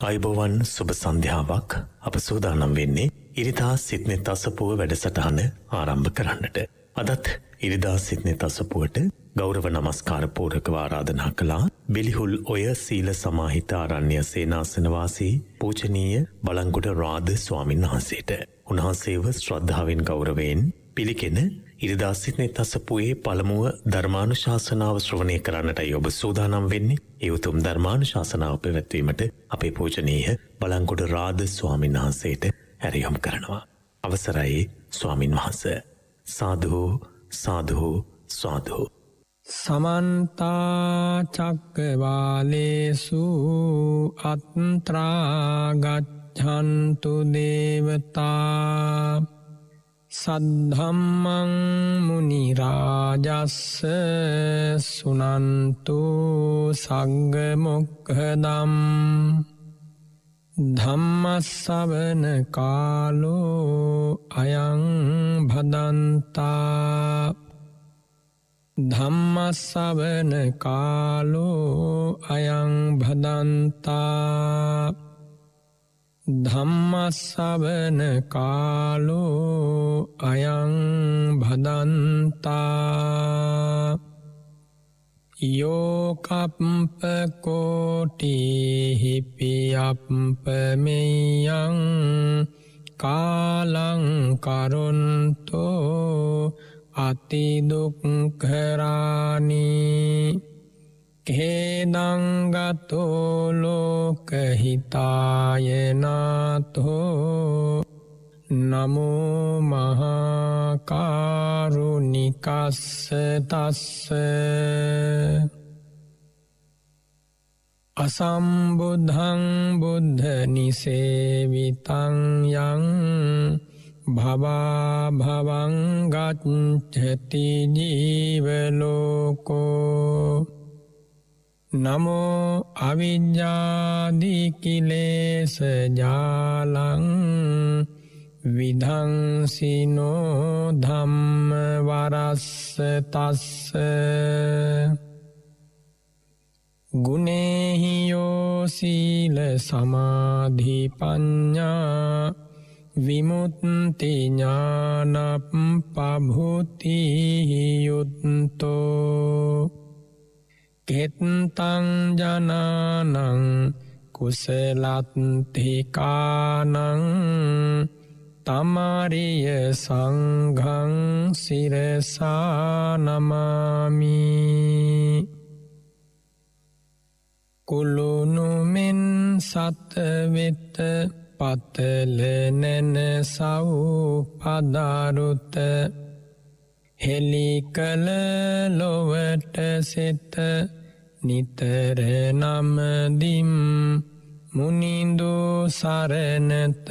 අයිබෝවන් සුභ සන්ධ්‍යාවක් අප සූදානම් වෙන්නේ ඉරිදා සිත්නෙත් අසපුුව වැඩසටහන ආරම්භ කරන්නට. අදත් ඉරිදා සිත්නෙත් අසපුුවට ගෞරව නමස්කාරපූරක වාරාධනා කළා බෙලිහුල් ඔය සීල සමාහිත ආරණ්‍ය සේනාසනවාසී පූචනීය බලංගුට රාධ ස්වාමින් වහන්සේට. උන්හන්සේව ශ්‍රද්ධාවෙන් ගෞරවයෙන් පිළිකෙන ඉරිදාසිත්නෙත් අසපුයේ පළමුුව ධර්මානු ශාසනාව ශ්‍රවණය කරන්නටයි ඔබ සූදානම් වෙන්නේ එවතුම් ධර්මානු ශාසනාව පැවැත්වීමට අපේ පූජනීය බලංගොඩ රාධ ස්වාමීන් වහන්සේට ඇරියොම් කරනවා. අවසරයි ස්වාමින් වහන්ස. සාධහෝ සාධහෝ ස්වාධහෝ. සමන්තාචක්කවාලේසු අත්ත්‍රාගච්ඡන්තු දේවතා සද්ධම්මං මුනිරාජස්ස සුනන්තු සග්ගමොක්හදම් ධම්මස්සවන කාලෝ අයං භදන්තා ධම්මස්සවන කාලෝ අයං භදන්තා ධම්මස්සවන කාලෝ අයං භදන්තා යෝකප්පකෝටිහිපියප්පමෙයං කාලංකරුන්තෝ අතිදුක්කරානී හේදංගතෝ ලෝකහිතායනාතෝ නමෝ මහාකාරුණිකස්ස තස්ස අසම්බුද්ධං බුද්ධ නිසේවිතං යං භවාභවංගච්චති ජීවලෝකෝ නමෝ අවිද්‍යාදිකිලේස ජාලං විධංසිනෝ ධම්ම වරස්ස තස්ස ගුණෙහියෝසීල සමාධිපඥා විමුත්තිඥානප් පභුතිහියුත්තෝ කෙත්තං ජනානං කුසලත්තිකානං තමරිය සංඝං සිරසානමාමි කුළුණුමෙන් සතවෙත පතල නැන සව් පදාරුත හෙලි කළ ලොවට සෙත නිතර නමදිම් මුනිදු සරණත.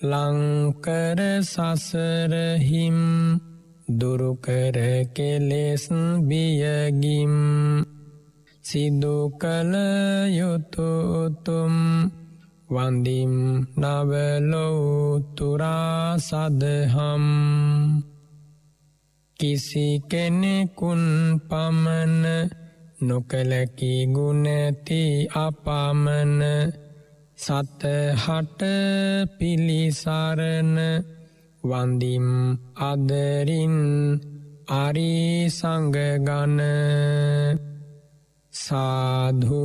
ලංකර සසරහිම් දුරුකර කෙලෙස් බියගිම්. සිදු කළ යුතුතුම් වන්දිම් නවලොවතුරා සදහම්. කිසි කෙනෙකුන් පමණ නොකලකි ගුණැති අපාමන සතහට පිළිසරණ වන්දිම් අදරින් අරිසංගගන සාධූසාධූසාධූ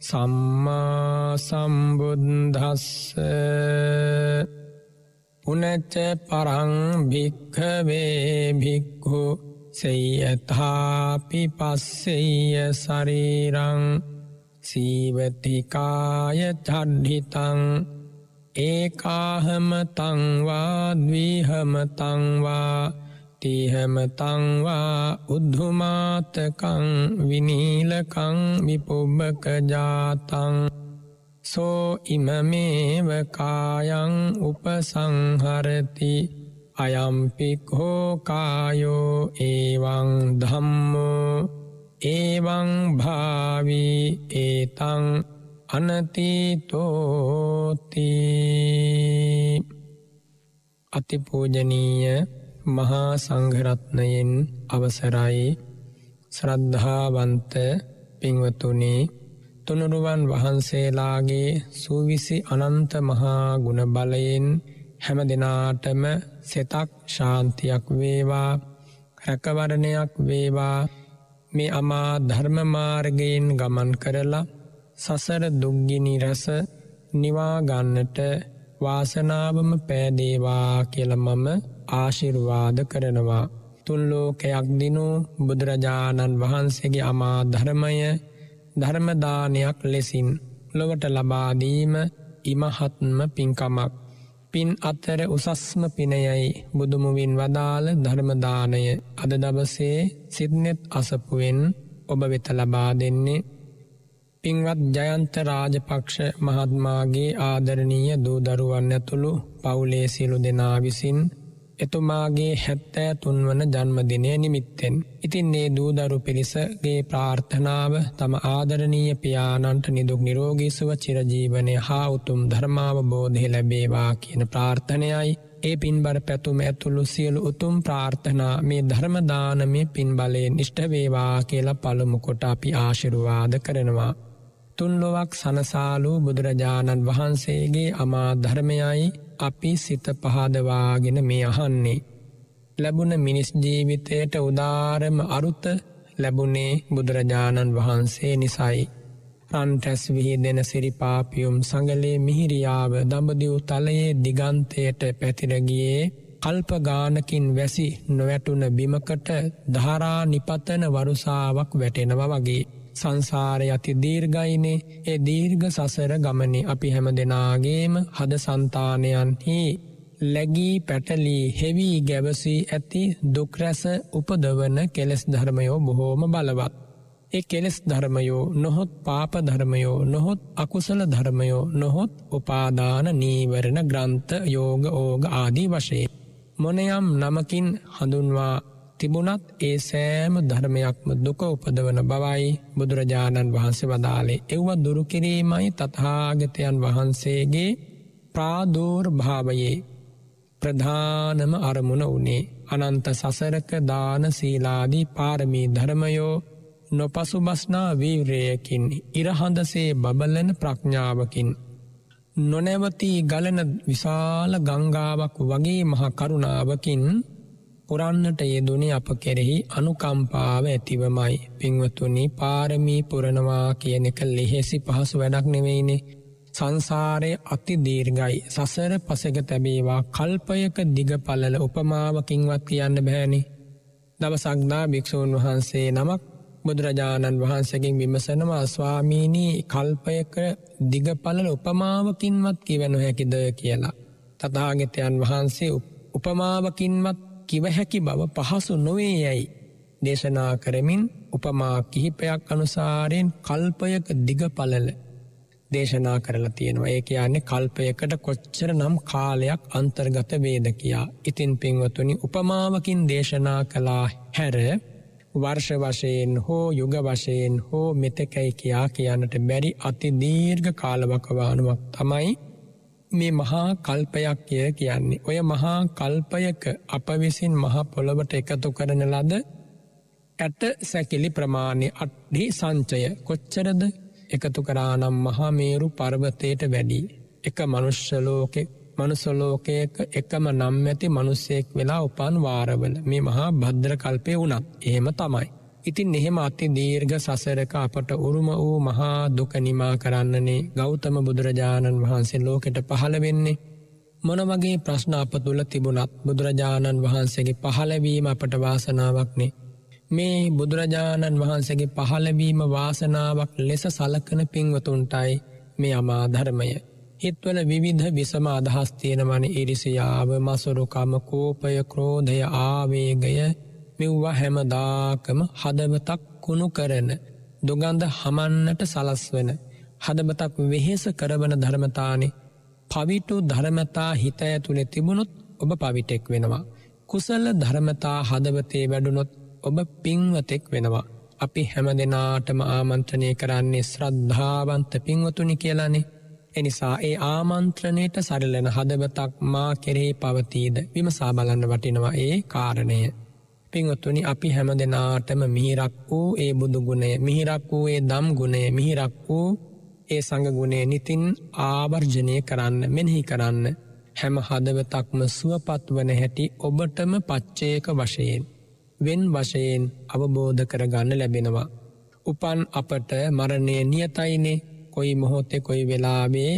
සම්මා සම්බුද්ධස්ස පුනච්ච පරං භික්ඛවේ භික්ඛු සේයථාපි පස්සෙය ශරීරං. සීවතිකාය චඩ්ඩිතං ඒකාහමතං වා. ද්විහමතං වා තිහමතංවා උද්ධමාතකං විනීලකං විපුබ්බක ජාතං සෝ ඉමමේවකායං උපසංහරති අයම්පික්හෝකායෝ ඒවං ධම්මෝ ඒවං භාවී ඒතං අනතිතෝති. අතිපූජනීය මහා සංඝරත්නයෙන් අවසරයි. ශ්‍රද්ධාවන්ත පින්වතුනේ තුනුරුවන් වහන්සේලාගේ සූවිසි අනන්ත මහා ගුණ බලයෙන් හැම දෙනාටම සෙතක් ශාන්තියක් වේවා රැකවරණයක් වේවා. මේ අමා ධර්මමාර්ගයෙන් ගමන් කරලා සසර දුග්ගිනි රැස නිවාගන්නට වාසනාවම පෑදේවා කියල මම ආශිර්වාද කරනවා. තුන්ලෝකයක් දිනු බුදුරජාණන් වහන්සේගේ අමා ධර්මය ධර්මදානයක් ලෙසින් ලොවට ලබාදීම ඉමහත්ම පින්කමක්. පින් අත්තර උසස්ම පිනයයි බුදුමුවින් වදාළ ධර්මදානය අද දවසේ සිද්නෙත් අසපුුවෙන් ඔබ වෙත ලබා දෙන්නේ පින්වත් ජයන්ත රාජපක්ෂ මහත්මාගේ ආදරණීය දූදරුවන් ඇතුළු පවුලේ සිලු දෙනා විසින් එතුමාගේ හැත්තෑ තුන්වන ජන්මදිනය නිමිත්තෙන්. ඉතින් ඒ දූදරු පිරිසගේ ප්‍රාර්ථනාව තම ආදරණීය පියාණන්ට නිදුක් නිරෝගීසුව චිරජීවනය හා උතුම් ධර්මාව බෝධය ලැබේවා කියන ප්‍රාර්ථනයයි ඒ පින්බර පැතුම ඇතුළු සියලු උතුම් ප්‍රාර්ථනා මේ ධර්මදානමය පින් බලයෙන් ඉෂ්ටවේවා කියලා පළමුකොට අපි ආශිරුවාද කරනවා. තුන්ලොවක් සනසාලූ බුදුරජාණන් වහන්සේගේ අමා ධර්මයයි අපි සිත පහදවාගෙන මේ අහන්නේ. ලැබුණ මිනිස් ජීවිතයට උදාරම අරුත ලැබුණේ බුදුරජාණන් වහන්සේ නිසයි. රන්ටැස් විහි දෙන සිරිපාපියුම් සඟලේ මිහිරියාව දඹදිව් තලයේ දිගන්තයට පැතිරගියේ කල්පගානකින් වැසි නොවැටුන බිමකට ධාරා නිපතන වරුසාවක් වැටෙනව වගේ. සංසාරය අති දීර්ගයිනේ ඒ දීර්ඝ සසර ගමනේ අපි හැම දෙනාගේම හද සන්තානයන්හි ලැගී පැටලී හෙවී ගැවසී ඇති දුක්රැස උපදවන කෙලෙස් ධර්මයෝ බොහෝම බලවත්. ඒ කෙලෙස් ධර්මයෝ නොහොත් පාප ධර්මයෝ නොහොත් අකුසල ධර්මයෝ නොහොත් උපාදාන නීවරණ ග්‍රන්ථ යෝග ඕග ආදී වශයෙන්. මොනයම් නමකින් හඳුන්වා තිබුණත් ඒ සෑම ධර්මයක්ම දුක උපදවන බවයි බුදුරජාණන් වහන්සේ වදාලේ එව්ව දුරුකිරීමයි තත්හාගතයන් වහන්සේගේ ප්‍රාදෝර් භාවයේ ප්‍රධානම අරමුණ වනේ අනන්ත සසරක දාන සීලාදී පාරමී ධර්මයෝ නොපසු බස්නා වීවරයකින් ඉරහඳසේ බබලන ප්‍රඥාවකින් නොනැවතී ගලන විශාල ගංගාවක් වගේ මහ කරුණාවකින් පුරන්නට යෙදුනේ අප කෙරෙහි අනුකම්පාව ඇතිවමයි. පින්වතුනි පාරමී පුරණවා කියන එක ලෙහෙසි පහසු වැඩක් නෙවෙයිනේ. සංසාරය අති දීර්ගයි සසර පසක තැබේවා. කල්පයක දිග පලල උපමාවකින්වත් කියන්න බෑනි. දවසක්දා භික්‍ෂූන් වහන්සේ නමක් බුදුරජාණන් වහන්සකින් විමසනවා ස්වාමීනී කල්පයක දිගපලල උපමාවකින්වත් කිවනු හැකිද කියලා. තතාගතයන් වහන්සේ උපමාවකින්වත් කිව හැකි බව පහසු නොවේ යැයි දේශනා කරමින් උපමා කිහිපයක් අනුසාරයෙන් කල්පයක දිග පලල දේශනා කරලා තියෙනවා. ඒ කියන්නේ කල්පයකට කොච්චර නම් කාලයක් අන්තර්ගත වේද කියා. ඉතින් පින්වතුනි උපමාවකින් දේශනා කලා හැර වර්ෂ වශයෙන් හෝ යුග වශයෙන් හෝ මෙතකැයි කියා කියන්නට බැරි අති දීර්ඝ කාලවකවානුවක් තමයි මේ මහා කල්පයක් කිය කියන්නේ. ඔය මහා කල්පයක අප විසින් මහා පොළොවට එකතු කරන ලද ඇට සැකිලි ප්‍රමාණය අට්හි සංචය කොච්චරද එකතු කරානම් මහාමේරු පර්වතයට වැඩි. එක මනුෂ්‍යලෝකෙ මනුසොලෝකයක එකම නම් ඇති මනුස්සෙක් වෙලා උපන් වාරවල මේ මහා භද්‍ර කල්පය වුණත් එහෙම තමයි. ඉතින් එහෙම අති දීර්ඝ සසරක අපට උරුම වූ මහා දුක නිමා කරන්නනේ ගෞතම බුදුරජාණන් වහන්සේ ලෝකෙට පහළ වෙන්නේ. මොන වගේ ප්‍රශ්න අප තුළ තිබුණත් බුදුරජාණන් වහන්සේගේ පහළවීම අපට වාසනාවක්නේ. මේ බුදුරජාණන් වහන්සේගේ පහළවීම වාසනාවක් ලෙස සලකන පින්වතුන්ටයි මේ අමා ධර්මය. හිත්වල විවිධ විසම අදහස් තියෙනවන ඉරිසියාව මසුරුකම කෝපය ක්‍රෝධය ආවේගය මෙව්ව හැමදාකම හදවතක් කුණු කරන දුගන්ධ හමන්නට සලස්වන හදබතක් වෙහෙස කරවන ධර්මතානෙ පවිටු ධර්මතා හිත ඇතුළෙ තිබුණොත් ඔබ පවිටෙක් වෙනවා. කුසල ධර්මතා හදවතේ වැඩුණොත් ඔබ පින්වතෙක් වෙනවා. අපි හැම දෙනාටම ආමන්ත්‍රණය කරන්නේ ශ්‍රද්ධාවන්ත පින්වතුනි කියලානේ. එනිසා ඒ ආමන්ත්‍රණයට සරලන හදවතක් මා කෙරේ පවතීද විමසා බලන්න වටිනවා ඒ කාරණය. පිංඔත්තුනි අපි හැම දෙනාටම මිහිරක් වූ ඒ බුදු ගුණය මිහිරක් වූ ඒ දම් ගුණය මිහිරක් වූ ඒ සඟගුණේ නිතින් ආවර්ජනය කරන්න මෙනෙහි කරන්න හැම හදවතක්ම සුවපත් වන හැටි ඔබටම පච්චේක වශයෙන් වෙන් වශයෙන් අවබෝධ කරගන්න ලැබෙනවා. උපන් අපට මරණය නියතයිනේ කොයි මොහොත්තෙ කොයි වෙලාවේ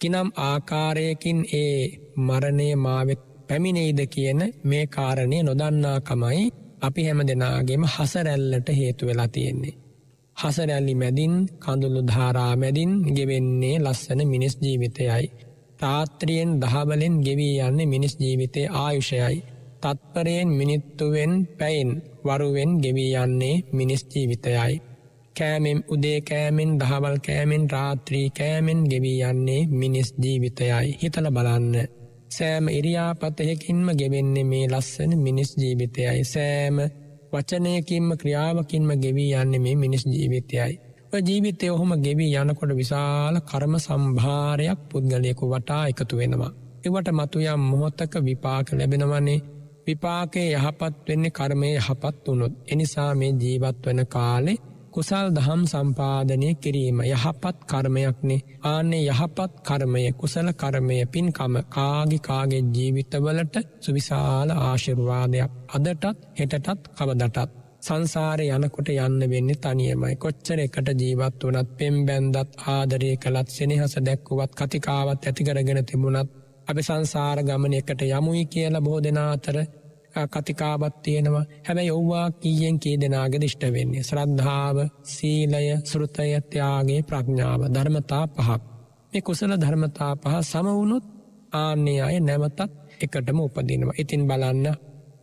කිනම් ආකාරයකින් ඒ මරණය මාවෙත් පැමිණෙයිද කියන මේ කාරණය නොදන්නාකමයි අපි හැම දෙනාගේම හසරැල්ලට හේතු වෙලා තියෙන්නේ. හසරැල්ලි මැදින් කඳුළු ධාරා මැදින් ගෙවෙන්නේ ලස්සන මිනිස් ජීවිතයයි. තාත්‍රියෙන් දහබලෙන් ගෙවී යන්නේ මිනිස් ජීවිතය ආයුෂයයි. තත්පරයෙන් මිනිත්තුවෙන් පැයින් වරුවෙන් ගෙවී යන්නේ මිනිස් ජීවිතයයි. කෑමෙන් උදේ කෑමෙන් දහවල් කෑමෙන් රාත්‍රී කෑමෙන් ගෙවී යන්නේ මිනිස් ජීවිතයයි හිතල බලන්න. සෑම ඉරියාපතයකින්ම ගෙවෙන්නේ මේ ලස්සන මිනිස් ජීවිතයයි සෑම වචනයකින්ම ක්‍රියාවකින්ම ගෙවී යන්න මේ මිනිස් ජීවිතයයි. ජීවිතය ඔහොම ගෙවී යනකොට විශාල කර්ම සම්භාරයක් පුද්ගලයකු වටා එකතු වෙනවා. එවට මතුයම් මොහොත්තක විපාක ලැබෙනවන්නේ විපාකේ යහපත් වෙන්නේ කර්මය යහපත් වුණොත් එනිසා මේ ජීවත් වන කාලේ කුසල් දහම් සම්පාදනය කිරීම යහපත් කර්මයක්නේ. ආන්නේ යහපත් කර්මය කුසල කර්මය පින්කම කාගි කාගේ ජීවිතවලට සුවිශාල ආශිර්වාදයක්. අදටත් හෙටටත් කවදටත්. සංසාරය යනකොට යන්න වෙන්නේ තනියමයි. කොච්චර එකට ජීවත් වනත් පෙම් බැන්දත් ආදරය කළත් සෙනහස දැක්කුවත් කතිකාවත් ඇතිකරගෙන තිබුණත් අපි සංසාර ගමන එකට යමුයි කියලා බෝ දෙනා අතර කතිකාවත් තියෙනවා. හැබැයි ඔව්වා කීයෙන් කී දෙනාග දිිෂ්ට වෙන්නේ? ශ්‍රද්ධාව සීලය සෘතයත්‍යයාගේ ප්‍රඥාව ධර්මතා පහක්. මේ කුසල ධර්මතා පහ සමවුණුත් ආන්නේ අය නැවතත් එකටම උපදිනවා. ඉතින් බලන්න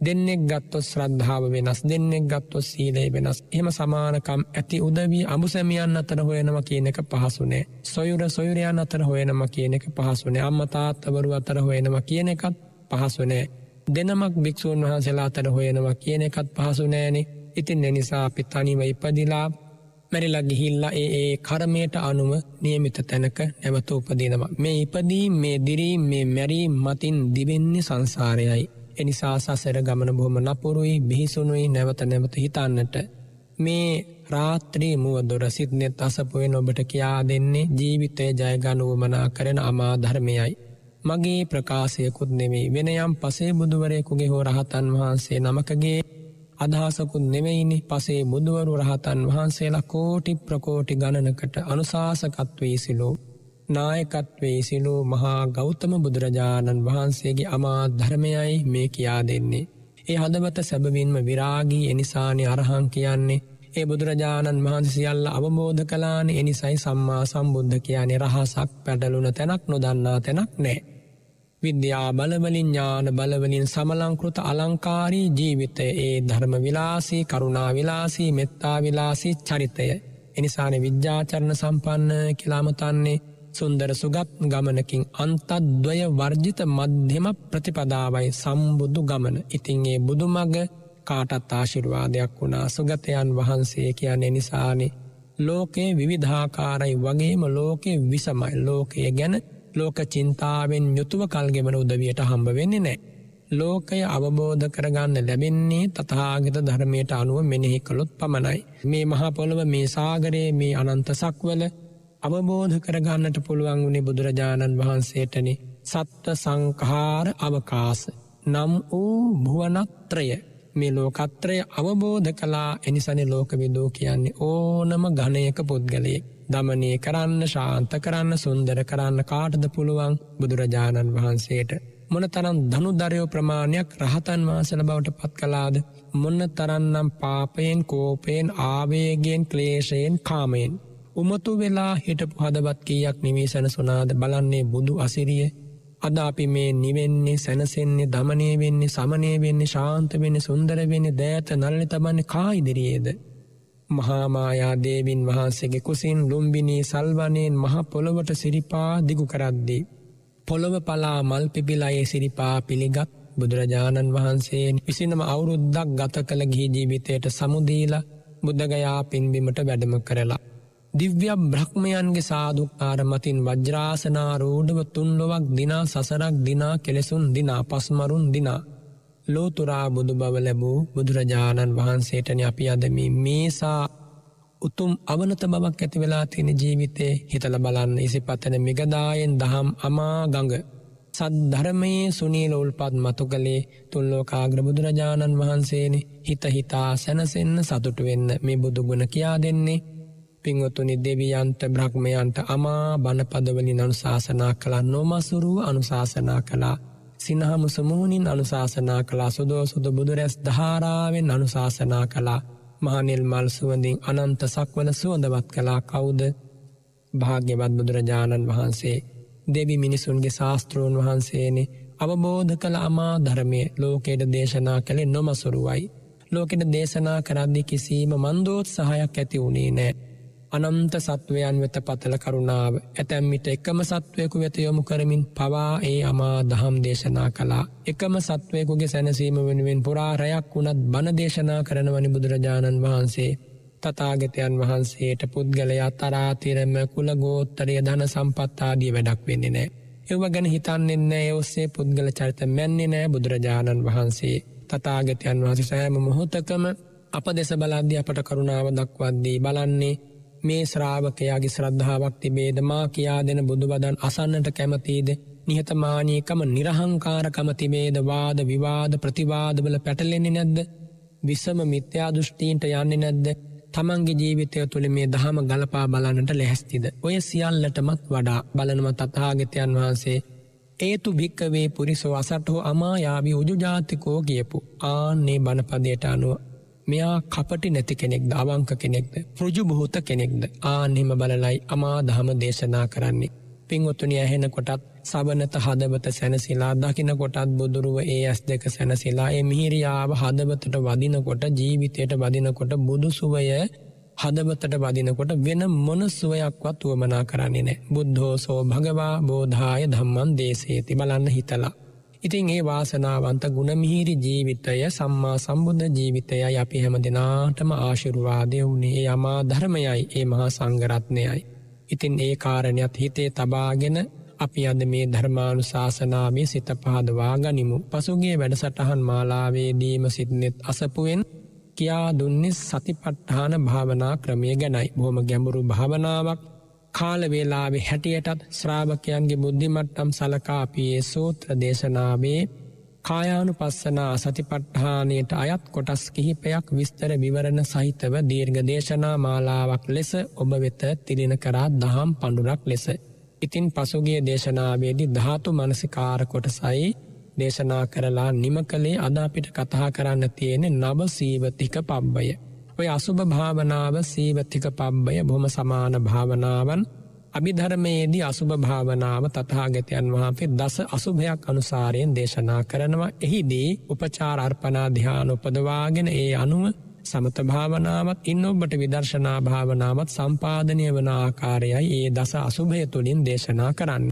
දෙන්නෙක් ගත්තොත් ශ්‍රද්ධාව වෙනස් දෙන්නෙක් ගත්තොත් සීලය වෙනස්. එහම සමානකම් ඇති උදවී අඹුසැමියන් අතර හොයනවා කියන එක පහසුනේ සොයුර සොයුරයන් අතර හොයනම කියන එක පහසුනේ අම්මතාත්තවරු අතර හොයනවා කියන එකත් පහසුනෑ දෙනමක් භික්‍ෂූන් වහන්සේලා අතර හොයනවා කියන එකත් පහසු නෑනෙ. ඉතින් එනිසා අපි තනිව ඉපදිලා මැරිලා ගිහිල්ලා ඒ ඒ කරමයට අනුව නියමිත තැනක නැවත උපදිනවා. මේ ඉපදී මේ දිරී මේ මැරී මතින් දිවෙන්නේ සංසාරයයි. එනිසා සසර ගමන බොහොම නපුරුයි බිහිසුනුයි නැවත නැවත හිතන්නට. මේ රාත්‍රී මුව දොර සිත්නෙත් අසපුුවෙන් ඔබට කියා දෙන්නේ ජීවිතය ජයගනුවමනා කරන අමා ධර්මයයි. මගේ ප්‍රකාශයකුත් නෙවෙයි වෙන යම් පසේ බුදුවරයකුගේ හෝ රහතන් වහන්සේ නමකගේ අදහසකුත් නෙවෙයිනි පසේ බුදුවරු රහතන් වහන්සේලා කෝටි ප්‍රකෝටි ගණනකට අනුශාසකත්වී සිලෝ නායකත්වේ සිලෝ මහා ගෞතම බුදුරජාණන් වහන්සේගේ අමා ධර්මයයි මේ කියා දෙන්නේ. ඒ හදවත සැබවින්ම විරාගී එනිසානි අරහං කියන්නේ ඒ බුදුරජාණන් වහන්සියල්ල අවබෝධ කලාන එනිසයි සම්මා සම්බුද්ධ කියන්නේ රහසක් පැටලුන තැනක් නොදන්නා තැනක් නෑ. විද්‍යා බලවලින් ඥාන බලවලින් සමලංකෘත අලංකාරී ජීවිතය. ඒ ධර්ම විලාසී කරුණා විලාසී මෙත්තා විලාසී චරිතය. එනිසාන විද්‍යාචරණ සම්පන්න කියලාමතන්නේ සුන්දර සුගත් ගමනකින් අන්තද්වය වර්ජිත මධ්‍යම ප්‍රතිපදාවයි සම්බුදු ගමන. ඉතින්ගේ බුදුමග කාටත් ආශිර්වාදයක් වුණා. සුගතයන් වහන්සේ කියන නිසානි ලෝකයේ විවිධාකාරයි. වගේම ලෝකෙ විසමයි. ලෝකය ගැන ලෝක චින්තාවෙන් යුතුව කල්ගෙමන උදවියට හම්බ වෙන්නේ නෑ. ලෝකය අවබෝධ කරගන්න ලැබෙන්නේ තතාගත ධර්මයට අනුව මෙනෙහි කළොත් පමණයි. මේ මහපොළොව මේ සාගරයේ මේ අනන්ත සක්වල අවබෝධ කරගන්නට පුළුවන් වුණේ බුදුරජාණන් වහන්සේටනි. සත්ව සංකාර අවකාස නම් වූ භුවනත්‍රය. මේ ලෝකත්‍රය අවබෝධ කලා එනිසනි ලෝකවිදෝ කියන්නේ ඕනම ගණයක පුද්ගලයේ දමනය කරන්න ශාන්ත කරන්න සුන්දර කරන්න කාටද පුළුවන්? බුදුරජාණන් වහන්සේට මොන තරම් ධනු දරයෝ ප්‍රමාණයක් රහතන් වහන්සල බවට පත් කලාද මොන්න තරන්නම් පාපයෙන් කෝපයෙන් ආවේගෙන් ක්ලේෂයෙන් කාමයෙන්? උමතු වෙලා හිටපු හදවත් කීයක් නිවී සැනසුනාද බලන්නේ බුදු අසිරිය? අද අපි මේ නිවෙන්නේ සැනසෙන්නේ දමනය වෙන්නේ සමනය වෙන්නේ ශාන්ත වෙන්නේ සුන්දර වෙන්නේ දෑත නල්ල තබන්නේ කා ඉදිරියේද. මහාමායා දේවින් වහන්සේගේ කුසින් ලුම්බිනී සල්වනයෙන් මහ පොළොවට සිරිපා දිගු කරද්දී. පොළොව පලා මල් පිපිලයේ සිරිපා පිළිගත් බුදුරජාණන් වහන්සේ විසිනම අවුරුද්දක් ගත කළ ගිහි ජීවිතයට සමුදීල බුද්ධගයා පින්බිමට වැඩම කරලා. දිව්‍ය බ්‍රහ්මයන්ගේ සාධුකාර මතින් වජ්‍රාසනාරූඩව තුන්ලොවක් දිනා සසරක් දිනා කෙලෙසුන් දිනා පස්මරුන් දිනා. ලෝතුරා බුදු බව ලැබූ බුදුරජාණන් වහන්සේටන අපි අදමි මේසා උතුම් අවනත බවක් ඇති වෙලා තියෙන ජීවිතේ හිතල බලන්න ඉසි පතන මිගදායෙන් දහම් අමා ගඟ. සද්ධරමයේ සුනීල උල්පත් මතු කළේ තුල්ලෝකාග්‍ර බුදුරජාණන් වහන්සේනි හිත හිතා සැනසෙන්න සතුටු වෙන්න මේ බුදුගුණ කියා දෙන්නේ පිංවතුනි දෙවියන්ත බ්‍රහ්මයන්ට අමා බණපදවලින් අනුශාසනා කළා නොමසුරුව අනුශාසනා කළා. සිනහමු සමුහනින් අනුශාසනා කලා සුදෝ සුද බුදුරැස් ධාරාවෙන් අනුශාසනා කළා. මහනිල් මල් සුවඳින් අනන්ත සක්වල සුවඳවත් කලා කවුද? භාග්‍යවත් බුදුරජාණන් වහන්සේ. දෙවි මිනිසුන්ගේ ශාස්තෘන් වහන්සේනේ. අවබෝධ කළ අමා ධර්මය ලෝකෙට දේශනා කළේ නොමසුරුවයි. ලෝකෙට දේශනා කරද්දි කිසිීම මන්දෝත් සහයක් ඇති වුණේ නෑ. අනන්ත සත්වයන් වෙත පතල කරුණාව. ඇතැම්මිට එකම සත්වයකු වෙත යොමු කරමින් පවා ඒ අමා දහම් දේශනා කලා එකම සත්වයකුගේ සැනසීම වෙනුවෙන් පුරා රැයක් වුණත් බණ දේශනා කරනවනි බුදුරජාණන් වහන්සේ. තතාගතයන් වහන්සේට පුද්ගලයා තරාතිරම කුලගෝත්තරය ධන සම්පත්තාදී වැඩක් වෙන්නේ නෑ. එව ගැන හිතන්නෙන්න ඒ ඔස්සේ පුද්ගල චරිත මැන්නේ නෑ බුදුරජාණන් වහන්සේ. තතාගතයන් වහස සෑම මොහොතකම අප දෙස බලද්‍ය අපට කරුණාව දක්වද්දී බලන්නේ මේ ශ්‍රාවකයාගේ ශ්‍රද්ධාවක් තිබේද? මා කියා දෙන බුදුබදන් අසන්නට කැමතිීද? නිහතමානීකම නිරහංකාරකම තිබේද? වාද විවාද ප්‍රතිවාදවල පැටලෙන්නේ නැද්ද? විසම මිත්‍යා දෘෂ්ටීන්ට යන්නේ නැද්ද? තමන්ගේ ජීවිතය තුළ මේ දහම ගලපා බලන්නට ලැහැස්තිද? ඔය සියල්ලටමත් වඩා බලනම තතාගතයන් වහන්සේ. ඒතු භික්කවේ පුරිසෝ අසටහෝ අමායාවි උජුජාතිකෝ කියපු ආන්නේ බණපදයට අනුව මෙයා කපටි නැති කෙනෙක්ද අවංක කෙනෙක්ද ෘජු බොහෝත කෙනෙක්ද ආනෙම බලලයි අමා දහම දේශනා කරන්නේ. පින්ඔත්තුනි ඇහෙන කොටත් සබනත හදවත සැනසිලා දකින කොටත් බුදුරුව ඒ ඇස් දෙක සැනසිලා ඒ මිහිරියාව හදවතට වදිනකොට ජීවිතයට වදිනකොට බුදුසුවය හදවතට වදිනකොට වෙන මොන සුවයක්වත් වුවමනා කරන්නේ නෑ බුද්ධෝසෝ භගවා බෝධාය ධම්මන් දේශේති බලන්න හිතලා. ඉතින් ඒ වාසනාවන්ත ගුණමිහිරි ජීවිතය සම්මා සම්බුද්ධ ජීවිතයයි අපි හැම දෙනාටම ආශිරුවාදය වුණේ යමා ධර්මයයි ඒ මහා සංගරත්නයයි. ඉතින් ඒ කාරණයක් හිතේ තබාගෙන අපි අද මේ ධර්මානු ශාසනාවේ සිත පහදවා ගනිමු. පසුගේ වැඩසටහන් මාලාවේදීම සිත්නෙත් අසපුුවෙන් කියා දුන්නේ සතිපට්ඨාන භාවනා ක්‍රමය ගැනයි බොහොම ගැඹුරු භාවනාවක් කාලවේලාවේ හැටියටත් ශ්‍රාවකයන්ගේ බුද්ධිමට්ටම් සලකාපියේ සූත්‍ර දේශනාවේ කායානු පස්සනා සතිපට්ඨානයට අයත් කොටස් කිහිපයක් විස්තර විවරණ සහිතව දීර්ඝ දේශනා මාලාවක් ලෙස ඔබ වෙත තිරින කරා දහම් පණුරක් ලෙස. ඉතින් පසුගේ දේශනාවේදි ධාතු මනසිකාර කොටසයි දේශනා කරලා නිම කළේ අදාපිට කතා කරන්න තියෙන නව සීවතික පබ්බය. ඔය අසුභ භාවනාව සීවතික පබ්බය බොහොම සමාන භාවනාවන් අභිධර්මයේදී අසුභ භාවනාව තථාගතයන් වහන්සේ දස අසුභයක් අනුසාරයෙන් දේශනා කරනවා එහිදී උපචාර අර්පණා ධ්‍යාන උපදවාගෙන ඒ අනුව සමත භාවනාවත් ඉන්න ඔබට විදර්ශනා භාවනාවත් සම්පාධනය වන ආකාරයයි ඒ දස අසුභය තුළින් දේශනා කරන්න.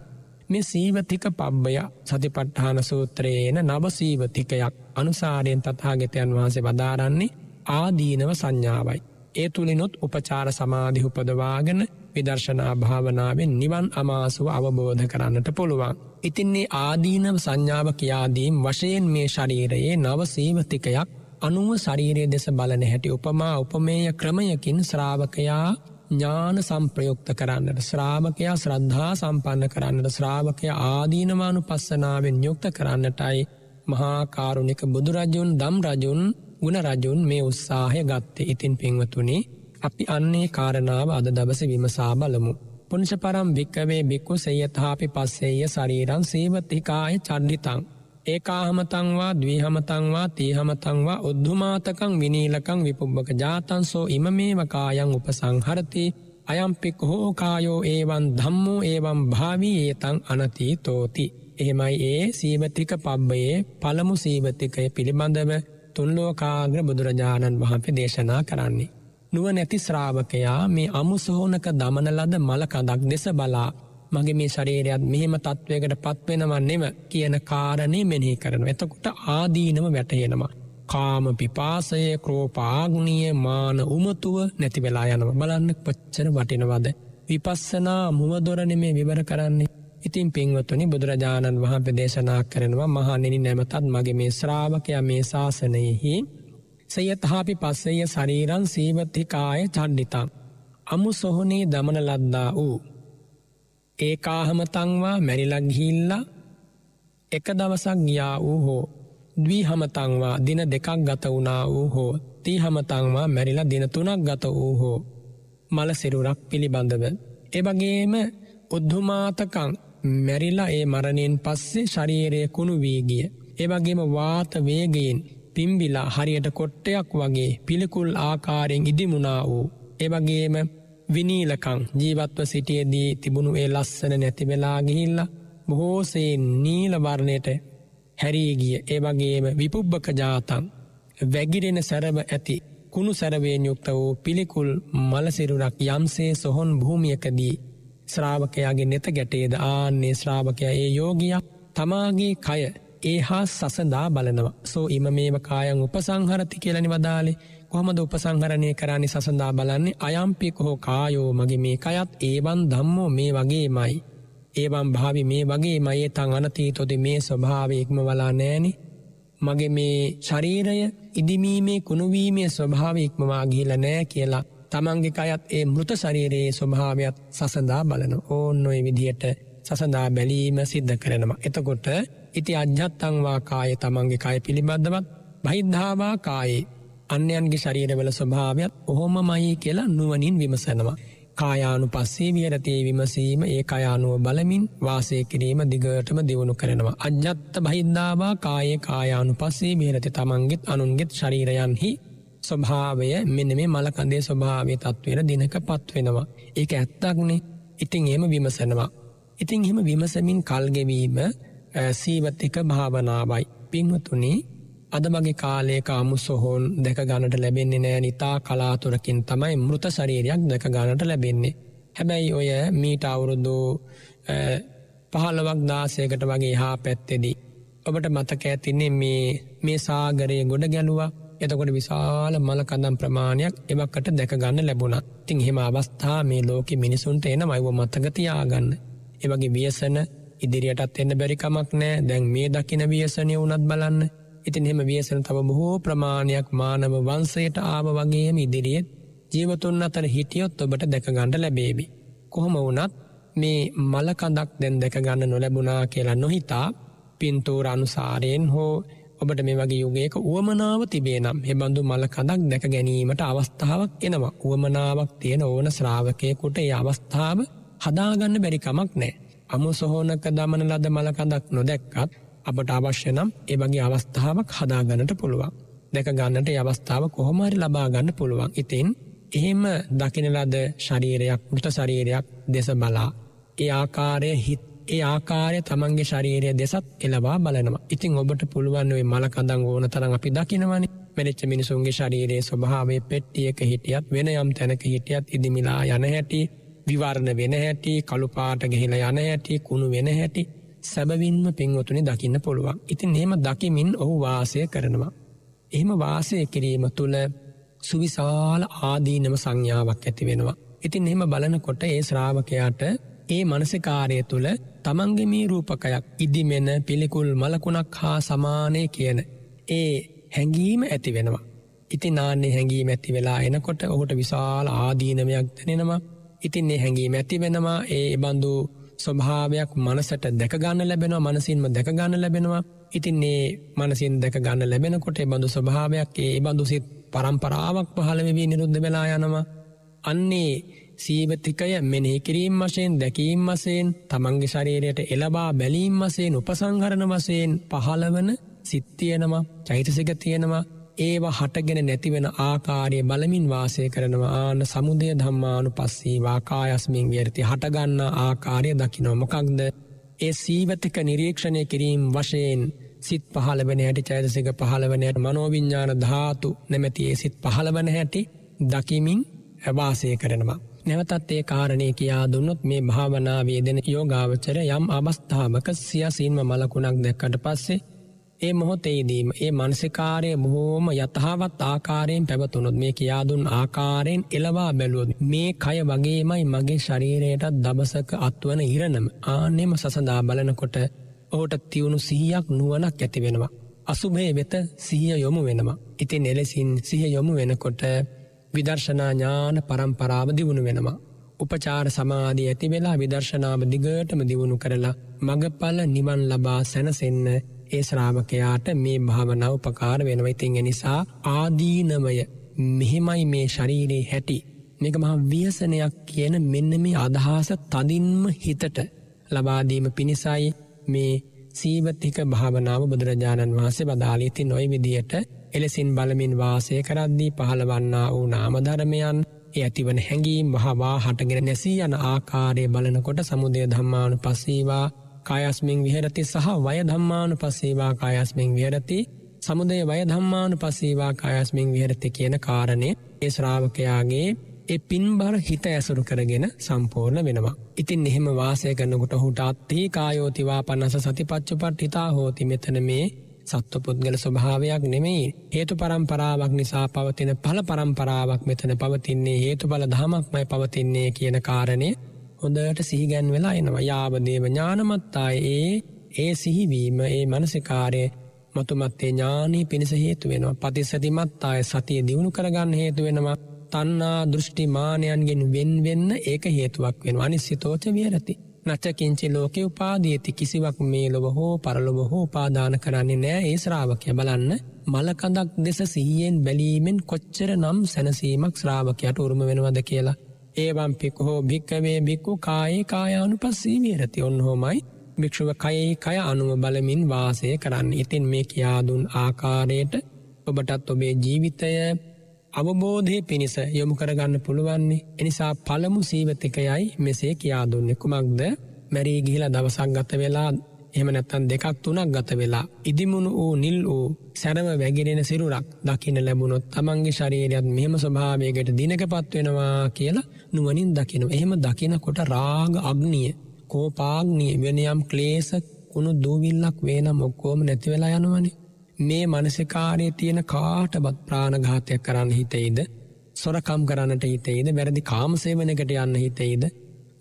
මේ සීවතික පබ්බය සතිපට්ඨාන සූත්‍රයේන නවසීවතිකයක් අනුසාරයෙන් තථාගතයන් වහන්සේ වදාරන්නේ ආදීනව සංඥාවයි. ඒ තුළිනුත් උපචාර සමාධි උපදවාගෙන විදර්ශනා භාවනාවෙන් නිවන් අමාසුව අවබෝධ කරන්නට පුළුවන්. ඉතින්නේ ආදීනව සංඥාව කියාදීම් වශයෙන් මේ ශරීරයේ නවසීවතිකයක් අනුව ශරීරය දෙස බලන හැටි උපමා උපමේය ක්‍රමයකින් ශ්‍රාවකයා ඥාන සම්ප්‍රයුක්ත කරන්නට ශ්‍රාවකයා ශ්‍රද්ධා සම්පන්න කරන්නට ශ්‍රාවකය ආදීනමානු පස්සනාවෙන් යුක්ත කරන්නටයි මහාකාරුණික බුදුරජුන් දම් රජුන් ගුණ රජුන් මේ උත්සාහය ගත්තේ ඉතින් පින්වතුනේ අපි අන්නේ කාරණාව අද දවස විමසා බලමු. පුංච පරම් භික්කවේ බික්කු සෙයතහාපි පස්සෙය ශරීරන් සීවතිකාය චන්ඩිතං. ඒකාහමතංවා දවීහමතංවා තීහමතංවා උද්ධමාතකං විනීලකං විපුබ්බක ජාතන්සෝ ඉම මේවකායන් උපසංහරති අයම්පික් හෝකායෝ ඒවන් ධම්මෝ ඒවම් භාවී ඒතං අනතී තෝති. එහෙමයි ඒ සීවතික පබ්බයේ පළමු සීවතිකය පිළිබඳව තුන්ලෝකාග්‍ර බුදුරජාණන් වහන්සේ දේශනා කරන්නේ. නුව නැති ශ්‍රාවකයා මේ අමුසොහෝනක දමන ලද මලකදක් දෙස බලා මගේ මේ ශරීරයත් මෙහෙම තත්ත්වයකට පත්වෙනවන්නෙම කියන කාරණය මෙනෙහි කරන. එතකොට ආදීනම වැටහෙනවා. කාම පිපාසය ක්‍රෝපාග්නිය මාන උමතුව නැති වෙලා යනව බලන්න පච්චර වටිනවද. විපස්සනා මුවදොරන මේ විවර කරන්නේ. ඉතින් පින්වතුනි බුදුරජාණන් වහන් ප්‍රදේශනා කරනවා මහනෙනි නැමතත් මගේ මේ ශ්‍රාවකය මේ ශාසනයෙහි සයතහාපි පස්සය ශරීරන් සීවතිකාය චණ්ඩිතම්. අමු සොහොනේ දමන ලද්දා වූ. ඒකාහමතංවා මැරිලක්ගිහිල්ලා එක දවසක් ගියා වූ හෝ ද්වී හමතංවා දින දෙකක් ගත වුණා වූ හෝ ති හමතංවා මැරිලා දින තුනක් ගත වූ හෝ මල සිරුරක් පිළිබඳව. එබගේම උද්ධුමාතකං මැරිලා ඒ මරණයෙන් පස්සේ ශරීරය කුණු වීගිය. එවගේම වාත වේගයෙන් පිම්බිලා හරියට කොට්ටයක් වගේ පිළිකුල් ආකාරයෙන් ඉදිමුණා වූ. එවගේම විනීලකං ජීවත්ව සිටියදී තිබුණු ඒ ලස්සන නැතිවෙලා ගිහිල්ල බොහෝසේ නීලවර්ණයට හැරීගිය ඒවගේම විපුබ්බක ජාතන් වැගිරෙන සැරව ඇති කුණු සැරවයෙන් යුක්ත වූ පිළිකුල් මලසිරුරක් යම්සේ සොහොන් භූමියකදී ශ්‍රාවකයාගේ නෙත ගැටේද? ආන්නේ ශ්‍රාවකය ඒ යෝගියක් තමාගේ කය ඒ හා සසදා බලනවා. සෝ ඉම මේම කායන් උපසංහරති කියලනි වදාලේ කොහමද උපසංහරණය කරන්නේ සසඳා බලන්නේ? අයම්පික හෝ කායෝ මගේ මේ කයත් ඒවන් දම්මෝ මේ වගේ මයි. ඒවන් භාවි මේ වගේ මයේ තං අනතීතොද මේ ස්වභාව ඉක්ම වලා නෑනි. මගේ මේ ශරීරය ඉදිමීමේ කුණුවීමේ ස්වභාව ඉක්මවා ගිහිල නෑ කියලා තමන්ගේ අයත් ඒ මෘත ශරීරයේ ස්වභාවයක් සසඳා බලන ඕන් නොයි විදිහට සසඳා බැලීම සිද්ධ කරනවා. එතකොට ඉති අජ්‍යත්තංවා කාය තමන්ගේ කය පිළිබඳවත් බහිද්ධාවා කායේ අන්‍යයන්ගේ ශරීරවල ස්වභාවයක් ඔහොම මයි කියලා නුවනින් විමසනවා. කායානු පස්සේ වියරතේ විමසීම ඒ අයානුව බලමින් වාසය කිරීම දිගටම දියුණු කරනවා. අජ්‍යත්ත බහිද්ධාවා කායේ කායානු පස්සේ විහරති තමන්ගෙත් අනුන්ගෙත් ශරීරයන්හි ස්වභාවය මෙන්න මේ මලකන්දේ ස්වභාවය තත්වයට දිනක පත්වෙනවා. ඒක ඇත්තක්නේ ඉතිං එම විමසනවා. ඉතිං එහෙම විමසමින් කල්ගෙවීම සීවත්තික භාවනාවයි. පින්වතුනේ අද මගේ කාලේක අමු සොහෝන් දැක ගණට ලැබෙන්නේ නෑ නිතා කලාතුරකින් තමයි මෘත ශරීරයක් දැක ගණට ලැබෙන්නේ. හැබැයි ඔය මීට අවුරුදු පහළවක් දාසයකට වගේ හා පැත්තෙදී. ඔබට මතක ඇතින්නේ මේ මේ සාගරයේ ගොඩ ගැලුවා එතකොට විශාල මලකදම් ප්‍රමාණයක් එවක්කට දැක ගන්න ලැබුණා තින් හෙම අවස්ථා මේ ලෝක මිනිසුන්ට එන මයිව මත්තගතියාගන්න. එවගේ වියසන ඉදිරියටත් එන්න බැරිකමක් නෑ දැන් මේ දකින වියසනය වනත් බලන්න ඉතින් එහෙම වියසන තව බොහෝ ප්‍රමාණයක් මානව වන්සයට ආව වගේම ඉදිරියෙත් ජීවතුන් අතර හිටියොත් ඔබට දැකගණ්ඩ ලැබේබි. කොහොම වනත් මේ මලකඳක් දැන් දැකගන්න නොලැබුණා කියලා නොහිතා පින්තූර අනුසාරයෙන් හෝ ඔබට මේ වගේ යුගේක උවමනාව තිබේ නම් හෙබඳු මලකඳක් දැක ගැනීමට අවස්ථාවක් එනවා උවමනාවක් තියෙන ඕන ශ්‍රාවකයකුට ඒ අවස්ථාව හදාගන්න බැරිකමක් නෑ. අමු සොහෝනක දමන ලද මලකඳක් නොදැක්කත් අපට අවශ්‍ය නම් ඒ වගේ අවස්ථාවක් හදාගන්නට පුළුවන්. දැක ගන්නට අවස්ථාව කොහොමරි ලබාගන්න පුළුවන්. ඉතින් එහෙම දකිනලද ශරීරයක් මෘත ශරීරයක් දෙස බලා. ඒ ආකාරය හිත් ඒ ආකාරය තමන්ගේ ශරීරය දෙසත් එලවා බලනවා. ඉතින් ඔබට පුළුවන් වේ මලකඳං ඕන තරම් අපි දකිනවනි මැරිච්ච මිනිසුන්ගේ ශරීරයේ ස්වභාවේ පෙට්ටියක හිටියත් වෙන යම් තැනක හිටියත් ඉදිමිලා යන හැටි විවරණ වෙන හැටි කළුපාට ගෙහිල යන හැටි කුණු වෙන හැටි සැබවින්ම පින්වතුනි දකින්න පුළුවන්. ඉතින් එහෙම දකිමින් ඔහු වාසය කරනවා. එහෙම වාසය කිරීම තුළ සුවිශාල ආදීනම සංඥාවක් ඇති වෙනවා. ඉතින් එහෙම බලනකොට ඒ ශ්‍රාවකයාට ඒ මනසිකාරය තුළ තමන්ගේ මේ රූපකයක් ඉදිමෙන පිළිකුල් මලකුණක් හා සමානය කියන ඒ හැඟීම ඇති වෙනවා. ඉතින් නාන්නේ හැඟීම ඇති වෙලා එනකොට ඔහුට විශාල ආදීනමයක් දැනෙනවා. ඉතින් ඒ හැඟීම ඇති වෙනවා ඒ බඳු ස්වභාවයක් මනසට දැකගන්න ලැබෙනවා මනසින්ම දැකගන්න ලැබෙනවා ඉතින් ඒ මනසින් දැක ගන්න ලැබෙනකොට බඳු ස්වභාවයක් ඒ බඳු සිත් පරම්පරාවක් පහළවෙවී නිරුද්ධ වෙලා යනවා අන්නේ සීවතිකය මෙනෙහි කිරීම් වශයෙන් දැකීම් වසයෙන් තමන්ගේ ශරීරයට එලබා බැලීම් වසයෙන් උපසංහරණ වසයෙන් පහළවන සිත්තියනවා චෛතසික තියෙනවා ඒවා හටගෙන නැතිවෙන ආකාරය බලමින් වාසය කරනවා. ආන සමුදය ධම්මානු පස්සීවා කායස්මින් වියරති හටගන්න ආකාරය දකිනොමකක්ද ඒ සීවතක නිරීක්ෂණය කිරීම් වශයෙන් සිත් පහලවන හැටි චෛතසික පහලවනයට මනෝවිඤ්ඥාන ධාතු නැමැති ඒ සිත් පහලවන හැටි දකිමින් ඇවාසය කරනවා. නැවතත් ඒ කාරණය කියා දුන්නොත් මේ භාවනාවේ දෙන යෝගාවචර යම් අවස්ථාවක සියසින්ම මලකුණක් දැක්කට පස්සේ ඒ මොහොතේදීම ඒ මනසිකාරය බොහෝම යතහාවත් ආකාරයෙන් පැවතුනොත් මේ කියාදුන් ආකාරයෙන් එලවා බැලුවොත් මේ කය වගේමයි මගේ ශරීරයටත් දබසක අත්වන ඉරණම ආනෙම සසඳා බලනකොට ඔහුට තිවුණු සීයක් නුවනක් ඇති වෙනවා. අසුභය වෙත සිහිය යොමු වෙනවා. ඉතින් එලෙසින් සිහ යොමු වෙනකොට විදර්ශනා ඥාන පරම්පරාව දියුණු වෙනවා. උපචාර සමාධී ඇති වෙලා විදර්ශනාව දිගටම දියුණු කරලා මගපල නිවන් ලබා සැනසෙන්න ඒ ශ්‍රාවකයාට මේ භාවනාව උපකාර වෙනවා. ඉතිං නිසා ආදීනමය මෙහෙමයි මේ ශරීරයේ හැටි. මේක මහා ව්‍යසනයක් කියන මෙන්න මේ අදහස තදින්ම හිතට ලබාදීම පිණිසයි මේ සීවතික භාවනාව බුදුරජාණන් වහන්සේ බදාලීති නොයි විදියට එලෙසින් බලමින් වාසය කරද්දී පහළවන්නා වූ නාමධර්මයන් ඒ ඇතිවන හැඟීම් වහවා හටගෙන නැසී යන ආකාරය බලනකොට සමුදය ධම්මානු පස්සීවා කායස්මින් විහරති සහ වය ධම්මානු පස්සේවා කායස්මින් විහරති සමුදය වය ධම්මානු පස්සේවා කායස්මින් විහරති කියන කාරණය ඒ ශ්‍රාවකයාගේ ඒ පින්බර හිත ඇසුරු කරගෙන සම්පූර්ණ වෙනවා. ඉතින් එහෙම වාසය කරනකොට හුට අත්තිී කායෝතිවා පන්නස සතිපච්චුපට හිතා හෝති මෙතන මේ සත්ව පුද්ගල ස්වභාවයක් නෙමෙයි. හේතු පරම්පරාවක් නිසා පවතින පල පරම්පරාවක් මෙතන පවතින්නේ හේතු බල දහමක්මයි පවතින්නේ කියන කාරණය හොඳට සිහිගැන් වෙලා එනවා. යාබදේව ඥානමත්තාය. ඒ ඒ සිහිවීම ඒ මනසිකාරය මතුමත්තේ ඥානී පිණිස හේතු වෙනවා. පතිස්සතිමත්තාය සතිය දියුණු කරගන්න හේතු වෙනවා. තන්නා දෘෂ්ටි මානයන්ගෙන් වෙන් වෙන්න ඒක හේතුවක් වෙන අනිස්සිතෝච වියරති. නච්චකින්චි ලෝකෙ උපාදීති කිසිවක් මේ ලොව හෝ පරලොව හෝ පාදාන කරන්නේ නෑ. ඒ ශ්‍රාවකය බලන්න මලකඳක් දෙස සීයෙන් බැලීමෙන් කොච්චර නම් සැනසීමක් ශ්‍රාවකයට උරුම වෙනවද කියලා. ඒවම් පික්හෝ භික්කවේ බික්කු කායේ කායානු පස්සී වියරති ඔන්න හොමයි භික්ෂුව කයේ කය අනුව බලමින් වාසය කරන්න. ඉතින් මේ කියාදුන් ආකාරයට ඔබටත් ඔබේ ජීවිතය අවබෝධය පිණිස යොමු කරගන්න පුළුවන්නේ. එනිසා පළමු සීවතිකයයි මෙසේ කියා දුන්නෙ. කුමක්ද? මැරී ගිහිල දවසක් ගත වෙලා එහම නැත්තන් දෙකක් තුනක් ගත වෙලා ඉදිමුණු වූ නිල් වූ සැරම වැගිරෙන සිරුරක් දකින ලැබුණොත් තමන්ගේ ශරීරයත් මෙහෙම ස්වභාවයකට දිනක පත්වෙනවා කියලා නුවනින් දකින එහෙම දකිනකොට රාග අග්නිය කෝපාග්නිය වෙනයම් ක්ලේස කුණු දූවිල්ලක් වේනම් ඔක්කෝම නැතිවෙලා යනවනේ. මේ මනසිකාරය තියෙන කාටබත් ප්‍රාණඝාතයක් කරන්න හිතෙයිද? සොරකම් කරන්නට හිතෙයිද? වැරදි කාමසේවනකට යන්න හිතෙයිද?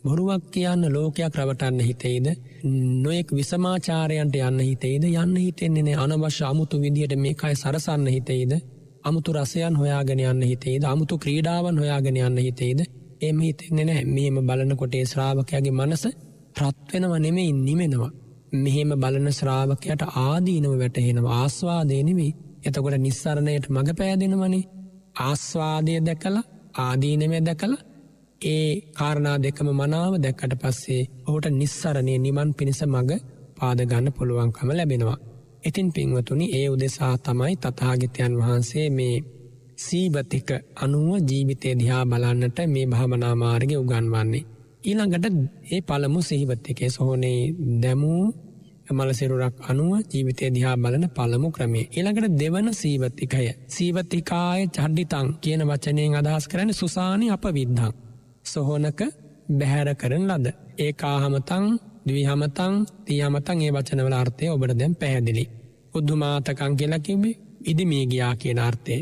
බොරුවක් කියන්න ලෝකයක් රවටන්න හිතෙයිද? නොයෙක් විසමාචාරයන්ට යන්න හිතෙයිද? යන්න හිතෙන්නේ අනවශ්‍ය අමුතු විදිහට මේ කයි සරසන්න හිතෙයිද? අමුතු රසයන් හොයාගෙන යන්න හිතේද අමුතු ක්‍රීඩාවන් හොයාගෙන යන්න හිතේද එම හිතෙන්නේ නෑ. මෙහෙම බලනකොටේ ශ්‍රාවකයාගේ මනස ප්‍රත්වෙනව නෙමෙයි නිමෙනවා. මෙහෙම බලන ශ්‍රාවකයට ආදීනව වැටහෙනවා ආස්වාදයනෙවෙයි එතකොට නිස්සරණයට මඟ පෑදෙනවනේ ආස්වාදය දැකලා ආදීනමය දැකලා ඒ කාරණා දෙකම මනාව දැක්කට පස්සේ ඔහුට නිස්සරණය නිමන් පිණිස මඟ පාදගන්න පුළුවන්කම ලැබෙනවා. ඉතින් පින්වතුනි ඒ උදෙසා තමයි තතාගිතයන් වහන්සේ මේ සීබතික අනුව ජීවිතය දිහා බලන්නට මේ භාමනාමාර්ගය උගන්වන්නේ. ඊළඟට ඒ පළමු සිහිවත්තිකේ සොහොනේ දැමූ මලසිරුරක් අනුව ජීවිතය දිහා බලන පළමු ක්‍රමේ ඊළඟට දෙවන සීවත්තිකය සීවත්තිකාය චඩ්ඩිතං කියන වචනයෙන් අදහස් කරන සුසානි අප විද්ධං සොහොනක බැහැර කරන ලද. ඒ කාහමතං දවිහමතං තියහමතන් ඒ වචනවල අර්ථය ඔබට දැම් පැහැදිලි. උද්දුමාතකං කියලකිබේ ඉදිමී ගියා කියන අර්ථය.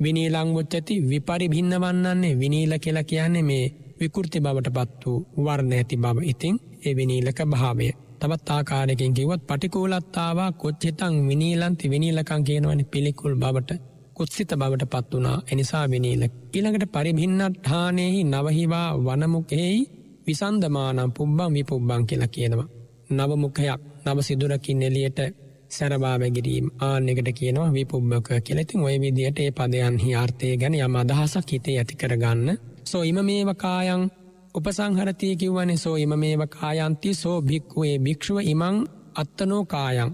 විනීලංගොච්ච ඇති විපරි භින්න වන්නන්නේ විනීල කියලා කියන්නේ මේ විකෘති බවට පත් වූ වර්ණ ඇති බව ඉතිං ඒ විනීලක භාවය. තවත් ආකාරයකින් කිවත් පටිකූලත්තාවා කොච්චිතං විනීලන්ති විනීලකං කියනවන පිළිකුල් බවට කුත්සිත බවට පත් වනා එනිසා විනීල ඉළඟට පරිභින්නත් හානෙහි නවහිවා වනමුකෙහි විසන්දමානම් පුබ්බං විපුබ්බං කියලා කියනවා. නවමුඛයක් නව සිදුරකින් එලියට සැරබාවැගිරීම් ආනෙකට කියනවා විපුබ්බක කෙලෙතින් ඔය විදියට ඒ පදයන්හි ආර්ථය ගැන යම අදහසක් හිතේ ඇති කරගන්න සෝ ඉම මේව කායන් උපසංහරතිය කිව්වනේ සෝ ඉම මේව කායන්ති සෝ භික්කුවේ භික්ෂුව ඉමං අත්තනෝ කායන්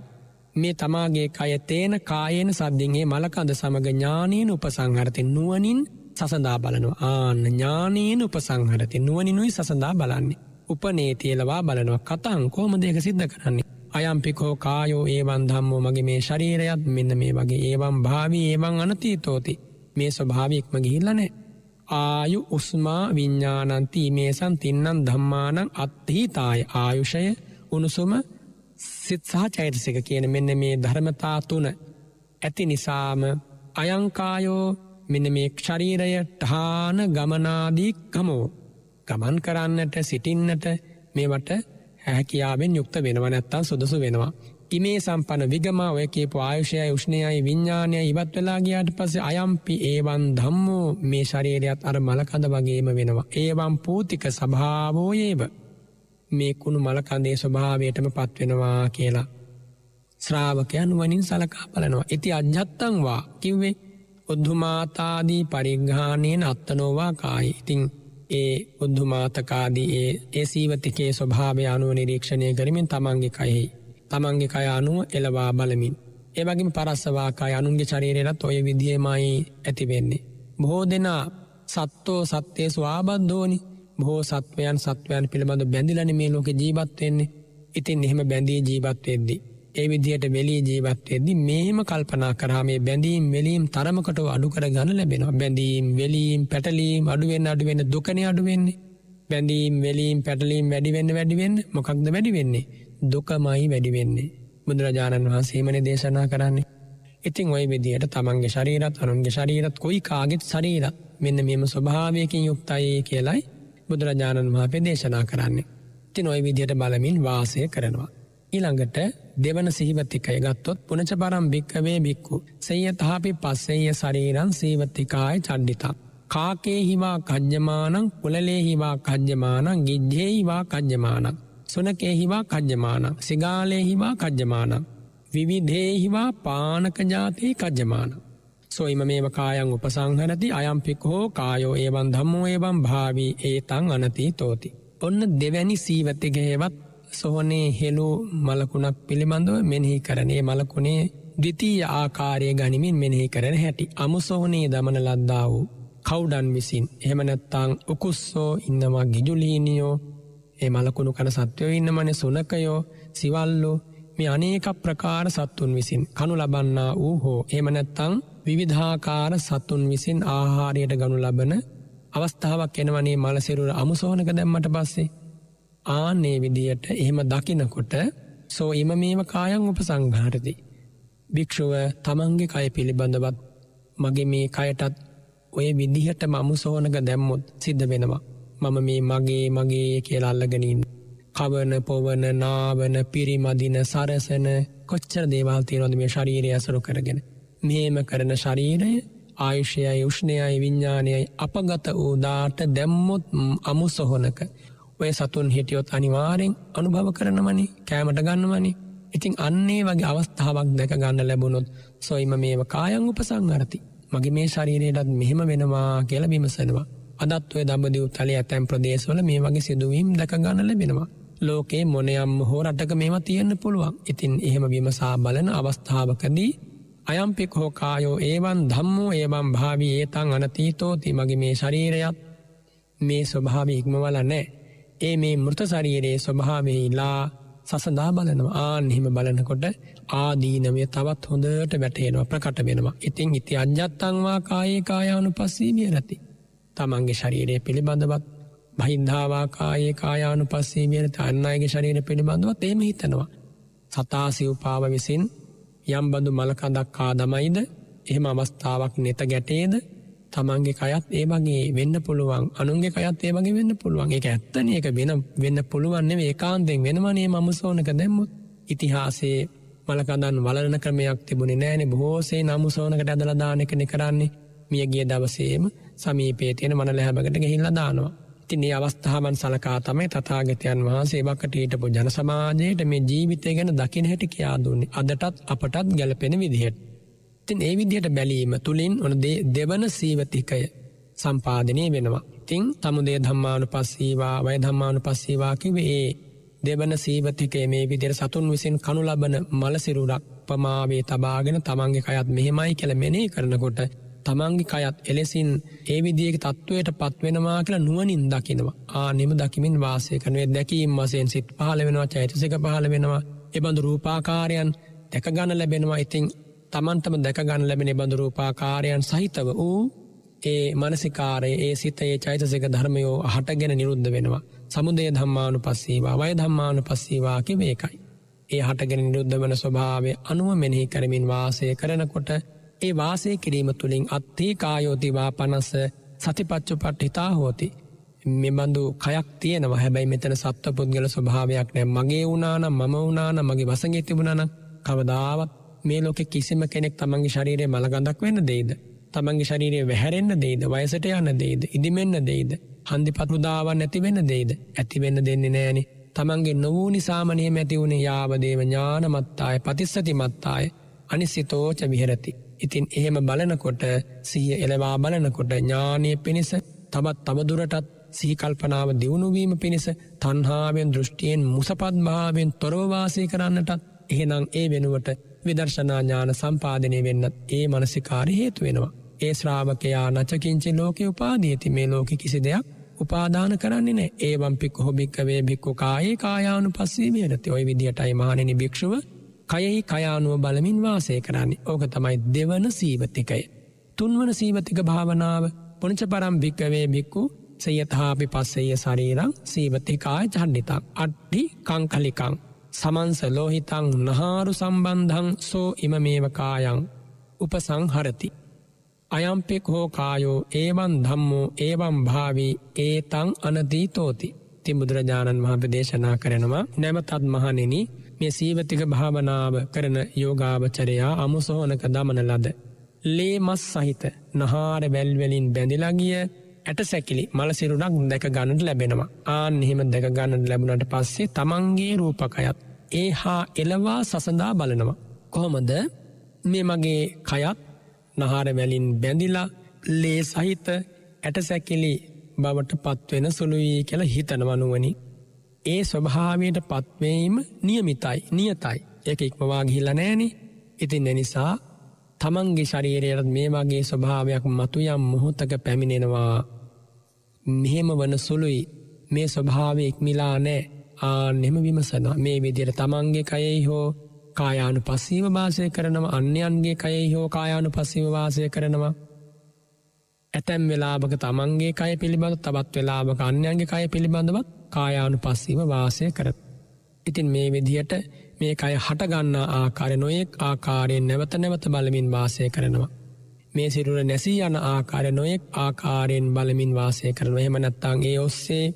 මේ තමාගේ කය තේන කායන සද්ධින්ගේ මලකඳ සමඟ ඥානීන උපසංහරති නුවනින් සසඳා බලනවා ආන්න ඥානීන උපසංහරති නුවනිනුයි සසඳා බලන්නේ. උපනේතියලවා බලනවා කතං කෝම දෙක සිද්ධ කරන්නේ. අයම්පිකෝ කායෝ ඒවන් ධම්මෝ මගේ මේ ශරීරයත් මෙන්න මේ වගේ ඒවම් භාවී ඒවන් අනතීතෝති මේ ස්වභාවික්ම ගිහිල්ලනෑ. ආයු උස්මා විඤ්ඥානන්ති මේසන් තින්නන් ධම්මානං අත්හිතාය ආයුෂය උණුසුම සිත් සහ චෛතසික කියන මෙන්න මේ ධර්මතා තුන. ඇති නිසාම අයංකායෝ මෙන මේ ක්ෂරීරය ටහාන ගමනාදී කමෝ ගමන් කරන්නට සිටින්නට මේවට හැකියාවෙන් යුක්ත වෙනව නැත්තන් සුදුසු වෙනවා. ඉමේ සම්පන විගම ඔය කියපු ආයුෂයයි උෂ්ණයයි විඤ්ඥානය ඉවත් වෙලා ගියාට පස අයම්පි ඒවන් ධම්මෝ මේ ශරීරයත් අර මලකඳ වගේම වෙනවා. ඒවම් පූතික සභාවෝයේව මේ කුණු මලකන්දේ ස්වභාවයටම පත්වෙනවා කියලා. ශ්‍රාවකයන් වනින් සලකා බලනවා. ඉති අජ්ජත්තංවා කිව්වේ උද්ධමාතාදී පරිග්ඝානයෙන් අත්තනෝවා කායි ඉතිං ඒ උද්ධමාතකාදී ඒ ඒ සීවතිකේ ස්වභාවය අනුව නිරීක්ෂණය කරමින් තමන්ගේ කයෙහි. තමන්ගේ කය අනුව එලවා බලමින්. ඒවගේම පරස්සවාකාය අනුන්ගේ චරීරයටත් ඔය විදිහමයි ඇතිවෙන්නේ. බොහෝ දෙනා සත්තෝ සත්‍යය ස්වාබද්ධෝනි බොහෝ සත්වයන් සත්වයන් පිළිබඳ බැඳිලන මේ ලෝක ජීවත්වවෙන්නේ ඉතින් එහෙම බැඳී ජීවත්වවෙද්දි. ඒ විදිහට වෙලී ජීවත්වයේදි මේම කල්පනා කරාමේ බැඳීම් වෙලීම් තරමකට අඩුකර ගණ ලැබෙනවා බැඳීම් වෙලීම් පැටලීම් අඩුවෙන් අඩුවෙන දුකන අඩුවෙන්නේ බැඳීම් වෙලීම් පැටලීම් වැඩිවෙන්න වැඩිවෙන්න මොකක්ද වැඩිවෙන්නේ දුකමයි වැඩිවෙන්නේ බුදුරජාණන් වහන්සේමන දේශනා කරන්නේ ඉතිං ඔය විදියට තමන්ගේ ශරීරත් අනුන්ගේ ශරීරත් කොයි කාගෙත් ශරීරත් මෙන්න මෙම ස්වභාවයකින් යුක්තයි කියලයි බුදුරජාණන් වහන්සේ දේශනා කරන්නේ. ති නොයි විදියට බලමින් වාසය කරනවා. ඊළඟට දෙවන සිහිවතිකය ගත්තොත් පුනච පරම් භික්කවේ බික්කු. සෙය තාපි පස්සෙය ශරීරන් සීවතිකාය චඩ්ඩිතා. කාකේ හිවා කජ්්‍යමානං පුලලේ හිවා කජ්්‍යමානං ගිජ්ජේ හිවා කජ්්‍යමානක්. සුනකේ හිවා කජ්්‍යමානක් සිගාලේ හිවා කජ්්‍යමානක්. විවිධේහිවා පානක ජාතයේ කජ්්‍යමානක්. සොයිම මේම කායන් උපසංහරති අයම්පික් හෝ කායෝ ඒවන් ධම්මෝ ඒවන් භාවී ඒතං අනති තෝති. ඔන්න දෙවැනි සීවතිගේවත් සොහොනේ හෙළු මලකුණක් පිළිබඳව මෙනෙහි කරනේ මලකුණේ ද්විතීය ආකාරය ගනිමින් මෙනෙහි කරන හැටි අමුසොහනේ දමන ලද්දා වූ කවුඩන් විසින් එහෙමනැත්තාං උකුස්සෝ ඉන්නවා ගිජුලීනියෝ ඒ මලකුණු කන සත්‍යයෝ ඉන්නමන සුනකයෝ සිවල්ලෝ මේ අනේක ප්‍රකාර සත්තුන් විසින් කනු ලබන්නා වූ හෝ එමනැත්තං විවිධාකාර සත්තුන් විසින් ආහාරයට ගනු ලබන අවස්ථාවක් එනවනේ මලසිරුර අමුසෝනක දැම්මට පස්සේ ආනේ විදියට එහෙම දකිනකොට සෝ එම මේම කායන් උප සංඝාරති. භික්‍ෂුව තමන්ගේ කය පිළිබඳවත් මගේ මේ කයටත් ඔය විදිහට මමුසෝනක දැම්මුත් සිද්ධ වෙනවා. මම මේ මගේ මගේ කියලා අල්ලගනින්. කවන පොවන නාවන පිරිමදින සරසන කොච්චර දේවාල්තියනොද මේ ශරීරය ඇසරු කරගෙන. මේම කරන ශරීරය ආයුෂයයි උෂ්ණයයි විඤ්ඥානයයි අපගත වූදාට දැම්මුත් අමු සොහොනක ඔය සතුන් හිටියොත් අනිවාරෙන් අනුභව කරනමනි කෑමට ගන්නමනි ඉතිං අන්නේ වගේ අවස්ථාවක් දැක ගන්න ලැබුණොත් සොයිම මේව කායන් උපසංහරති මගේ මේ ශරීරයටත් මෙහෙම වෙනවා කියල විමසනවා අදත් ඔය දබදිව තලි ඇතැම් ප්‍රදේශවල මේ වගේ සිදුවීම් දැක ගන්න ලැබෙනවා. ලෝකේ මොනයම් හෝ රටක මේවා තියෙන්න්න පුළුවන්. ඉතින් එහෙම විමසා බලන අවස්ථාවකදී අයම්පික් හෝ කායෝ ඒවන් ධම්මෝ ඒවම් භාවී ඒතන් අනතීතෝති මගේ මේ ශරීරයත් මේ ස්වභාව ඉක්මවල නෑ ඒ මේ මෘත ශරීරයේ ස්වභාවහිලා සසදා බලනවා. ආන්හිම බලනකොට ආදීනමය තවත් හොඳට වැටේනවා ප්‍රකට වෙනවා. ඉතිං ඉති අජ්‍යත්තංවා කායේ කායානු පස්සීවිය රැති. තමන්ගේ ශරීරය පිළිබඳවත් බහින්ධාවාකායේ කායානු පස්සීවියනත අන්නයගේ ශරීර පිළිබඳවත් ඒම හිතනවා. සතාසිව්පාව විසින් යම් බඳු මලකඳක් කාදමයිද එහෙම අවස්ථාවක් නෙත ගැටේද තමන්ගේ කයත් ඒ වගේ වෙන්න පුළුවන් අනුන්ගේ කයත් ඒ වගේ වෙන්න පුළුවන්. එක ඇත්තන එක වෙන වෙන්න පුළුවන්න්නේ ඒකාන්තෙන් වෙනවනේ මමුසෝනක දැම්මුත්. ඉතිහාසේ මලකදන් වලන ක්‍රමයක් තිබුණේ නෑනෙ බොහෝසේ නමුසෝනකට ඇදලදානකන කරන්නේ. මියගිය දවසේම සමීපේ තියෙන මන ලැහැබකට ගහිල්ල දානවා තින්නේ අවස්ථාවන් සලකා තමයි තතාගතයන් වහන්සේ වකටීටපු ජන සමාජයට මේ ජීවිතය ගැන දකින හැටි කියා දුන්නේ අදටත් අපටත් ගැලපෙන විදිහට. තින් ඒ විදිහට බැලීම තුළින් ඔන දෙවන සීවතිකය සම්පාධනය වෙනවා. තිං තමුදේ ධම්මානු පස්සීවා වය ධම්මානු පස්සීවාකිව ඒ දෙවන සීවතිකේ මේ විදිර සතුන් විසින් කනු ලබන මලසිරුරක් උපමාවේ තබාගෙන තමන්ගේ කයත් මෙහෙමයි කළ මෙනේ කරනකොට තමන්ගේ කයත් එලෙසින් ඒ විදික තත්ත්වයට පත්වෙනවා කියලා නුවනින් දකිනවා. ආනෙම දකිමින් වාසය කනුවේ දැකීම් වසයෙන් සිත් පහල වෙනවා චෛතසික පහල වෙනවා එබඳු රූපාකාරයන් දැකගන්න ලැබෙනවා. ඉතිං තමන්ටම දැකගන්න ලැබෙන බඳු රූපාකාරයන් සහිතව වූ ඒ මනසිකාරය ඒ සිතයේ චෛතසික ධර්මයෝ හටගෙන නිරුද්ධ වෙනවා. සමුදේ ධම්මානු පස්සීවා වය ධම්මානු පස්සීවාකි වේකයි. ඒ හටගෙන නිරුද්ධ වන ස්වභාවය අනුව මෙනෙහි කරමින් වාසය කරනකොට ඒ වාසය කිරීම තුළින් අත්තිී කායෝතිවා පනස්ස සතිපච්චු පට් හිතා. හෝති. මෙබඳු කයක් තියනව. හැබැයි මෙතන සත්ව පුද්ගල ස්වභාවයක් නෑ. මගේ වුණානම් මම වුණාන මගේ වසගේ තිබුණන කවදාවත් මේ ලෝක කිසිම කෙනෙක් තමන්ගේ ශරීරය මළගඳක් වෙන්න දෙයිද. තමන්ගේ ශරීරය වැහැරෙන්න්න දෙයිද? වයසට යන්න දෙයිද? ඉදිමෙන්න්න දෙයිද? හන්දි පතුදාවන් නැතිවෙන්න දෙයිද? ඇතිවෙන්න දෙන්නේ නෑනේ තමන්ගේ නොවූ නිසාමනය මැතිවුණේ යාවදේව ඥානමත්තාය පතිස්සති මත්තාය අනිසිතෝච විහරති. ඉතින් එහෙම බලනකොට සිය එලවා බලනකොට ඥානය පිණිස තබත් තබදුරටත් සීකල්පනාව දියුණුවීම පිණිස තන්හාාවෙන් දෘෂ්ටියෙන් මුසපත්භාවෙන් තොරවවාසය කරන්නටත් එහෙනම් ඒ වෙනුවට විදර්ශනා ඥාන සම්පාධනය වෙන්නත් ඒ මනසිකාරි හේතු වෙනවා. ඒ ශ්‍රාවකයා නචකින්චි ලෝකෙ උපාදීති මේ ලෝක කිසි දෙයක් උපාදාන කරන්නේ නෑ ඒවම් පික් හොබික්කවේ බික්කු කායේ කායානු පස්සේ වේරති ඔය විදිහටයි මානනි භික්ෂුව කයෙහි කයානුව බලමින් වාසය කරන්නේ ඕක තමයි දෙවන සීවතිකය. තුන්වන සීවතික භාවනාව පුංච පරම් භික්කවේ බික්කු සයතහාපි පස්සෙය ශරීරං සීවතිකාය චණ්ඩිතක් අට්ටි කංකලිකං සමන්ස ලෝහිතං නහාරු සම්බන්ධං සෝ ඉම මේවකායං උපසංහරති. අයම්පෙක් හෝ කායෝ ඒවන් ධම්මෝ ඒවම් භාවී ඒතං අනදීතෝති. ති බුදුරජාණන් වහන්ප දේශනා කරනවා නැමතත් මහනෙන මේ සීවතික භාවනාව කරන යෝගාවචරයා අමුසොහොනක දමන ලද. ලේ මස් සහිත නහාර වැල්වලින් බැඳිලගිය ඇට සැකිලි මලසිරුණක් දැක ගණට ලැබෙනවා ආන් එහෙම දැක ගණට ලැබුණට පස්සේ තමන්ගේ රූපකයත් ඒ හා එලවා සසඳා බලනවා. කොහොමද මේ මගේ කයත් නහාර වැලින් බැඳිලා ලේ සහිත ඇටසැකිලි බවට පත්වෙන සුළුවී කියල හිතනවනුවනි. ඒ ස්වභාවයට පත්වීම නියමිතයි නියතයි. එක ඉක්මවා ගිහිල්ල නෑනෙ ඉතින් එනිසා තමන්ගේ ශරීරයට මේ වගේ ස්වභාවයක් මතු යම් මොහොත්තක පැමිණෙනවා. මෙහෙම වන සුළුයි. මේ ස්වභාවය ඉක්මිලා නෑ ආනෙම විමසන මේ විදියට තමන්ගේ කයෙහි හෝ කායානු පස්සීව වාසය කරනවා. අන්‍යයන්ගේ කයෙහි හෝ කායානු පස්සීව වාසය කරනවා. ඇතැම් වෙලාබක තමන්ගේ කය පිළිබඳ තබත් වෙලාබක අන්‍යන්ගේ කය පිළිබඳවත් කායානු පස්සීව වාසය කර. ඉතින් මේ විදිහට මේ අය හටගන්න ආකාරය නොයෙක් ආකාරයෙන් නැවත නැවත බලමින් වාසය කරනවා. මේ සිරුර නැසී යන ආකාරය නොයෙක් ආකාරයෙන් බලමින් වාසය කරන එහෙම නැත්තං ඒ ඔස්සේ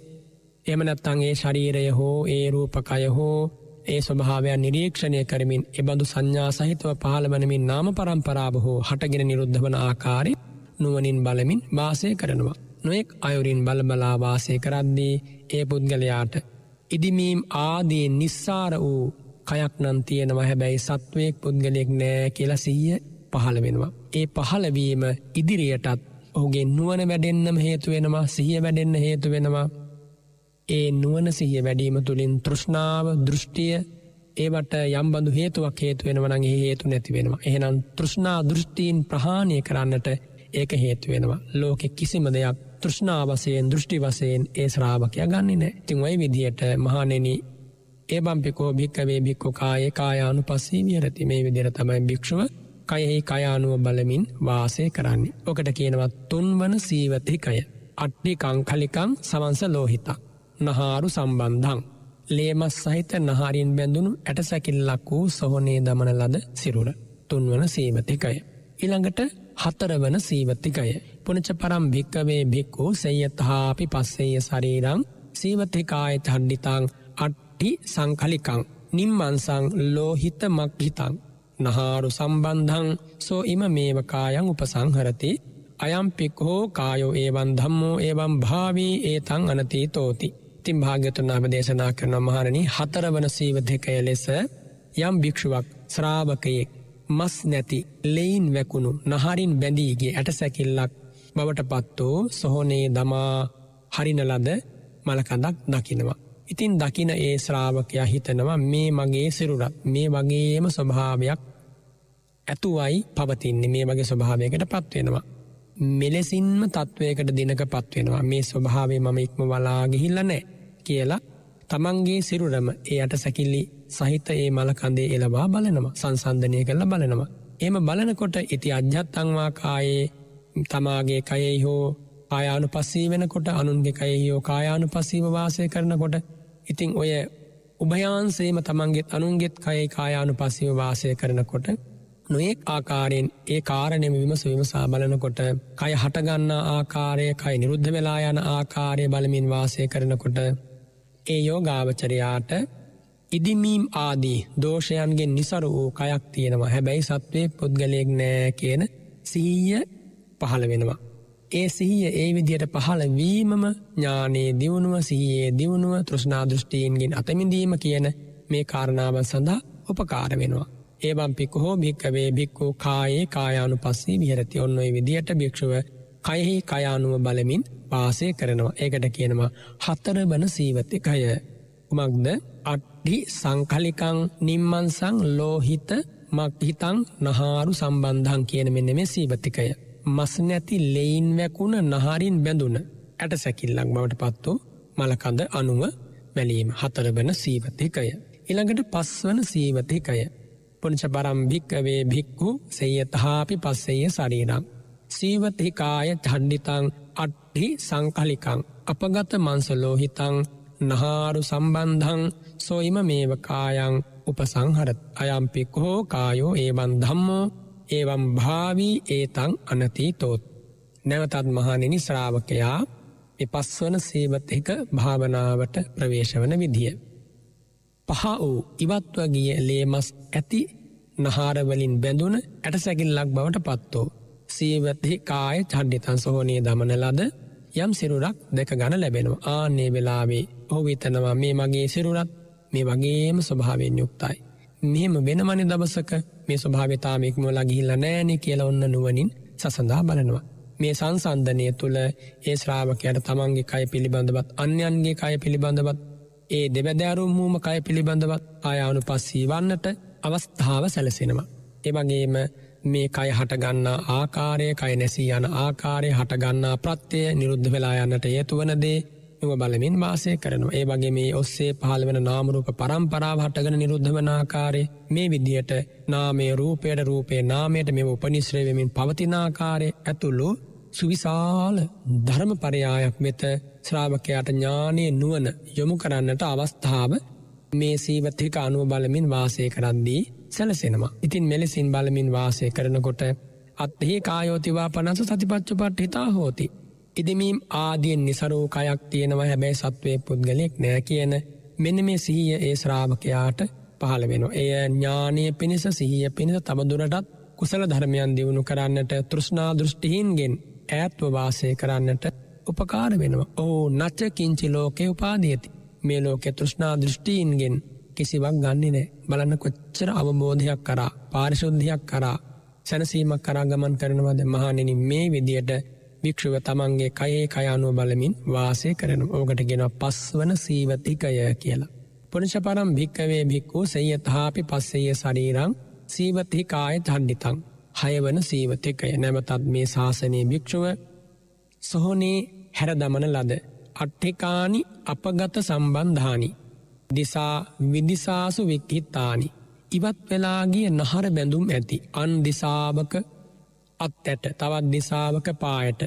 එම නැත්තං ඒ ශරීරය හෝ ඒ රූපකය හෝ ඒ ස්වභාවයන් නිරීක්ෂණය කරමින් එබඳු සංඥා සහිතව පහළවනමින් නාම පරම්පරාව හෝ හටගෙන නිරුද්ධ වන ආකාරය නුවනින් බලමින් වාසය කරනවා. නොෙක් අයුරින් බලබලා වාසය කරද්දී ඒ පුද්ගලයාට ඉදිමීම් ආදී නිස්සාර වූ කයක් නන් තියෙනව හැබැයි සත්වයෙක් පුද්ගලයෙක් නෑ කියලා සීය පහළ වෙනවා. ඒ පහළවීම ඉදිරියටත් ඔහුගේ නුවන වැඩෙන්න්නම හේතු වෙනවා සිහිය වැඩෙන්න්න හේතු වෙනවා. ඒ නුවන සිහිය වැඩීම තුළින් තෘෂ්ණාව දෘෂ්ටිය ඒවට යම්බඳු හේතුවක් හේතු වෙනවනගේ හේතු නැති වෙනවා. එහෙනම් තෘෂ්ණා දෘෂ්ටීන් ප්‍රහාණය කරන්නට ඒක හේතු වෙනවා. ලෝකෙ කිසිම දෙයක් තෘෂ්ණාවසයෙන් දෘෂ්ටි වසයෙන් ඒ ශ්‍රාවකය ගන්නේ නෑ තිංවයි විදියට මහනෙන ඒ බම්පිකෝ භික්කවේ භික්කු කායේ කායානු පස්සී වියරති මේ විදිර තමයි භික්ෂුව කයෙහි කයානුව බලමින් වාසය කරන්නේ. ඕකට කියනවත් තුන්වන සීවතිකය. අට්ටි කංකලිකං සමන්ස ලෝහිතා. නහාරු සම්බන්ධං. ලේමස් සහිත නහාරින් බැඳුණු ඇට සැකිල්ලක් වූ සොහොනේ දමන ලද සිරුර. තුන්වන සීවතිකය. ඉළඟට හතරවන සීවතිකය. පුනච පරම් භික්කවේ භික්කු සෙයතහාපි පස්සේය ශරීරං සීවතිකායත හඩ්ඩිතං අට්ටි සංකලිකං නිම්මන්සං ලෝහිත මක්හිතං නහාරු සම්බන්ධං සෝ ඉම මේවකායන් උපසංහරති අයම්පික් හෝ කායෝ ඒවන් ධම්මෝ ඒවම් භාවී ඒතං අනතී තෝති. තින් භාග්‍යතුන් අම දේශනා කරන මහරණි හතරවන සීවදකය ලෙස යම් භික්ෂුවක් ශ්‍රාවකයෙක් මස් නැති ලෙයින් වැකුණු නහරින් බැඳීගේ ඇට සැකිල්ලක් බවට පත්තෝ සොහොනේ දමා හරිනලද මලකඳක් දකිනවා. ඉතින් දකින ඒ ශ්‍රාවකයා හිතනවා මේ මගේ සිරුරත් මේ වගේම ස්වභාවයක් ඇතුවයි පවතින්නේ මේ වගේ ස්වභාවයකට පත්වෙනවා. මෙලෙසින්ම තත්ත්වයකට දිනක පත්වෙනවා මේ ස්වභාවේ මම ඉක්ම වලා ගිහිල්ල නෑ කියලා තමන්ගේ සිරුරම එයට සැකිල්ලි සහිත ඒ මල කඳේ එලවා බලනවා සංසන්ධනය කරලා බලනවා. එම බලනකොට ඉති අජ්‍යත් අංවාකායේ තමාගේ කයෙහි හෝ ආයානු පස්සී වෙනකොට අනුන්ගේ කයෙහි හෝ කායානු පස්සීව වාසය කරනකොට ඉතිං ඔය උභයන්සේම තමන්ගේත් අනුන්ගෙත් කයි කායානු පස්සිව වාසය කරනකොට නොයෙක් ආකාරයෙන් ඒ කාරණයම විමස විමසා බලනකොට කය හටගන්නා ආකාරය කයි නිරුද්ධ වෙලා යන ආකාරය බලමින් වාසය කරනකොට ඒ යෝගාවචරයාට ඉදිමීම් ආදී දෝෂයන්ගෙන් නිසරු වූ කයක් තියෙනවා හැබැයි සත්වය පුද්ගලයෙක් නෑ කියන සීය පහළ වෙනවා. ඒ සිහිය ඒ විදියට පහළ වීමම ඥානයේ දියුණුව සිහියේ දියුණුව තෘෂ්නා දෘෂ්ටීන්ගෙන් අතමිදීම කියන මේ කාරණාවන් සඳහා උපකාර වෙනවා. ඒබම් පික්ක හෝ භික්කවේ භික්කු කායේ කායානු පස්සී විහරති ඔන්නොයි විදියට භික්ෂුව කයෙහි කයානුව බලමින් පාසය කරනවා ඒකට කියනවා හත්තර බන සීවතිකය කුමක්ද අට්ඩි සංකලිකං නිම්මන්සං ලෝහිත මක්හිතං නහාරු සම්බන්ධන් කියන මෙන්න මේ සීවතිකය. මස් නැති ලෙයින් වැකුණ නහරින් බැඳුන ඇට සැකිල්ලක් බවට පත්තු මලකඳ අනුව බැලීම හතරබන සීවතිකය. ඉළඟට පස්වන සීවතිකය. පුංච පරම්භික්කවේ භික්කු සෙයතහාපි පස්සෙය සරීරම්. සීවතිකාය චණ්ඩිතං අට්හි සංකලිකං අපගත මන්සලෝහිතං නහාරු සම්බන්ධං සොයිම මේවකායං උපසංහරත් අයම්පික් හෝ කායෝ ඒවන් ධම්මෝ ඒවම් භාවී ඒතං අනතීතෝත්. නැවතත් මහනෙනි ශ්‍රාවකයා එපස්වන සේවතක භාවනාවට ප්‍රවේශවන විදිිය. පහ වූ ඉවත්ව ගිය ලේමස් ඇති නහාරවලින් බැඳුන ඇට සැකිල්ලක් බවට පත්තෝ. සීවතහි කාය චඩ්ඩිතන් සොහෝනය දමන ලද යම් සිරුරක් දෙක ගණ ලැබෙනවා ආන්නේ වෙලාවේ ඔහු විතනවා මේ මගේ සිරුරත් මේ වගේම ස්වභාවෙන් යුක්තයි. මෙහෙම වෙනමනි දවසක මේ ස්වභාවිතාමෙක්ම ලගිහිල්ල නෑනෙ කියල ඔන්න නුවනින් සසඳා බලනවා. මේ සංසන්ධනය තුළ ඒ ශ්‍රාවකයට තමන්ගේ කය පිළිබඳවත් අන්‍යන්ගේ කය පිළිබඳවත් ඒ දෙබැදෑරුම් මූම කය පිළිබඳවත් ආයානු පස්සී වන්නට අවස්ථාව සැලසෙනවා. එවගේම මේ කය හටගන්නා ආකාරය කය නැසී යන ආකාරය හටගන්නා ප්‍රත්‍යය නිරුද්ධ වෙලා යන්නට ඒතුවනදේ නුව බලමින් වාසය කරනවා. ඒ වගේ මේ ඔස්සේ පහළ වෙන නාමරූප පරම්පරාව හටගෙන නිරුද්ධ වනාකාරය මේ විදියට නාමේ රූපයට රූපේ නාමයට මෙ උපනිශ්‍රයවෙමින් පවතිනාකාරය ඇතුළු සුවිශාල ධර්ම පරයායක් වෙත ශ්‍රාවකයාට ඥානය නුවන යොමු කරන්නට අවස්ථාව මේ සීවත්හික අනුව බලමින් වාසය කරද්දී සැලසෙනවා. ඉතින් මෙලෙසින් බලමින් වාසය කරනකොට අත්හි කායෝතිවා පනස සතිපච්චු පට් හිතා හෝති. ඉදිමීම් ආදියෙන් නිසරූ කයක් තියෙනවා හැබැයි සත්වය පුද්ගලෙක් නෑ කියන මෙන මේ සිහිය ඒ ශ්‍රාවකයාට පහළ වෙන. එය ඥානය පිණිස සිහිය පිණිස තබදුරටත් කුසල ධර්මයන් දියුණු කරන්නට තෘෂ්නා දෘෂ්ටිහින්ගෙන් ඈත්ව වාසය කරන්නට උපකාර වෙනවා. ඕ නච්ච කිංචි ලෝකය උපාදියති. මේ ලෝකෙ තෘෂ්නා දෘෂ්ටීන්ගෙන් කිසිවක් ගන්නේ නෑ. බලන්න කොච්චර අවබෝධයක් කරා පාරිශුද්ධයක් කරා සැනසීමක් කරා ගමන් කරනවද මහනෙන මේ විදියට භික්ෂුව තමන්ගේ කයේ කයානුව බලමින් වාසය කරන ඕකට ගෙන පස්වන සීවතිකය කියලා. පුනිෂ පරම් භික්කවේ භික්කූ සෙයතහාපි පස්සෙය සරීරං සීවතිකාය චණ්ඩිතං හයවන සීවතිකය. නැමතත් මේ ශාසනය භික්ෂුව සොහොනේ හැර දමන ලද අට්ඨිකානි අපගත සම්බන්ධානි. දිසා විදිසාසු වික්හිත්තානි ඉවත් වෙලාගිය නහර බැඳුම් ඇති අන් දිසාවක අත් ඇට තවත් දිසාවක පායට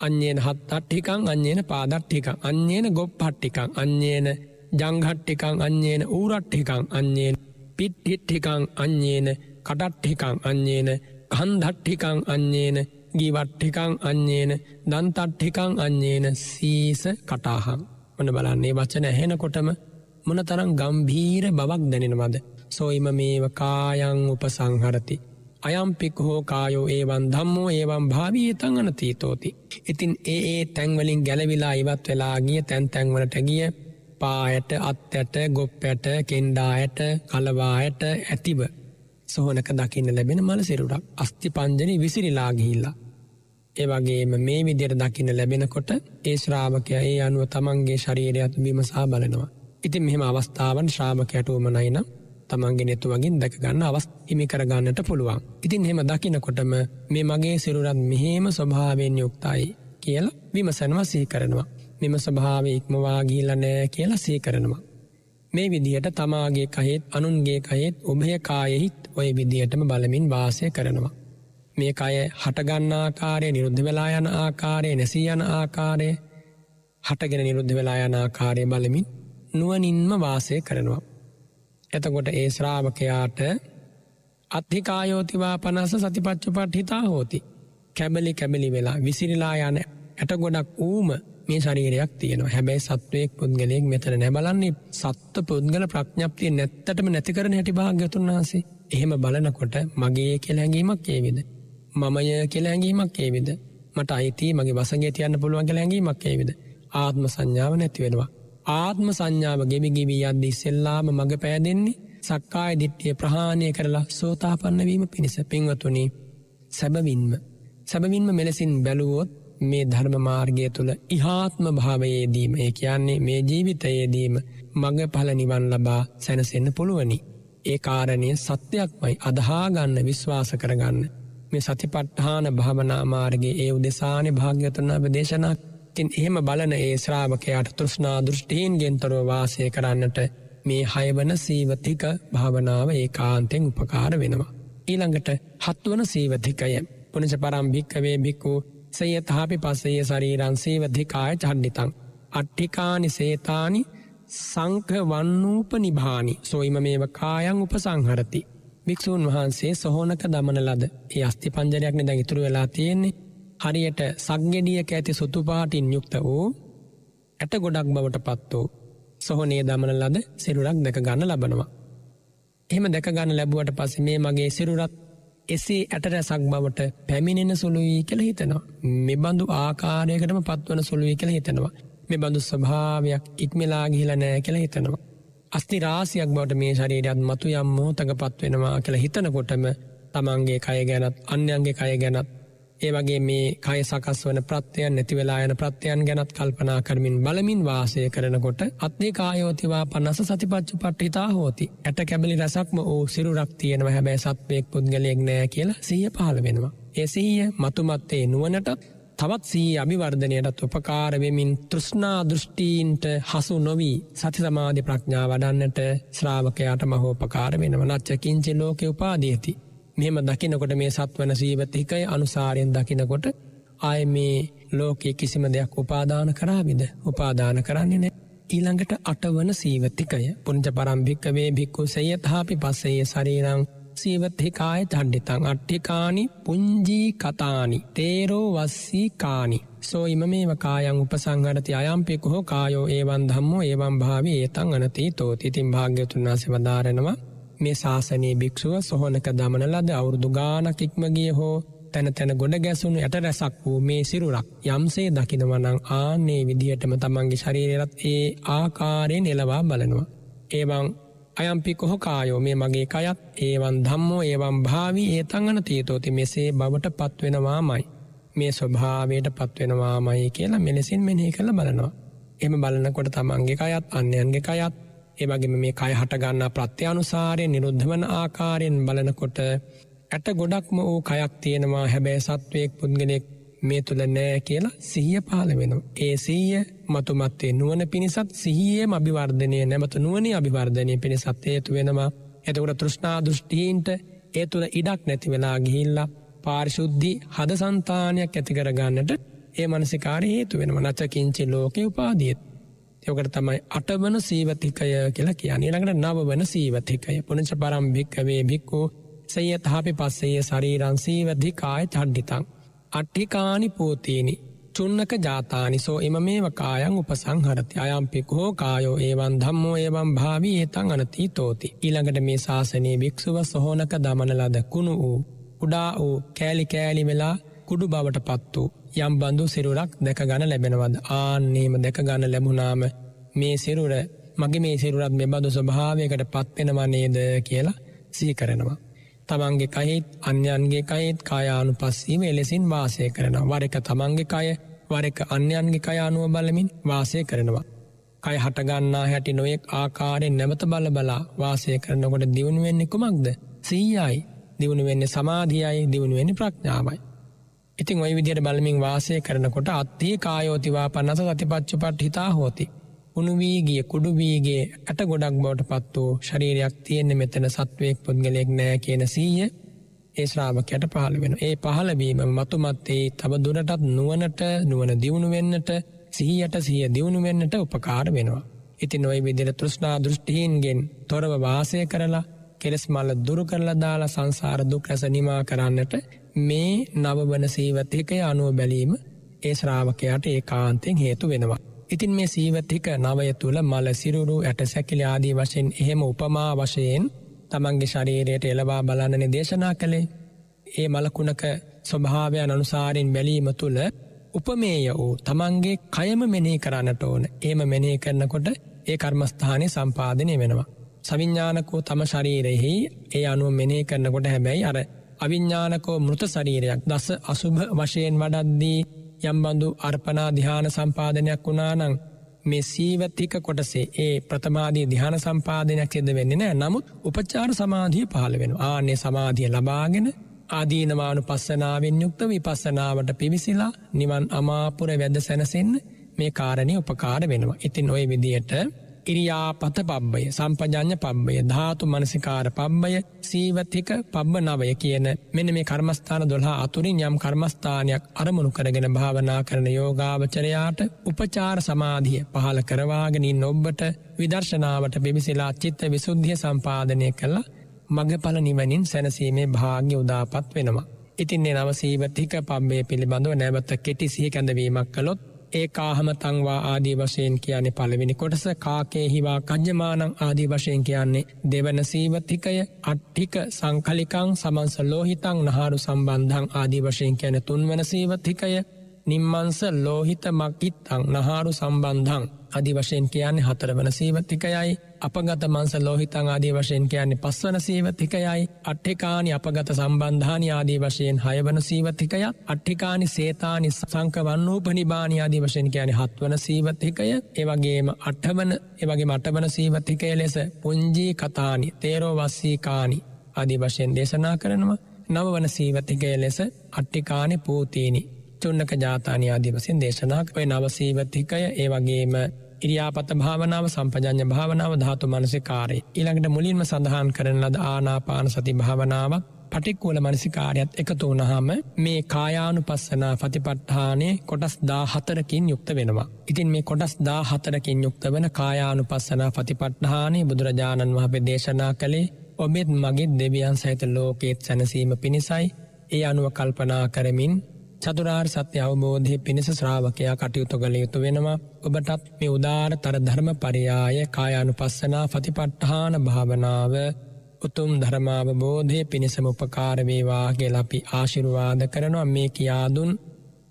අන්‍යයෙන් හත් අට්ටිකං අන්‍යේන පාදට්ටිකං අන්‍යේන ගොප් පට්ටිකං අන්‍යේන ජංහට්ටිකං අන්‍යේන ඌරට්ටිකං අන්‍යයෙන් පිට්හිට්ටිකං අන්‍යේන කටට්ටිකං අන්‍යේන කන්දට්ටිකං අන්‍යේන ගීවට්ටිකං අන්‍යේන දන්තට්ටිකං අන්‍යේන සීස කටාහං වන බලන්නේ වචන ඇහෙනකොටම මොන තරම් ගම්භීර බවක් දැනෙනවද සොයිම මේව කායං උපසංහරති අයම්පික් හෝ කායෝ ඒවන් ධම්මෝ ඒවන් භාවීතං අනතීතෝති. ඉතින් ඒ ඒ තැන්වලින් ගැලවිලා ඉවත් වෙලා ගිය තැන් තැන්වලට ගිය පායට අත් ඇට ගොප් ඇට කෙන්ඩායට කලවායට ඇතිව සොහනක දකින්න ලැබෙන මල සිරුරක් අස්ති පංජනි විසිරිලා ගිහිල්ලා. ඒවගේම මේ විදියට දකින්න ලැබෙනකොට ඒ ශ්‍රාවකය ඒ අනුව තමන්ගේ ශරීරයත් විමසා බලනවා. ඉතින් මෙහෙම අවස්ථාවන් ශ්‍රාවකයට උමනයිනම් තමන්ගේ නෙතුවගින් දැක ගන්න අවස් හිමි කරගන්නට පුළුවන්. ඉතින් හෙම දකිනකොටම මේ මගේ සිරුරත් මෙහෙම ස්වභාවෙන් යුක්තයි කියලා විමසනවා සී කරනවා. මෙම ස්වභාව ඉක්මවා ගිහිල්ල නෑ කියලා සී කරනවා. මේ විදිහට තමාගේ කහෙත් අනුන්ගේ කහෙත් ඔබය කායෙහිත් ඔය විදිහටම බලමින් වාසය කරනවා. මේ අය හටගන්නාකාරය නිරුද්ධ වෙලා යන ආකාරය නැසී යන ආකාරය හටගෙන නිරුද්ධ වෙලා යන ආකාරය බලමින් නුවනින්ම වාසය කරනවා. එතකොට ඒ ශ්‍රාවකයාට අත්හිකායෝතිවා පනස සතිපච්චු පට් හිතා හෝති. කැබලි කැබලි වෙලා විසිරිලා යන ඇට ගොඩක් ඌම මේ ශරීරයක් තියෙනවා හැබැයි සත්වයෙක් පුද්ගලයෙක් මෙතන නැබලන්නේ සත්ව පුද්ගල ප්‍රඥප්තිය නැත්තටම නැති කරන හැටි භාග්‍යතුන් වහසේ එහෙම බලනකොට මගේ කෙලැඟීමක් ඒවිද. මමය කෙලැඟීමක් ඒවිද මට අයිති මගේ වසගේ තියන්න පුළුවන් කෙලැඟීමක් ඒවිද ආත්ම සංඥාව නැතිවෙනවා. ආත්ම සංඥාව ගෙමිගිවී අද්දි ඉස්සෙල්ලාම මඟ පෑදෙන්නේ සක්කාය දිට්ටිය ප්‍රහාණය කරලා සෝතාපන්නවීම පිණිස පින්වතුනි සැබවින්ම සැබවින්ම මෙලෙසින් බැලුවොත් මේ ධර්ම මාර්ගය තුළ ඉහාත්ම භාවයේදීම ඒ කියන්නේ මේ ජීවිතයේදීම මඟ පල නිවන් ලබා සැනසෙන්න පුළුවනි. ඒ කාරණය සත්‍යයක්මයි අදහාගන්න විශ්වාස කරගන්න. මේ සතිපට්ඨාන භාවනා මාර්ගගේ ඒ උදෙසානය භාග්‍යතුනාව දේශනක් තින් එහෙම බලන ඒ ශ්‍රාවකයාට තෘෂ්නා දෘෂ්ටීන් ගෙන්තරව වාසය කරන්නට මේ හයවන සීවතික භාවනාව ඒ කාන්තෙන් උපකාර වෙනවා. ඊළඟට හත්වන සීවතිකය පුනිච පරම්භික්කවේ බික්කු සයතාපි පස්සය ශරීරන් සේවධිකාය චඩ්ඩිතං. අට්ටිකානි සේතානි සංක වන්නූප නිභානි සොයිම මේව කායන් උපසංහරති. භික්‍ෂූන් වහන්සේ සොහෝනක දමන ලද ඒ අස්ති පංජරයක්න දැ ඉතුරු වෙලා තියෙන්නේ හරියට සක්ගෙඩියක ඇති සුතුපාටින් යුක්ත වූ ඇට ගොඩක් බවට පත් වූ සොහොනේ දමන ලද සිරුරක් දැක ගන්න ලබනවා. එහෙම දැක ගන්න ලැබුවට පස මේ මගේ සිරුරත් එසේ ඇට රැසක් බවට පැමිණෙන සුළුවී කළ හිතනවා. මෙබඳු ආකාරයකටම පත්වන සුළුවී කළ හිතනවා. මෙ බඳු ස්වභාවයක් ඉක්මලා ගිහිල නෑ කළ හිතනවා. අස්ති රාසියක් බවට මේ ශරීරයත් මතු යම් මෝතක පත්වෙනවා කළ හිතනකොටම තමන්ගේ කය ගැනත් අන්‍යන්ගේ කය ගැනත් ඒ වගේ මේ කය සකස් වන ප්‍රත්‍යයන් නැතිවෙලා යන ප්‍රත්‍යයන් ගැනත් කල්පනා කරමින් බලමින් වාසය කරනකොට අත්ේ කායෝතිවා පන්නස සතිපච්චු පට්ටිතා හෝති ඇට කැබලි රැසක්ම ඕ සිරුරක් තියෙනව හැබැයි සත්වයෙක් පුද්ගලයෙක් නෑ කියලා සීය පහළ වෙනවා. එසීය මතුමත්තේ නුවනටත් තවත් සී අභිවර්ධනයටත් උපකාරවෙමින් තෘෂ්නා දෘෂ්ටීන්ට හසු නොවී සති සමාධි ප්‍රඥා වඩන්නට ශ්‍රාවකයාට මහෝපකාර වෙනව නච්චකින්චි ලෝක උපාදීති. මෙම දකිනකොට මේ සත්වන සීවතිකය අනුසාරයෙන් දකිනකොට ආය මේ ලෝකයේ කිසිම දෙයක් උපාදාන කරාවිද? උපාදාන කරන්නේ නෑ ඊළඟට අටවන සීවතිකය. පුංච පරම්භික්කවේ භික්කු සයත්හාපි පස්සයේ සරීරං සීවත්හිකාය චඩ්ඩිතං අට්ටිකානි පුංජී කතානි තේරෝ වස්සී කානි සෝ ඉම මේ කායන් උපසංහරති අයම්පිකුහෝ කායෝ ඒවන් ධම්මෝ ඒවම් භාවි ඒතන් අනති තෝතිතින් භාග්‍යතුන් වහස වදාරෙනවා මේ ශාසනයේ භික්ෂුව සොහොනක දමන ලද අවුරුදු ගානක් ඉක්මගිය හෝ තැන තැන ගොඩ ගැසුණු ඇට රැසක් වූ මේ සිරුරක් යම්සේ දකිනවනං ආනේ විදිහටම තමන්ගේ ශරීරයත් ඒ ආකාරයෙන් එලවා බලනවා. ඒවන් අයම්පි කොහ කායෝ මේ මගේ කයත් ඒවන් ධම්මෝ ඒවන් භාවී ඒතංගන තීතෝති මෙසේ බවට පත්වෙනවාමයි. මේ ස්වභාවයට පත්වෙනවාමයි කියලා මෙලෙසින් මෙනෙහි කළ බලනවා. එම බලනකොට තමන්ගේ කයත් අන්‍යන්ගේ කයත් ඒවගේම මේ කය හටගන්න ප්‍රත්‍යානුසාරය නිරුද්ධ වන ආකාරයෙන් බලනකොට ඇට ගොඩක්ම වූ කයක් තියෙනවා හැබැයි සත්වයෙක් පුද්ගලෙක් මේ තුළ නෑ කියලා සිහිය පාල වෙනවා. ඒ සීය මතුමත්තේ නුවන පිණිසත් සිහියේම අභිවර්ධනය නැමත නුවනේ අභිවර්ධනය පිණිසත් ඒතු වෙනවා. එතකට තෘෂ්නා දෘෂ්ටීන්ට ඒ තුළ ඉඩක් නැති වෙලා ගිහිල්ලා පාරිශුද්ධි හද සන්තානයක් ඇතිකරගන්නට ඒ මනසිකාර හේතු වෙනම නචකින්චි ලෝක උපාදියත්. යොකට තමයි අටවන සීවතිකය කියලා කියන ළඟට නවවන සීවතිකය පුනච පරම්භික්කවේ භික්කෝ සයතහපි පස්සයේ ශරීරන් සීවධිකාය චඩ්ඩිතං. අට්ටිකානි පෝතියනි චුන්නක ජාතානිසෝ එම මේ කායන් උපසංහරති අයම්පික් හෝ කායෝ ඒවන් ධම්මෝ ඒවන් භාවී ඒතන් අනති තෝති. ඊළඟට මේ ශාසනයේ භික්ෂුව සොහොනක දමන ලද කුණු වූ උඩා වූ කෑලි කෑලි වෙලා කුඩු බවට පත් වූ යම් බඳු සිරුරක් දැක ගණ ලැබෙනවද ආන්නේම දැක ගන්න ලැබුණාම මේ සිරුර මගේ මේ සිරුරත් මෙ බඳු ස්වභාවයකට පත්වෙනවනේද කියලා සී කරනවා. තමන්ගේ කහිත් අන්‍යන්ගේ කයිත් කායානු පස්සීම එලෙසින් වාසය කරනවා වරක තමන්ගේ කය වරක අන්‍යන්ගේ කයානුව බලමින් වාසය කරනවා. කයි හටගන්නා හැටි නොයෙක් ආකාරයෙන් නැවත බල බලා වාසය කරනකොට දියුණු වෙන්නේ කුමක්ද සීයයි දියුණු වෙන්නේ සමාධියයි දියුණු වෙන්නේ ප්‍රඥාවයි. ඉතින් ඔය විදියට බලමින් වාසය කරනකොට අත්තිය කායෝතිවා පන්නස සතිපච්චු පට් හිතා හෝති. උනුවීගිය කුඩුවීගේ ඇට ගොඩක් බවට පත් වූ ශරීරයක් තියෙන්නේ මෙතන සත්වයෙක් පුද්ගලයෙක් නෑ කියන සීය ඒ ශ්‍රාවකයට පහළ වෙන. ඒ පහළවීම මතුමත්තේ තබ දුරටත් නුවනට නුවන දියුණු වෙන්නට සිහියට සිහිය දියුණු වෙන්නට උපකාර වෙනවා. ඉතින් ඔයි විදිර තෘෂ්ණා දෘෂ්ටිහීන්ගෙන් තොරව වාසය කරලා කෙලෙස් මල්ල දුරු කරලා දාලා සංසාර දුක් රැස නිමා කරන්නට මේ නවවන සීවතිකය අනුව බැලීම ඒ ශ්‍රාවකයාට ඒ කාන්තෙන් හේතු වෙනවා. ඉතින් මේ සීවතික නවය තුළ මල සිරුරු ඇට සැකිලි ආදී වශයෙන් එහෙම උපමා වශයෙන් තමන්ගේ ශරීරයට එළවා බලන්නන දේශනා කළේ ඒ මලකුණක ස්වභාවයන් අනුසාරෙන් බැලීම තුළ උපමේය වූ තමන්ගේ කයම මෙනේ කරන්නට ඕන ඒම මෙනේ කරනකොට ඒ කර්මස්ථානය සම්පාදනය වෙනවා. සවිඤ්ඥානකෝ තම ශරීරයෙහි ඒ අනුව මෙනේ කරනකොට හැබැයි අර අවිඤ්ඥානකෝ මෘත ශරීරයක්. දස අසුභ වශයෙන් වඩද්දී යම්බඳු අර්පනා දිහාන සම්පාදනයක් වුණානං මේ සීවතික කොටසේ ඒ ප්‍රථමාදී දිහාන සම්පාදනයක් සිද වෙන්නේ නෑ නමුත් උපචාර සමාධිය පහළ වෙන ආනේ සමාධිය ලබාගෙන ආදීනමානු පස්සනාවෙන් යුක්ත විපස්සනාවට පිවිසිලා නිවන් අමාපුර වැද සැනසෙන්න මේ කාරණය උපකාර වෙනවා. ඉතින් ඔය විදියට ඉරියාපත පබ්බය සම්පජඥ පබ්බය ධාතු මනසිකාර පබ්බය සීවතික පබ්බ නවය කියන මෙන මේ කර්මස්ථාන දොල්හා අතුරින් යම් කර්මස්ථානයක් අරමුණු කරගෙන භාවනා කරන යෝගාවචරයාට උපචාර සමාධිය පහල කරවාගෙනින් ඔබ්බට විදර්ශනාවට පිවිසිලා චිත්ත විසුද්ධිය සම්පාදනය කළා මගඵල නිවනින් සැනසීමේ භාග්‍ය උදාපත් වෙනවා. ඉතින්නේ නවසීවතික පබ්බේ පිළිබඳව නැවත කෙටි සිහි කැඳවීමක් කළොත් ඒ කාහම තංවා ආදී වශයෙන් කියන්නේ පළවෙනි කොටස. කාකේ හිවා කජ්්‍යමානං ආදී වශයෙන් කියන්නේ දෙවන සීවතිකය අට්ටික සංකලිකං සමන්ස ලෝහිතං නහාරු සම්බන්ධං ආදී වශයෙන් කියන තුන්වන සීවතිකය නිම්මන්ස ලෝහිත මක්කිත්තං නහාරු සම්බන්ධං. අධි වශයෙන් කියන්නේ හතරවන සීවතිකයයි. අපගත මන්ස ලෝහිතං ආදී වශයෙන් කියන්නේ පස්වන සීවතිකයයි. අට්ඨිකානි අපගත සම්බන්ධානි ආදී වශයෙන් හයවන සීවතිකය. අට්ඨිකානි සේතානි සංකවන්නූපනිබානි ආදී වශයෙන් කියන්නේ හත්වන සීවතිකය. ඒවගේම අට්ඨවන ඒවගේ මටවන සීවතිකය ලෙස පුංජී කතානි තේරෝ වස්සීකානි ආදී වශයෙන් දේශනා කරනවා. නවවන සීවතිකය ලෙස අට්ටිකානි පූතිීනි. චුන්නක ජාතානය ආදිවසින් දේශනාක් ඔය නවසීවතිකය ඒ වගේම ඉරියාපත භාවනාව සම්පජඥ භාවනාව ධාතු මනසිකාරය ඊළඟට මුලින්ම සඳහන් කරන ලද ආනාපාන සති භාවනාවක් පටික්කූල මනසිකාරයත් එකතු වනහම මේ කායානු පස්සනා පතිපට්ඨානය කොටස් දා හතරකින් යුක්ත වෙනවා. ඉතින් මේ කොටස් දා හතරකින් යුක්ත වන කායානු පස්සනා පතිපට්ඨානය බුදුරජාණන් වහපේ දේශනා කළේ ඔබෙත් මගෙත් දෙවියන් සහිත ලෝකේත් සැනසීම පිණිසයි ඒ අනුව කල්පනා කරමින් චතුරාර් සත්‍ය අවබෝධය පිණිස ශ්‍රාවකයා කටයුතු කළ යුතු වෙනවා. ඔබටත් මේ උදාර තර ධර්ම පරියාය කායානු පස්සනා ෆතිපට්ඨාන භාවනාව උතුම් ධර්මාවබෝධය පිණිසම උපකාරවේවා ගෙලපි ආශිරුවාද කරනවා. මේ කියාදුන්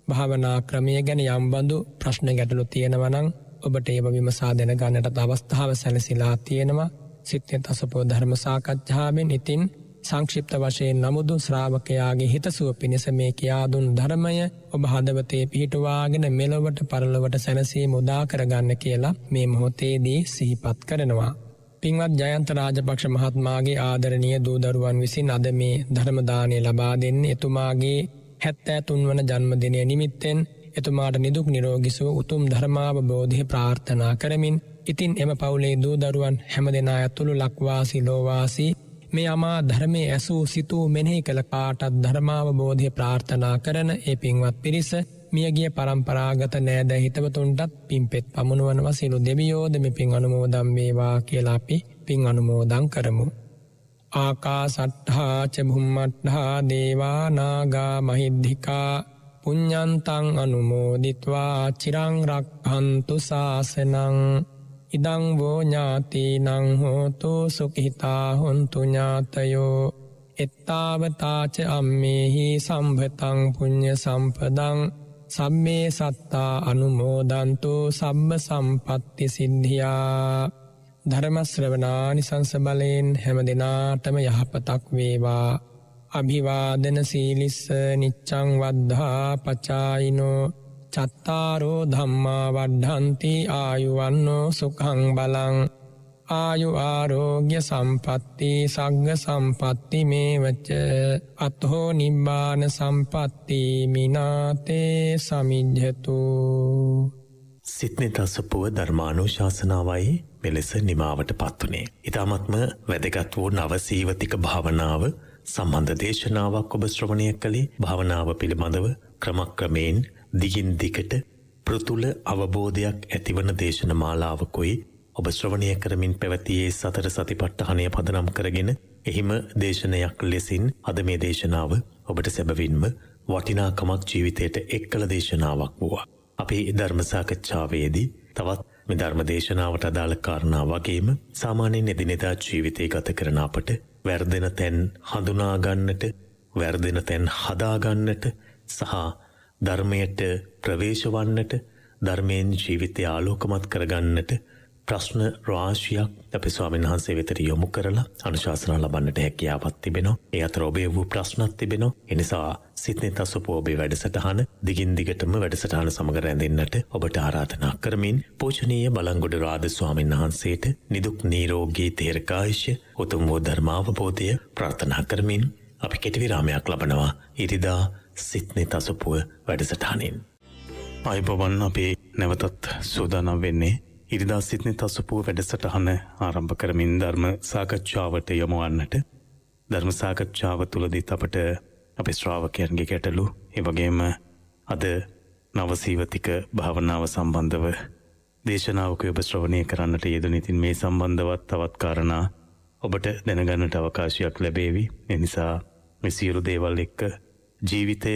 භාවනා ක්‍රමය ගැන යම්බඳු ප්‍රශ්න ගැටලු තියෙනවනං ඔබට ඒව විමසා දෙන ගන්නට අවස්ථාව සැලසිලා තියෙනවා. සිත්‍යය තසපෝ ධර්ම සාකච්ඡාවෙන් ඉතින් සංක්ෂිප්ත වශයෙන් නමුදු ශ්‍රාවකයාගේ හිතසුව පිණිස මේ කියාදුන් ධර්මය ඔබ හදවතේ පිහිටුවාගෙන මෙලොවට පරලොවට සැනසී මුදා කරගන්න කියලා මේ මොහොතේදී සිහිපත් කරනවා. පින්වත් ජයන්ත රාජපක්ෂ මහත්මාගේ ආදරණය දූදරුවන් විසින් අද මේ ධර්මදානය ලබා දෙන්න එතුමාගේ හැත්තෑ තුන්වන ජන්මදිනය නිමිත්තෙන් එතුමාට නිදුක් නිරෝගිසුව උතුම් ධර්මාව බෝධය ප්‍රාර්ථනා කරමින් ඉතින් එම පවුලේ දූදරුවන් හැම දෙනා ඇතුළු ලක්වාසි ලෝවාසී මේ අමා ධර්මය ඇසූ සිතූ මෙනෙහි කළ කාටත් ධර්මාවබෝධය ප්‍රාර්ථනා කරන ඒ පින්වත් පිරිස මියගිය පරම්පරාගත නෑද හිතවතුන්ටත් පින්පෙත් පමුණුවන වසිලු දෙවියෝදම පින් අනුමෝදම් වේවා කියලාපි පින් අනුමෝදං කරමු. ආකා සට්හාච බුම්මට්හා දේවානාගා මහිද්ධිකා පුඤ්ඥන්තං අනුමෝදිත්වා චිරංරක් හන්තු ශාසනං ඉදං වෝ ඥාති නං හෝතු සුකිහිතා හොන්තු ඥාතයෝ එත්තාවතාච අම්මෙහි සම්භතං පුං්ඥ සම්පදං සම්මේ සත්තා අනුමෝදන්තු සබ්බ සම්පත්ති සිද්ධියා ධර්මශ්‍රවනානි සංසබලයෙන් හැම දෙනාටම යහපතක් වේවා. අභිවාදන සීලිස්ස නිච්චං වද්ධා පචායිනෝ චත්තාරෝ ධම්මා වඩ්ඩන්ති ආයුවන්නෝ සුකං බලං ආයු ආරෝග්‍ය සම්පත්ති සග්ග සම්පත්ති මේ වච්ච අත්හෝ නිබ්බාන සම්පත්ති මිනාතේ සමිජ්ජතු සිත්නෙතසපුුව ධර්මානු ශාසනාවයි මෙලෙස නිමාවට පත්වනේ. ඉතාමත්ම වැදගත් වූ නවසීවතික භාවනාව සම්බන්ධ දේශනාවක් ඔබ ශ්‍රවණය කළේ භාවනාව පිළිබඳව ක්‍රමක්‍රමයෙන් දිගින් දිකට පෘතුල අවබෝධයක් ඇතිවන දේශන මාලාවකුයි ඔබ ශ්‍රවණය කරමින් පැවතියේ සතර සතිපට්ටහනය පදනම් කරගෙන එහිම දේශනයක් ලෙසින් අද මේ දේශනාව ඔබට සැබවින්ම වටිනාකමක් ජීවිතයට එක් කළ දේශනාවක් වූවා. අපේ ධර්මසාකච්ඡාවේදී තවත් මෙධර්ම දේශනාවට අදාළ කාරණා වගේම සාමාන්‍යයෙන් එදිනෙදා ජීවිතය ගත කරන අපට වැර්දෙන තැන් හඳුනාගන්නට වැර්දෙන තැන් හදාගන්නට සහ ධර්මයට ප්‍රවේශවන්නට ධර්මයෙන් ජීවිතය ආලෝකමත් කරගන්නට ප්‍රශ්න රාශියක් අප ස්වාමන් වහන්සේ වෙතට යොමු කරලා අනුශාසන ලබන්නට හැකියාවත් තිබෙනවා. ඒ අතර ඔබේ වූ ප්‍රශ්නත් තිබෙනවා. එනිසා සිත්නේ තස්සපු ඔබේ වැඩසටහන දිගින් දිගටම වැඩසටහන සමඟ රැඳෙන්න්නට ඔබට ආරාධනා කරමින් පෝෂණීය බලංගොඩ රාධ ස්වාමීන් වහන්සේට නිදුක් නීරෝගී තේරකායිශ්‍ය උතුම් වූ ධර්මාවබෝධය ප්‍රාර්ථනා කරමින් අපි කෙටිවිරාමයක් ලබනවා. ඉරිදා සිත්නේ තසපුුව වැඩසටහනින්. අයිබවන් අපේ නැවතත් සූදානම් වෙන්නේ ඉරිදා සිත්නි තසුපුුව වැඩසටහන ආරම්භ කරමින් ධර්ම සාකච්ඡාවට යොමුවන්නට ධර්ම සාකච්ඡාව තුළදිත් අපට අපේ ශ්‍රාවකයන්ගේ ගැටලු එවගේම අද නවසීවතික භාවනාව සම්බන්ධව දේශනාවක ඔබ ශ්‍රවණය කරන්නට යෙදනිතින් මේ සම්බන්ධවත් තවත් කාරණා ඔබට දැනගන්නට අවකාශයක් ලැබේවි එනිසා මෙසියලු දේවල් එක්ක ජීවිතය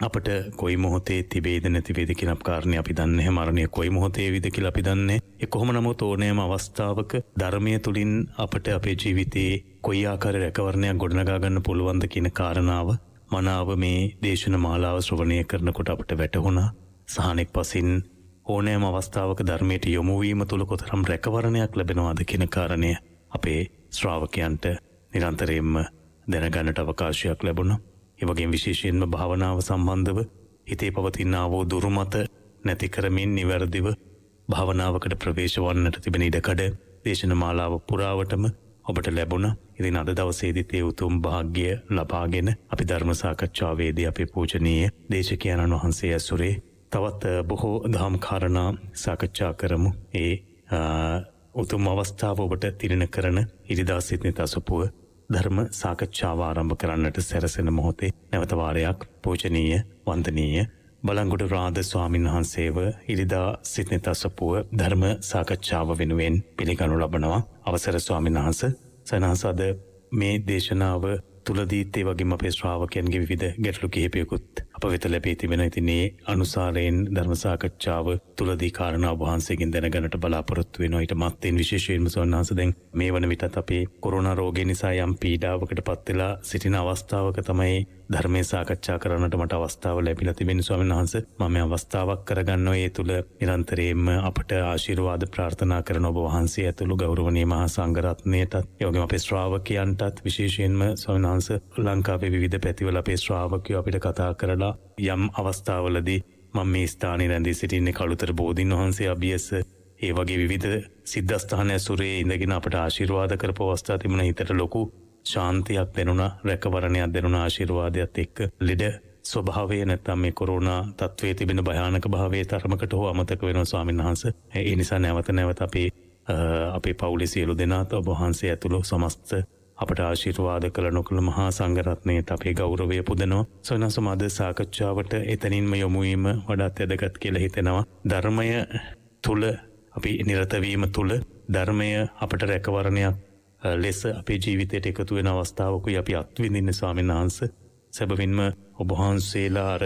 අපට කොයි මොහොතේ තිබේද නැතිවේද කියෙනක් කාරණය අපි දන්න මරණය කොයි මොහොතේ විද කියල අපි දන්නේ එකොහොම නමුත් ඕනෑම අවස්ථාවක ධර්මය තුළින් අපට අපේ ජීවිතයේ කොයි ආකාර රැකවරණයක් ගොඩනගාගන්න පුළුවන්ද කියන කාරණාව මනාව මේ දේශන මාලාව ශ්‍රවණය කරනකොට අපට වැටහුණා. සහනෙක් පසින් ඕනෑම අවස්ථාවක ධර්මයට යොමුවීම තුළ කොතරම් රැකවරණයක් ලැබෙනවාද කියන කාරණය අපේ ශ්‍රාවකයන්ට නිරන්තරයෙන්ම දැනගන්නට අවකාශයක් ලැබුණා. එවගේ විශේෂයෙන්ම භාවනාව සම්බන්ධව හිතේ පවතින්නාවෝ දුරුමත නැති කරමින් නිවැරදිව භාවනාවකට ප්‍රවේශවන්නට තිබෙන ඉඩකඩ දේශන මාලාව පුරාවටම ඔබට ලැබුණ. ඉතින් අද දවසේදිතේ උතුම් භාග්‍ය ලබාගෙන අපි ධර්ම සාකච්ඡාවේදී අපේ පූජනීය දේශකයණන් වහන්සේ ඇසුරේ තවත් බොහෝ දහම් කාරණා සාකච්ඡා කරමු. ඒ උතුම් අවස්ථාව ඔබට තිරණ කරන ඉරිදා සිත්නි තසපුුව ධර්ම සාකච්ඡාව ආරම්භ කරන්නට සැරසෙන මොහොතේ නැවතවාරයක් පෝජනීය වන්දනීය. බලංගොඩ රාධ ස්වාමීන් වහන්සේව ඉරිදා සිත්නතසපුුව ධර්ම සාකච්ඡාව වෙනුවෙන් පිළිගනු ලබනවා. අවසර ස්වාමීන් වහන්ස සනහසද මේ දේශනාව තුළදීත්තේ වගේම අපේ ශ්‍රාවකයන්ගේ විධ ගැටලු කිහිපයකුත් අප වෙත ලැබේ තිබෙන ඉතින්නේ අනුසාරයෙන් ධර්මසාකච්ඡාව තුළදී කාරණ වහන්සේගෙන් දැනගනට බලාපොරොත්තු වෙන ඊට මත්තෙන් විශේෂයෙන්ම සොන්නාසදැන් මේ වන විටත් අපේ කොරුණ රෝග නිසා යම් පීඩාවකට පත්වෙලා සිටින අවස්ථාවක තමයි ධර්මය සාකච්ඡා කරන්නට මට අවස්ථාව ලැබිල තිබෙන ස්වාමන් වහන්ස මම අවස්ථාවක් කරගන්න ඒ තුළ නිරන්තරයෙන්ම අපට ආශිරවාද ප්‍රාර්ථනා කරන ඔබ වහන්සේ ඇතුළු ගෞරවනය මහා සංගරත්නයටත් යෝගම අපේ ශ්‍රාවකයන්ටත් විශේෂයෙන්ම ස්වන්වහන්ස ලංකාවේ විධ පැතිවල අපේ ශ්‍රාවකයෝ අපිට කතා කරලා යම් අවස්ථාවලදී මං මේ ස්ථානය රැඳී සිටින්නේ කළුතර බෝධීන් වහන්සේ අභියස. ඒ වගේ විධ සිද්ධස්ථානය සුරේ ඉඳගෙන අපට ආශිරවාද කර පවස්ථා තිබුණ හිතට ලොකු ශාන්තියක් දෙනුන රැකවරණයක් දෙනුන ආශිරවාදයක් එක්ක. ලෙඩ ස්වභාවය නැත්තම් මේ කොරුණා තත්වේ තිබෙන භයානක භාවේ තරමකට හෝ අමතක වෙන ස්වාමීන් වහන්ස. ඒ නිසා නැවත නැවත අපේ අපේ පවුලි සියලු දෙනාත ඔබ වහන්සේ ඇතුළු සමස්ත අපට ආශිර්වාද කළ නොකළ මහා සංගරත්නයට අපේ ගෞරවය පුදනවා. සොන සමාද සාකච්ඡාවට එතනින්ම යොමුවීම වඩාත් ඇදගත් කියල හිතෙනවා. ධර්මය තුළ අපි නිරතවීම තුළ ධර්මය අපට රැකවරණයක් ලෙස අපේ ජීවිතයට එකතු වෙන අවස්ථාවකුයි අපි අත්විඳින්න ස්වාමීන් වහන්ස. සැබවින්ම ඔබහන්සේලාර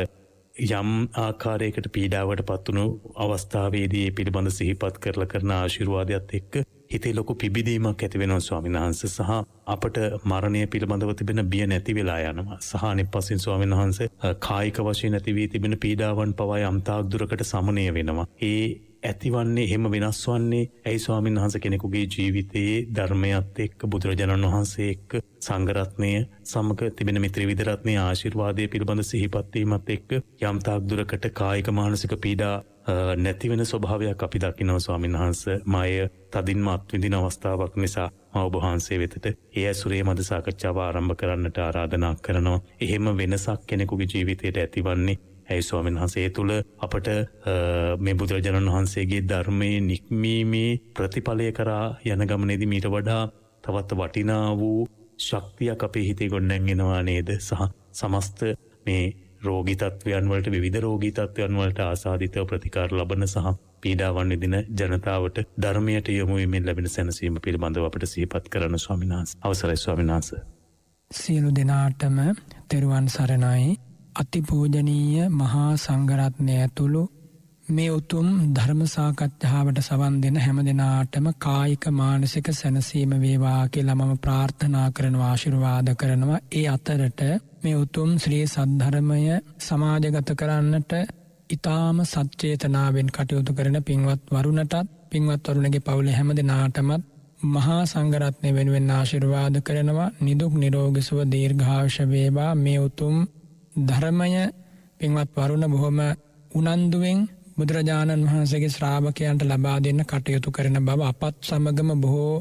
යම් ආකාරයකට පීඩාවට පත්වනු අවස්ථාවේදී පිළිබඳ සිහිපත් කරල කරන ආශිරවාදයක් එක්ක හිතේ ලොකු පිබිදීමක් ඇතිවෙන ස්වාමීන් වහන්ස සහ අපට මරණය පිළිබඳව තිබෙන බිය නැති වෙලා යනවා. සහනි පසින් ස්වාමීන් වහන්ස කායික වශය නැතිවී තිබෙන පීඩාවන් පවයි අම්තාක් දුරකට සමනය වෙනවා. ඒ ඇතිවන්නේ එහෙම වෙනස් වන්නේ ඇයි ස්වාමීන් වහන්ස කෙනෙකුගේ ජීවිතයේ ධර්මයත් එක්ක බුදුරජාණන් වහන්සේ එක්ක සංගරත්නය සමක තිබෙන මිත්‍ර විදරත්නය ආශිර්වාදය පිළිබඳ සිහිපත්වීමත් එක්ක යම්තාක් දුරකට කායික මානසික පීඩා නැතිවෙන ස්වභාවයක් අපි දකිනව ස්වාමීන් වහන්ස. මය තදින්ම අත්විදින අවස්ථාවක් නිසා මවබහන්සේ වෙතට ඒ ඇසුරේ මද සාකච්ඡාව ආරම්භ කරන්නට ආරාධනා කරනවා. එහෙම වෙනසක් කෙනෙකුගේ ජීවිතයට ඇතිවන්නේ ඇයි ස්වාමීන් වහන්සේ? තුළ අපට මේ බුදුරජාණන් වහන්සේගේ ධර්මය නික්මීමේ ප්‍රතිඵලය කරා යන ගමනේද මීට වඩා තවත් වටිනා වූ ශක්තියක් අපේ හිතේ ගොඩනැන්ගෙනවා නේද? සහ සමස්ත මේ රෝගිතත්වයන් වලට විධ රෝගීතත්වයන් වලට ආසාධිතව ප්‍රතිකාර ලබන සහ පීඩාවන් විදින ජනතාවට ධර්මයට යොමුවීමෙන් ලැබෙන සැනසීම පිළිබඳව අපට සීපත් කරන ස්වාමිනාස් අවසරයි ස්වාමිනාස. සියලු දෙනාටම තෙරුවන් සරණයි. අතිපූජනීය මහා සංගරත්නය ඇතුළු මේ උතුම් ධර්මසාකච්ඡාවට සවන් දෙන හැම දෙනාටම කායික මානසික සැනසීම වේවා කියලා මම ප්‍රාර්ථනා කරනවා ආශිර්වාද කරනවා. ඒ අතරට මේ උතුම් ශ්‍රී සද්ධර්මය සමාජගත කරන්නට ඉතාම සච්චේතනාවෙන් කටයුතු කරන පින්වත් වරුණටත් පින්වත් වරුණගේ පවුලේ හැම දෙනාටමත් මහා සංගරත්නය වෙනුවෙන් ආශිර්වාද කරනවා. නිදුක් නිරෝගිසුව දීර්ඝාවශවේවා මේ උතුම් ධර්මය පින්වත් වරුණ බොහොම උනන්දුවෙන් බුදුරජාණන් වහන්සේගේ ශ්‍රාභකයන්ට ලබා දෙන්න කටයුතු කරන බව අපත් සමගම බොහෝ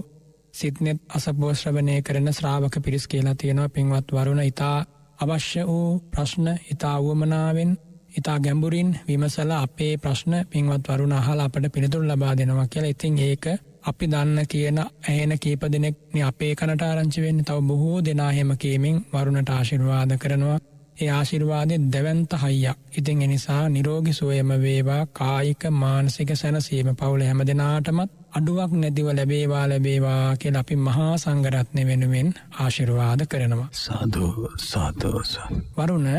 සිත්නෙත් අසපෝශ්‍රවනය කරන ශ්‍රාවක පිරිස් කියලා තියෙනවා. පින්වත් වරුණ ඉතා අවශ්‍ය වූ ප්‍රශ්න ඉතා වුවමනාවෙන් ඉතා ගැඹුරින් විමසල අපේ ප්‍රශ්න පින්වත් වරුණ අහලා අපට පිළිතුරු ලබා දෙනවා කියලා ඉතින් ඒක අපි දන්න කියන ඇහෙන කීප දෙනෙක්න අපේ කනට ආරංචි වෙන්න. තව බොහෝ දෙනාහෙම කීමින් වරුණට ආශිර්වාද කරනවා. ඒ ආශිර්වාදය දැවන්ත හයියක්. ඉතින් එනිසා නිරෝගි සුවයම වේවා. කායික මානසික සැනසීම පවුල හැම දෙනාටමත් අඩුවක් නැතිව ලැබේවා ලැබේවා කෙ අපි මහා සංගරත්නය වෙනුවෙන් ආශිර්වාද කරනවා. සාධෝ සාධෝස. වරුණ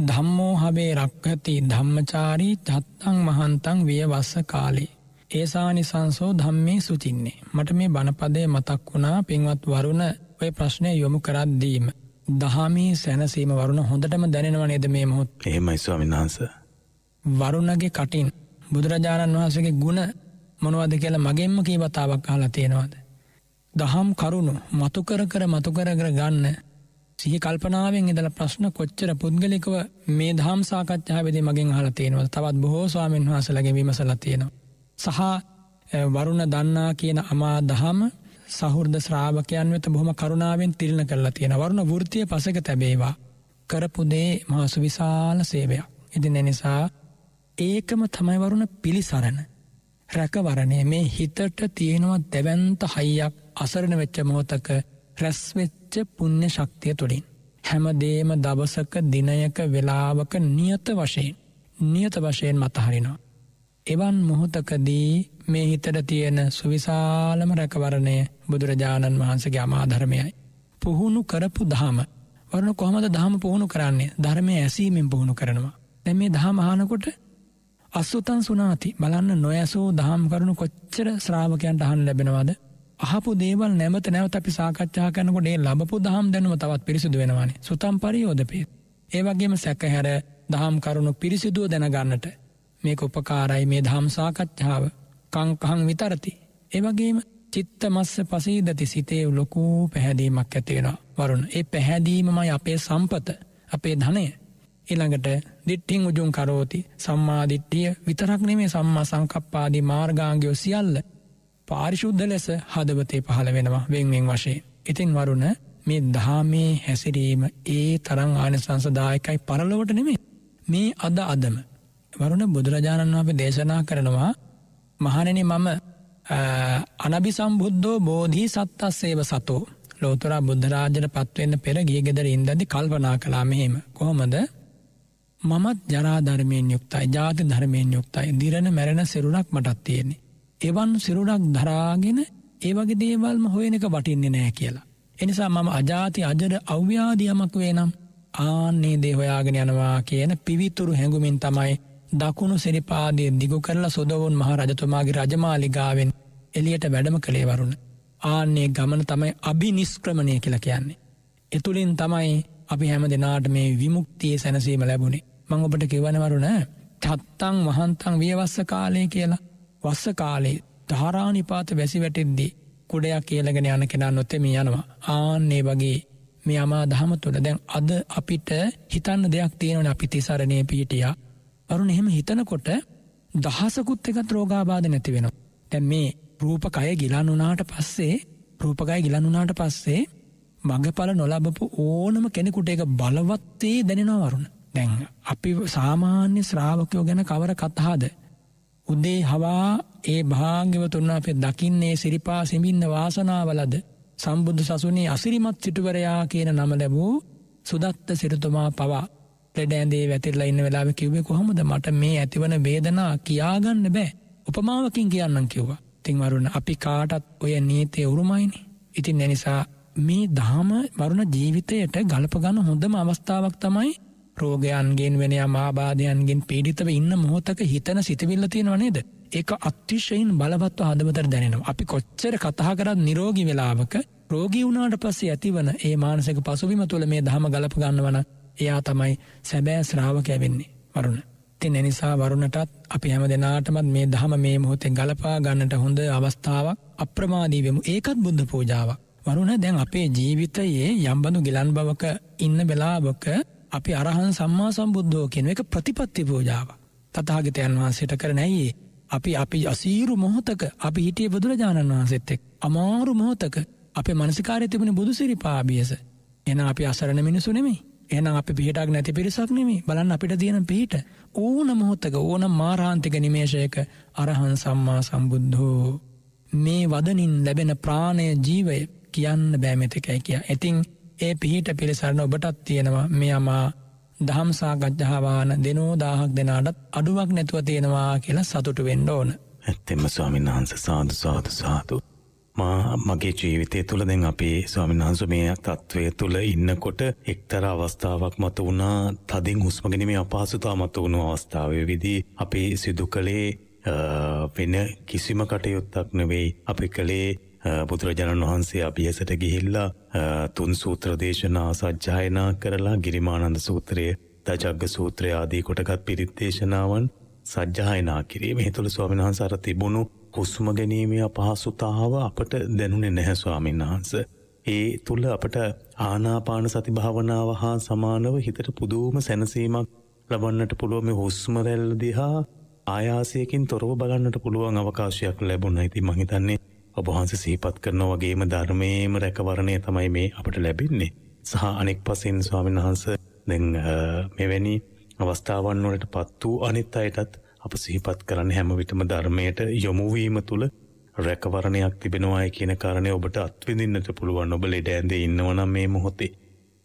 ධම්මෝ හබේ රක්කති ධම්මචාරී චත්තං මහන්තං වියවස්ස කාලේ. ඒසානි සංසෝ ධම්මේ සුචින්නේ. මට මේ බණපදය මතක් වුණා පින්වත් වරුණ ඔය ප්‍රශ්නය යොමු කරද්දීම. දහමී සැනසීම වරුණ හොඳටම දැනෙනවා නේද මේ මොහොත් එහෙමයි ස්වාමින්හන්ස. වරුණගේ කටින් බුදුරජාණන් වහන්සගේ ගුණ මොනවද කියලා මගෙන්ම කී වතාවක් කාලා තියෙනවාද. දහම් කරුණු මතුකර කර මතුකර කර ගන්න සිහි කල්පනාවෙන් ඉදල ප්‍රශ්න කොච්චර පුද්ගලිකව මේ දහම් සාකච්ඡාවේදී මගෙන් හල තියෙනවා තවත් බොහෝ ස්වාමීන් වහසලගේ විමසල තියෙනවා. සහ වරුණ දන්නා කියන අමා දහම සහුර්ද ශ්‍රාවකයන් වෙත බොහොම කරුණාවෙන් තිරණ කරලා තියෙන වරුණ වෘතිය පසක තැබේවා කරපුදේ මාසු විශාල සේවයක්. ඉතින් එනිසා ඒකම තමයිවරුණ පිළිසරණ රැකවරණය මේ හිතට තියෙනවා දැවන්ත හයියක් අසරණ වෙච්ච මෝතක රැස්වෙච්ච පුුණ්‍ය ශක්තිය තුළින්. හැමදේම දවසක දිනයක වෙලාවක නියත වශයෙන් නියත වශයෙන් මතහරිනවා. එවන් මොහොතකදී මේ හිතට තියෙන සුවිශාලම රැකවරණය බුදුරජාණන් වහන්සගේ අමාධර්මයයි. පුහුණු කරපු දහම වරන කොහමද දහම පුහුණු කරන්නේ ධර්මය ඇසීමෙන් පුහුණු කරනවා. දැ මේ දහම ආනකොට අස්සුතන් සුනාති බලන්න නොයසූ දහම් කරුණු කොච්චර ශ්‍රාවකයන්ට අහන් ලැබෙනවාද? අහපු දේවල් නැමත නැවත අපි සාකච්ඡා කරනකොට ඒ ලබපු දහම් දැනුම තවත් පිරිසිදු වෙනවානේ. සුතම් පරියෝධපේ. ඒවගේම සැකහැර දහම් කරුණු පිරිසිදුව දැනගන්නට මේක උපකාරයි මේ දහම් සාකච්ඡාව. කංකහං විතරති. ඒවගේම චිත්ත මස්ස පසීදති සිතේ ලොකූ පැහැදීමක් ඇතිවෙනවා වරුණ ඒ පැහැදීමමයි අපේ සම්පත අපේ ධනය. එළඟට දිට්ටිං උජුම් කරෝති. සම්මාධිට්ටිය විතරක් නෙමේ සම්මා සංකප්පාදී මාර්ගාංගයෝ සියල්ල පාරිශුද්ධ ලෙස හදවතේ පහළ වෙනවා. වෙන්වෙන් වශයෙන්. ඉතින් වරුණ මේ දහමේ හැසිරීම ඒ තරං ආනසංසදායකයි පරලොවට නෙමේ මේ අද අදම වරුණ බුදුරජාණන් අප දේශනා කරනවා මහනන මම අනබි සම්බුද්ධෝ බෝධී සත්තස් සේව සතෝ. ලෝතුරා බුද්ධරාජට පත්වවෙන්න පෙර ගිය ගෙදර ඉන්දදි කල්පනා කලා මෙහෙම. කොහොමද? මමත් ජරාධර්මයෙන් යුක්තයි ජාති ධර්මයෙන් යුක්තයි දිරණ මැරෙන සිරුරක් මටත් තියෙන්නේ. එවන් සිරුරක් දරාගෙන ඒවගේ දේවල්ම හොයන එක වටින්නේ නෑ කියලා. එනිසා මම අජාති අජර අව්‍යාදියමක් වේ නම් ආන්නේ දේහොයාගෙන යනවා කියන පිවිතුරු හැඟුමින් තමයි දකුණු සිරිපාදය දිගු කරලා සොදවුන් මහ රජතුමාගේ රජමාලිගාවෙන් එලියට වැඩම කළේ වරුණ. ආන්නේ ගමන තමයි අභි නිස්ක්‍රමණය කියලා කියන්නේ. එතුළින් තමයි අපි හැම දෙනාට මේ විමුක්තිය සැනසීම ලැබුණේ. මං ඔබට කිවනවරුන චත්තං වහන්තං වියවස්ස කාලය කියලා. වස්ස කාලේ ධාරානිපාත වැසි වැටිද්දී කුඩයක් කියලගෙන යන කෙනා නොත්තෙම යනවා. ආන්නේ වගේ මේ අමා දහම තුළ දැන් අද අපිට හිතන්න දෙයක් තියෙනවන අපි තිසරණය පිහිටිය. වරුණ එහෙම හිතනකොට දහසකුත් එකත් රෝගාබාධ නැති වෙන. තැන් මේ රූපකය ගිලන් වනාට පස්සේ රූපකය ගිලන් වනාට පස්සේ මගපල නොලබපු ඕනම කෙනෙකුට එක බලවත්තේ දැනෙනවා වරුණ. දැන් අපි සාමාන්‍ය ශ්‍රාවකයෝ ගැන කවර කතහාද උදේ හවා ඒ භාග්‍යවතුන් අපේ දකින්නේ සිරිපා සිමින්න වාසනාවලද? සම්බුද්ධ සසුනේ අසිරිමත් සිටුවරයා කියන නම ලැබූ සුදත්ත සිරතුමා පවා ලෙඩෑන්දේ වැතිරලා ඉන්න වෙලාව කිව්වේ කොහොමද? මට මේ ඇතිවන වේදනා කියාගන්න බෑ. උපමාවකින් කියන්නම් කිව්වා. තිංවරුණ අපි කාටත් ඔය නීතය උරුමයිනි. ඉතින් එනිසා මේ දහම වරුණ ජීවිතයට ගලපගන්න හොඳම අවස්ථාවක් තමයි රෝගයන්ගෙන් වෙනයා මාබාධයන්ගෙන් පීඩිතව ඉන්න මොහොතක හිතන සිතවිල්ල තියෙනවනේද ඒක අත්තිශයෙන් බලවත්ව හදවතර දැනෙනවා. අපි කොච්චර කතහා කරත් නිරෝගි වෙලාවක රෝගී වුණාට පස්සේ ඇතිවන ඒ මානසක පසුවිම තුළ මේ දහම ගලප ගන්නවන එයා තමයි සැබෑ ශ්‍රාවක ඇවෙන්නේ වරුණ. තින් එනිසා වරුණටත් අපි හැම දෙනාටමත් මේ දහම මේ මොහොතේ ගලපා ගන්නට හොඳ අවස්ථාවක් අප්‍රමාදීවමු ඒකත් බුද්ධ පූජාවක්. වරුණ දැන් අපේ ජීවිතයේ යම්බඳු ගිලන් බවක ඉන්න වෙලාවක අපි අරහන් සම්මා සම්බුද්ධෝ කියන එක ප්‍රතිපත්ති පූජාව. තතාගතයන් වහන්සේට කර නැයේ. අපි අපි අසීරු මොහොතක අපි හිටිය බුදුරජාණන් වහන්සෙත්තෙක්. අමාරු මොහොතක අප මනසිකාරය තිබුණ බුදුසිරි පාබියස. එන අපි අසරණ මිනිසු නෙමේ. එන අපි පිහිටක් නැති පිරිසක් නෙමේ බලන්න අපිට තියෙන පිහිට. ඕන මොහොත්තක ඕන මාරාන්තික නිමේශයක අරහන් සම්මා සම්බුද්ධෝ. මේ වදනින් ලැබෙන ප්‍රාණය ජීවය කියන්න බෑමතිකයි කිය. ඇතිං ඒ පිහිට පිළිසරණ ඔබටත් තියෙනවා මේ අමා දහම්සා ගජ්ජහවාන දෙනෝ දාහක් දෙනාටත් අඩුවක් නැතුව තියෙනවා කියලා සතුට වෙන්න ඕන. ඇත්තෙම ස්වාමින් වහන්ස සාදු සාදු සාතු. මා මගේ ජීවිතය තුළ දැන් අපේ ස්වාමින් වහන්ස මේ තත්ත්වය තුළ ඉන්නකොට එක්තර අවස්ථාවක් මත වුණා තදින් හුස්මගෙනීමේ අපහසුතා මත වුණු අවස්ථාවය විදි අපි සිදු කළේ වෙන කිසිම කටයුත්තක් නෙවෙයි අපි කළේ බුදුරජාණන් වහන්සේ අභියසට ගිහිල්ලා තුන් සූත්‍ර දේශනා සජ්ජායනා කරලා ගිරිමානන්ද සූත්‍රය දජග්ග සූත්‍රය ආදී කොටගත් පිරිත්තේශනාවන් සජ්ජායනා කිරීම. හිතුළ ස්වාමින් වහන්ස අර තිබුණු හුස්ම ගැනීමේ අපහසුතාව අපට දැනුනේ නැහැ ස්වාමින් වහන්ස. ඒ තුළ අපට ආනාපාන සති භාවනාව හා සමානව හිතට පුදුම සැනසීමක් ලබන්නට පුළුවම හුස්ම රැල්ල දිහා ආයාසයකින් තොරව බලන්නට පුළුවන් අවකාශයක් ලැබුණ. ඉති මහිතන්නේ ඔබහන්ස සහිපත් කරන වගේම ධර්මයම රැකවරණය තමයි මේ අපට ලැබෙන්නේ. සහ අනෙක් පසින් ස්වාමින් වහන්ස දැන් මෙවැනි අවස්ථාවන් වලට පත් වූ අනිත් අයටත් අප සිහිපත් කරන්න හැම විටම ධර්මයට යොමුවීම තුළ රැකවරණයක් තිබෙනවාය කියන කාරණය ඔබට අත්විඳින්නට පුළුවන්. ඔබ ලෙඩ ඇන්දේ ඉන්නවනම් මේ මොහොතේ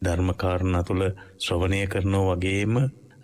ධර්මකාරණ තුළ ශ්‍රවණය කරනෝ වගේම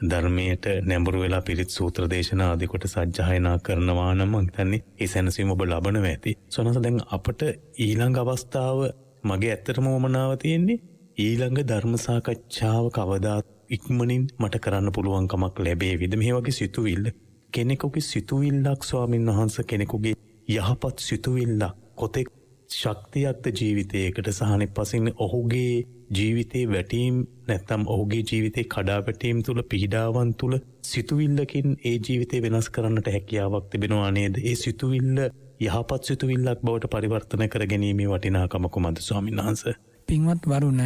ධර්මයට නැඹුරු වෙලා පිරිත් සූත්‍ර දේශනා ආදිකොට සජ්ජායනා කරනවා නම් මං හිතන්නේ ඒ සැනසීම ඔබ ලබනවා ඇති. සොනස දැන් අපට ඊළඟ අවස්ථාව මගේ ඇත්තටම වමනාව තියෙන්නේ ඊළඟ ධර්ම සාකච්ඡාව කවදාත් ඉක්මනින් මට කරන්න පුළුවන්කමක් ලැබේවිද මේ වගේ සිතුවිල්ල කෙනෙකුගේ සිතුවිල්ලක් ස්වාමින් වහන්ස කෙනෙකුගේ යහපත් සිතුවිල්ලක් කොතෙක් ශක්තියක්ත ජීවිතයකට සහනෙ පසින්න ඔහුගේ ජීවිතේ වැටීම් නැත්තම් ඔහුගේ ජීවිතේ කඩා වැටීම් තුළ පිහිඩාවන් තුළ සිතුවිල්ලකින් ඒ ජීවිතය වෙනස් කරන්නට හැකියාවක් තිබෙනවා නේද ඒ සිතුවිල්ල යහපත් සිතුවිල්ලක් බවට පරිවර්තන කර ගැනීමේ වටිනාකමකු මද ස්වාමින් වහන්ස. පින්වත් වරුණ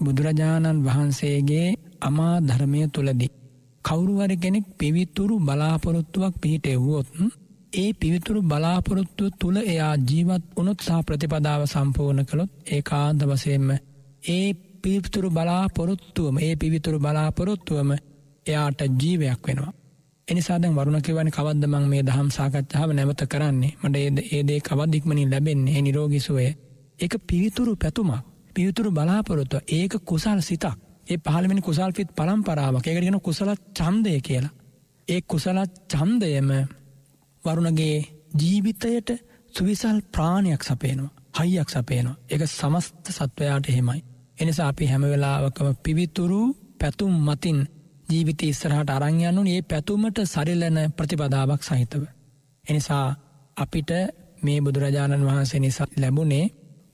බුදුරජාණන් වහන්සේගේ අමා ධර්මය තුළදී. කවුරුවර කෙනෙක් පිවිත්තුරු බලාපොරොත්තුවක් පිහිට එව්වොත් ඒ පිවිතුරු බලාපොරොත්තුව තුළ එයා ජීවත් උනොත් සහ ප්‍රතිපදාව සම්පූර්ණ කළොත් ඒ කාන්ත වසයෙන්ම ඒ පිවිතුරු බලාපොරොත්තුවම ඒ පිවිතුරු බලාපොරොත්තුවම එයාට ජීවයක් වෙනවා. එනිසාදැන් වරුණකිවන කවද මං මේ දහම් සාකච්ඡාව නැවත කරන්නේ මට ඒද ඒදේ කවදදික්මනින් ලැබෙන්නේ නිරෝගිසුවය. එක පිවිතුරු පැතුමක් පිවිතුරු බලාපොරොත්තුව ඒක කුසල් සිතක් ඒ පහළමිනි කුසල්පිත් පරම්පරාවක් ඒකටගෙන කුසල චන්දය කියලා. ඒ කුසලත් චන්දයම වරුණගේ ජීවිතයට සුවිසල් ප්‍රාණයක් සපේනවා හයියක් සපේනවා එක සමස්ත සත්වයාට එහෙමයි. එනිසා අපි හැමවෙලාවකම පිවිතුරු පැතුම් මතින් ජීවිත ඉස්සරහට අරංයන්නු ඒ පැතුමට සරිලන ප්‍රතිපදාවක් සහිතව. එනිසා අපිට මේ බුදුරජාණන් වහන්සේ නිසා ලැබුණේ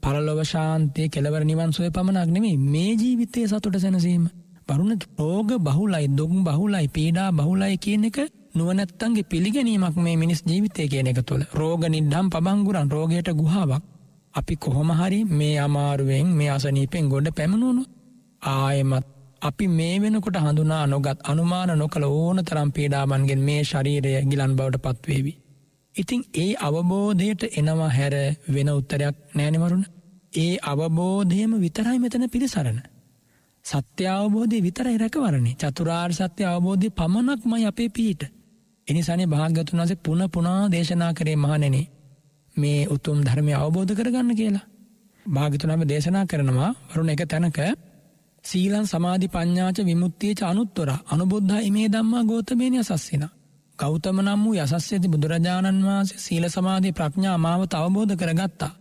පරලොවශාන්තය කෙලවර නිවන් සොය පමණක් නෙමේ මේ ජීවිතය සතුට සැනසීම. වරුණ රෝග බහුලයි දුම් බහුලයි පීඩා බහුලයි කියන එක නුවනැත්තන්ගේ පිළිගැනීමක් මේ මිනිස් ජීවිතය කියන එක තුළ රෝග නිඩ්ඩම් පබංගුරන් රෝගයට ගුහාාවක් අපි කොහොම හරි මේ අමාරුවෙන් මේ අසනීපෙන් ගොඩ පැමණුණු ආයමත් අපි මේ වෙනකොට හඳුනා නොගත් අනුමාන නොකළ ඕන තරම් පීඩාමන්ගෙන් මේ ශරීරය ගිලන් බවට පත්වේවි. ඉතිං ඒ අවබෝධයට එනවා හැර වෙන උත්තරයක් නෑනෙවරුණ ඒ අවබෝධයම විතරයි මෙතන පිළිසරණ. සත්‍ය අවබෝධය විතරයි රැකවරණේ චතුරාර් සත්‍ය අවබෝධය පමණක් මයි අපේ පීට. එනිසානේ භාග්‍යතුන් වසේ පුන පුනා දේශනා කරේ මහනෙනේ මේ උතුම් ධර්මය අවබෝධ කරගන්න කියලා. භාගිතුනම දේශනා කරනවා වරුණ එක තැනක සීලන් සමාධි පඤ්ඥාච විමුත්තියච අනුත්තොර අනුබුද්ධ ඉමේ දම්මා ගෝතමේනය සස්සින. ගෞතම නම් වූ යසස්්‍යති බුදුරජාණන් වහන්සේ සීල සමාධී ප්‍රඥා මාවත අවබෝධ කරගත්තා.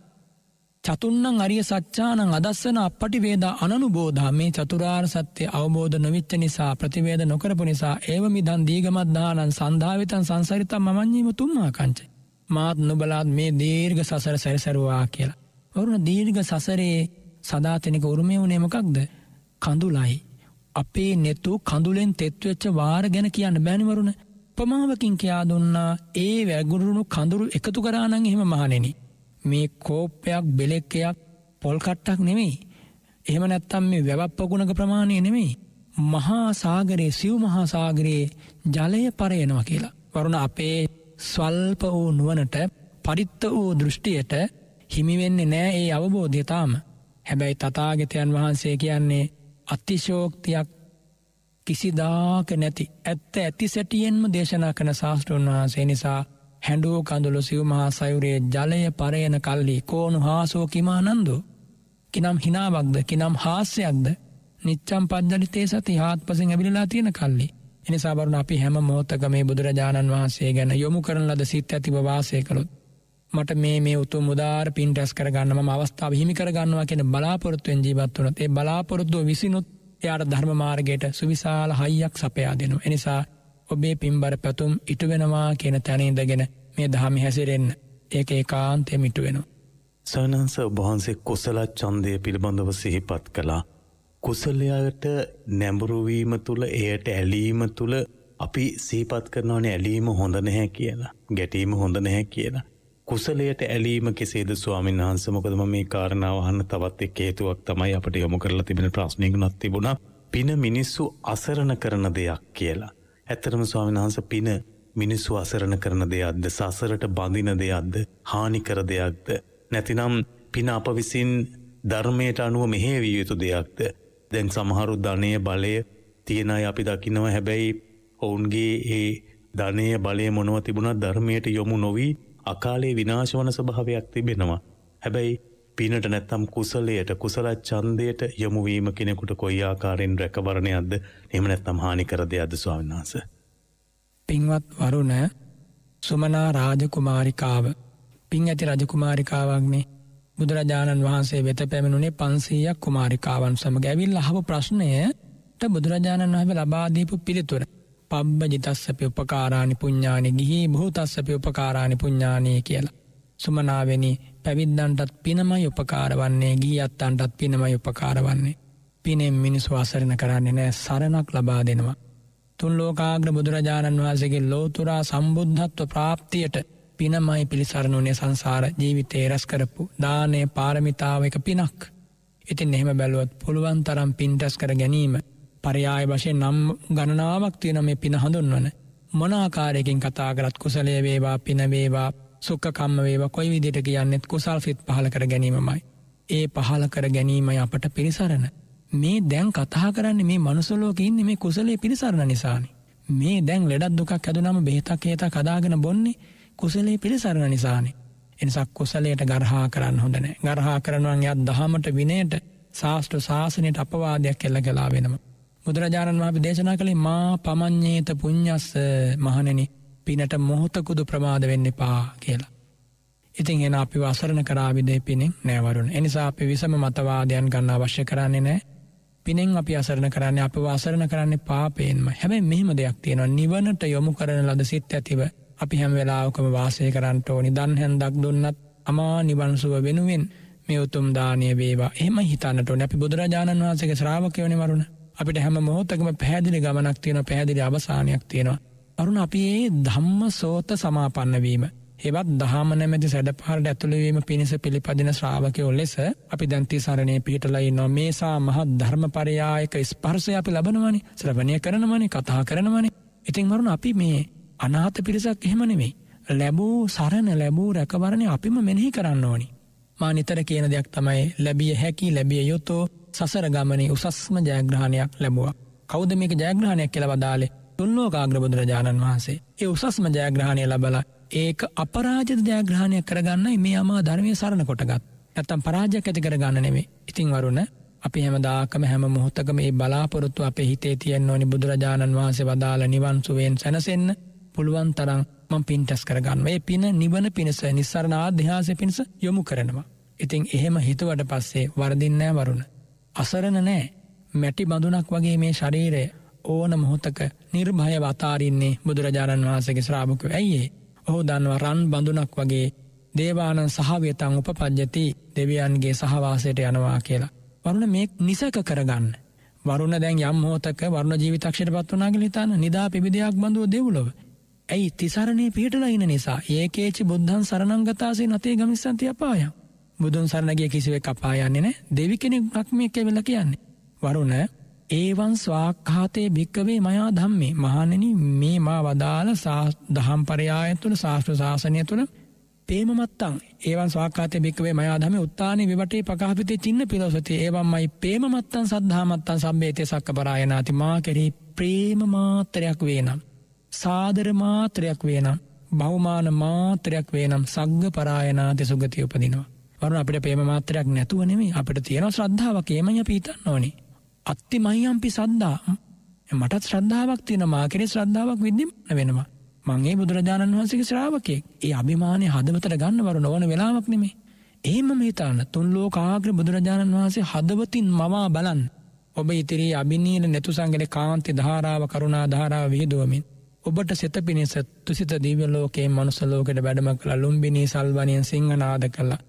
චතුන්නං අරිය සච්චානං අදස්සන අපපටි වේද අනු බෝධා මේ චතුරාර් සත්‍යය අවබෝධ නොවිච්ච නිසා ප්‍රතිවේද නොකරපු නිසා ඒවමි දන් දීගමත්දානන් සන්ධාවිතන් සංසරිතම් මං්ඥීම තුම්මාකංච. මාත් නොබලාත් මේ දීර්ග සසර සැරිසැරවා කියලා. වරුණ දීර්ග සසරේ සදාතනෙක උරුමය වනේමකක්ද කඳුලයි. අපේ නෙතු කඳුලෙන් තෙත්වෙච්ච වාර ගැන කියන්න බැනිවරුණ පමාවකින් කියා දුන්නා ඒ වැගුරුණු කඳුරු එකතු කරානං එහෙම මහනෙන. මේ කෝප්පයක් බෙලෙක්කයක් පොල්කට්ටක් නෙමෙයි. එහෙම නැත්තම් මේ වැවප්පගුණක ප්‍රමාණය නෙමෙයි. මහා සාගරයේ සිව් මහා සාගරයේ ජලය පරයනවා කියලා. වරුණ අපේ ස්වල්ප වූ නුවනට පරිත්ත වූ දෘෂ්ටියට හිමිවෙන්නේ නෑ ඒ අවබෝධයතාම. හැබැයි තතාගතයන් වහන්සේ කියන්නේ අතිශෝක්තියක් කිසිදාක නැති ඇත්ත ඇති සැටියෙන්ම දේශනා කන ශාස්ට්‍රන් වහන්සේ නිසා හැඩුව කඳුළු සිව් මහා සයුරේ ජලය පරයන කල්ලි කෝනු හාසෝ කිමා නන්දු. කිනම් හිනාවක්ද කිනම් හාස්‍යයක්ද නිච්චම් පද්ජලිතේ සති හාත් පසින් ඇබිලලා තියෙන කල්ලි. එනිසා බරුණ අපි හැම මෝතක මේ බුදුරජාණන් වහන්සේ ගැන යොමු කරන ලද සිත් ඇතිව වාසය කළොත්. මට මේ මේ උතු මුදාර පින් ටැස් කරගන්නම අවස්ථාව හිමි කරගන්නවා කියෙන බලාපොරොත්තුවෙන් ජීවත්වනත් ඒ බලාපොරොත්තුව විසිනුත් එයාට ධර්ම මාර්ගයට සුවිශාල හයියක් සපයා දෙනු. එනිසා ඔබේ පින්බර පැතුම් ඉටුවෙනවා කියන තැනඉදගෙන මේ දහමි හැසිරෙන්න්න ඒක ඒ කාන්තය මිටු වෙන. සනන්ස ඔබහන්සේ කුසලත් චන්දය පිළිබඳව සිහිපත් කළා. කුසලයාට නැඹුරුවීම තුළ එයට ඇලීම තුළ අපි සීපත් කරනවන ඇලීම හොඳ නැහැ කියලා ගැටීම හොඳ නැහැ කියලා. කුසලයට ඇලීම කෙසේද ස්වාමීන් වහන්ස මොකදම මේ කාරණාවහන්න තවත් එක් හේතුවක් තමයි අපට යොමු කරලා තිබෙන ප්‍රශ්නයකුනත් තිබුණා පින මිනිස්සු අසරණ කරන දෙයක් කියලා. ඇත්තරම ස්වාමීන් වහන්ස පින මිනිස්සු අසරණ කරන දෙයක්ද? සසරට බඳින දෙයක්ද? හානිකර දෙයක්ද? නැතිනම් පින අප විසින් ධර්මයට අනුව මෙහේවිය යුතු දෙයක්ද? දැන් සමහරු ධනය බලය තියෙනයි අපි දකිනව. හැබැයි ඔවුන්ගේ ඒ ධනය බලය මොනව තිබුණත් ධර්මයට යොමු නොවී අකාලේ විනාශවන ස්භාවයක් තිබෙනවා. හැබැයි පිනට නැත්තම් කුසලයට කුසලත් චන්දයට යොමුවීම කෙනෙකුට කොයි ආකාරෙන් රැකවරණයක්ද එම නැත්තම් හානි කර දෙයක්ද ස්වාමිනාස. පින්වත් වරුණ සුමනා රාජකුමාරිකාව පින් ඇති රජකුමාරිකාවක්නේ බුදුරජාණන් වහන්සේ වෙත පැමිණුණේ පන්සීයක් කුමාරිකාවන් සම ගැවිල් අහපු ප්‍රශ්නයට බුදුරජාණන් වහම ලබාදීපු පිළිතුර පබ්බ ජිතස්සපි උපකාරාණි පුඤ්ඥානි ගිහි බහතස්සපි උපකාරාණි පුඤ්ඥානය කියලා. සුමනාවෙනි පැවිද්දන්ටත් පිනමයි උපකාරවන්නේ ගී අත්තන්ටත් පිනමයි උපකාරවන්නේ. පිනෙම් මිනිස්සු අසරණ කරන්නේ නෑ සරණක් ලබා දෙනවා. තුන් ලෝකාග්‍ර බුදුරජාණන් වහසගේ ලෝතුරා සම්බුද්ධත්ව ප්‍රාප්තියට පිනමයි පිළිසරණුනේ සංසාර ජීවිතේ රැස් කරපු දානය පාරමිතාව එක පිනක්. ඉතින් එහෙම බැලුවත් පුළුවන් තරම් පින්ටස් කර ගැනීම පරයාය වශයෙන් නම් ගණනාවක් තියෙන මේ පින හඳුන්වන. මොනාකාරයකින් කතා කරත් කුසලය වේවා පිනවේවා සුක්කකම්ම වේවා කොයි විදිට කියන්නෙත් කුසල් සිත් පහල කර ගැනීමමයි. ඒ පහල කර ගැනීමයි අපට පිරිසරණ. මේ දැන් කතා කරන්න මේ මනුසලෝක ඉන්න මේ කුසලේ පිරිසරණ නිසානි. මේ දැන් ලෙඩත් දුකක් ඇදුනම බෙහිතක් ඒත කදාගෙන බොන්නේ කුසලේ පිරිසරණ නිසානේ. එනිසක් කුසලයට ගරහා කරන්න හොඳනෑ ගරහා කරනුවන් යත් දහමට විනයට ශාස්ට්‍ර ශාසනයට අපවාදයක් කෙල්ල කලා වෙනවා. බුදුරජාණන් වහපි දේශනා කළේ මා පමං්ඥේත පුං්ඥස්ස මහනෙන පිනට මොහොතකුදු ප්‍රමාද වෙන්න පා කියලා. ඉතින් එන අපි වසරණ කරාවිදේ පිනෙක් නෑවරුන් එනිසා අපි විසම මතවාදයන් ගන්න අවශ්‍ය කරන්නේ නෑ. පිනෙන් අපි අසරණ කරන්න අප වාසරණ කරන්න පාපයෙන්ම. හැබැ මෙහෙම දෙයක් තියෙනවා. නිවනට යොමු කරන ලද සිත් ඇතිව අපි හැම වෙලාවකම වාසය කරන්නට ඕනි. දන් හැන්දක් දුන්නත් අමා නිවන්සුව වෙනුවෙන් මේ උතුම් දානය වේවා. එම හිතන්නට ඕන. අපි බුදුරජාණන් වහන්සගේ ශ්‍රාවකයවනි වරුණ. අපිට හැම මොහොතකම පැදිලි ගමනක් තියෙන පැදිලි අවසානයක් තියෙනවා. අරුණ අපි ඒ ධම්ම සෝත සමාපන්නවීම. ඒවත් දහම නැමැති සැඩපහරට ඇතුළවීම පිණිස පිළිපදින ශ්‍රාවකයෝ ලෙස අපි දැන්ති සරණය පිහිටලයි නො මේසා මහත් ධර්ම පරයායක ස්පර්සය අපි ලබනවනි ශ්‍රවණය කරනවනි කතා කරනවනි. ඉතින් මරුණ අපි මේ අනාත පිරිසක් එහෙම නෙවෙයි. ලැබූ සරණ ලැබූ රැකවරණය අපිම මෙනෙහි කරන්න ඕනි. මා නිතර කියන දෙයක් තමයි ලැබිය හැකි ලැබිය යුත්තෝ සසර ගමනේ උසස්ම ජයග්‍රහණයක් ලැබවා. කෞද මේක ජයග්‍රහණයක් කියල වදාලේ තුන්ලෝකාග්‍ර බුදුරජාණන් වහන්සේ. ඒ උසස්ම ජයග්‍රහණය ලබල ඒක අපරාජත ජයග්‍රහණයක් කරගන්න මේ අමා ධර්මය සරණ කොටගත්. ඇත්තම් පරාජයක් ඇති කරගන්න නෙමේ ඉතිං වරුණ අපි හැමදාකම හැම මොහොත්තකම ඒ බලාපොරොත්තු අප හිතේ තියෙන් ඕනි බුදුරජාණන් වහන්සේ වදාල නිවන්සුවෙන් සැනසෙන්න පුළුවන් තරම් මං පින්ටස් කරගන්න ඒ පින නිවන පිණිස නිස්සරණ අධ්‍යාස පිණිස යොමු කරනවා. ඉතිං එහෙම හිතුවට පස්සේ වරදින්නෑ වරුණ. අසරණ නෑ මැටි බඳුනක් වගේ මේ ශරීරය ඕන මොහොතක නිර්භය වතාරින්නේ බුදුරජාණන් වහන්සගේ ශ්‍රාභක ඇයිඒ ඔහු දන්ව රන් බඳුනක් වගේ දේවානන් සහවතං උපපද්ජති දෙවියන්ගේ සහවාසයට යනවා කියලා. වරුණ මේ නිසක කරගන්න. වරුණ දැන් යම් හෝතක වර්ණ ජීවිතක්ෂයට පත් වනාග හිතාන නිදා පිවිදයක් බඳුව දෙව්ලොව ඇයි තිසරණය පිටලා ඉන නිසා ඒකේචි බුද්ධන් සරණංගතාසේ නතේ ගමිස්සන්ති අපාය. බුදුන් සරණගේ කිසිවෙක් අපායන්නේ නෑ දෙවි කෙනෙක් නක්මයක් වෙල කියන්නේ. වරුණ ඒවන් ස්වාක්හාතය භික්කවේ මයා ධම්මේ මහනෙන මේ මා වදාළ දහම් පරයාය තුළ ශාස්ත්‍ර ශාසනය තුළ පේමත්තන් ඒවන් ස්වාකාතය භික්වේ මයාදම උත්තානය විටේ පකාපිතේ චින්න පිලොසති ඒවම්මයි පේමත්තන් සද්ධාමත්තන් සම්බේතය සක්ක පරායනාති මා කෙරෙහි ප්‍රේම මාතරයක් වේනම්. සාදර මාත්‍රයක් වේනම් බෞමාන මාත්‍රයක් වේනම් සග්ග පරායනාති සුගති උපදිනවා. වරුණ අපිට පේම මාත්‍රයක් නැතුව නෙමේ අපිට තියෙන ශ්‍රද්ධාවක් ඒමය පීතන්න ඕනේ. අත්ති මහියම්පි සද්දා මටත් ශ්‍රද්ධාවක් තියෙන මාකෙරේ ශ්‍රද්ධාවක් විද්දිම වෙනවා. මංගේ බුදුරජාණන් වහන්සගේ ශ්‍රාවකෙක් ඒ අභිමානය හදවතට ගන්නවරු නොවන වෙලාවක් නෙමේ. ඒම මේතාන්න තුන්ලෝ කාග්‍ර බුදුරජාණන් වහන්සේ හදවතින් මවා බලන් ඔබ ඉතිරී අභිනීල නැතුසංගල කාන්ති ධාරාව කරුණා ධාරාව විහිදුවමින් ඔබට සෙත පිණිස තුසිත දීවලෝකේ මනුසලෝකට වැඩම කළ ලුම්බිනී සල්වනයෙන් සිංහනාද කළා.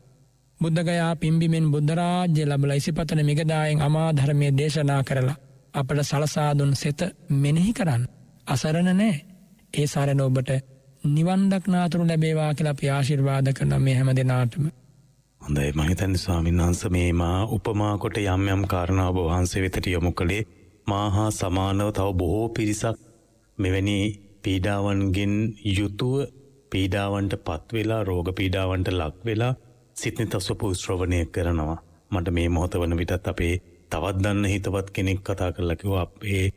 බුද්ධගයා පිම්බිමෙන් බුද්ධරාජ්‍ය ලබල ඉසිපතන මිගදායෙන් අමාධර්මය දේශනා කරලා අපට සලසාදුන් සෙත මෙනෙහි කරන්න. අසරණ නෑ ඒ සරණ ඔබට නිවන්දක්නාතුරු ලැබේවා කියලා ප්‍යාශිර්වාද කරන මේ හැම දෙනාටම. හොඳයි මහිතන් ස්වාමීන් වහන්ස මේමා උපමාකොට යම් යම් කාරණාව වහන්සේ වෙතට යොමු කළේ මාහා සමානව තව බොහෝ පිරිසක් මෙවැනි පීඩාවන්ගෙන් යුතුව පීඩාවන්ට පත්වෙලා රෝග පීඩාවන්ට ලක්වෙලා සිත්නි තස්වපු ශ්‍රවණය කරනවා. මට මේ මොහොත වන විටත් අපේ තවත් දන්න හිතවත් කෙනෙක් කතා කරලකිව අපේ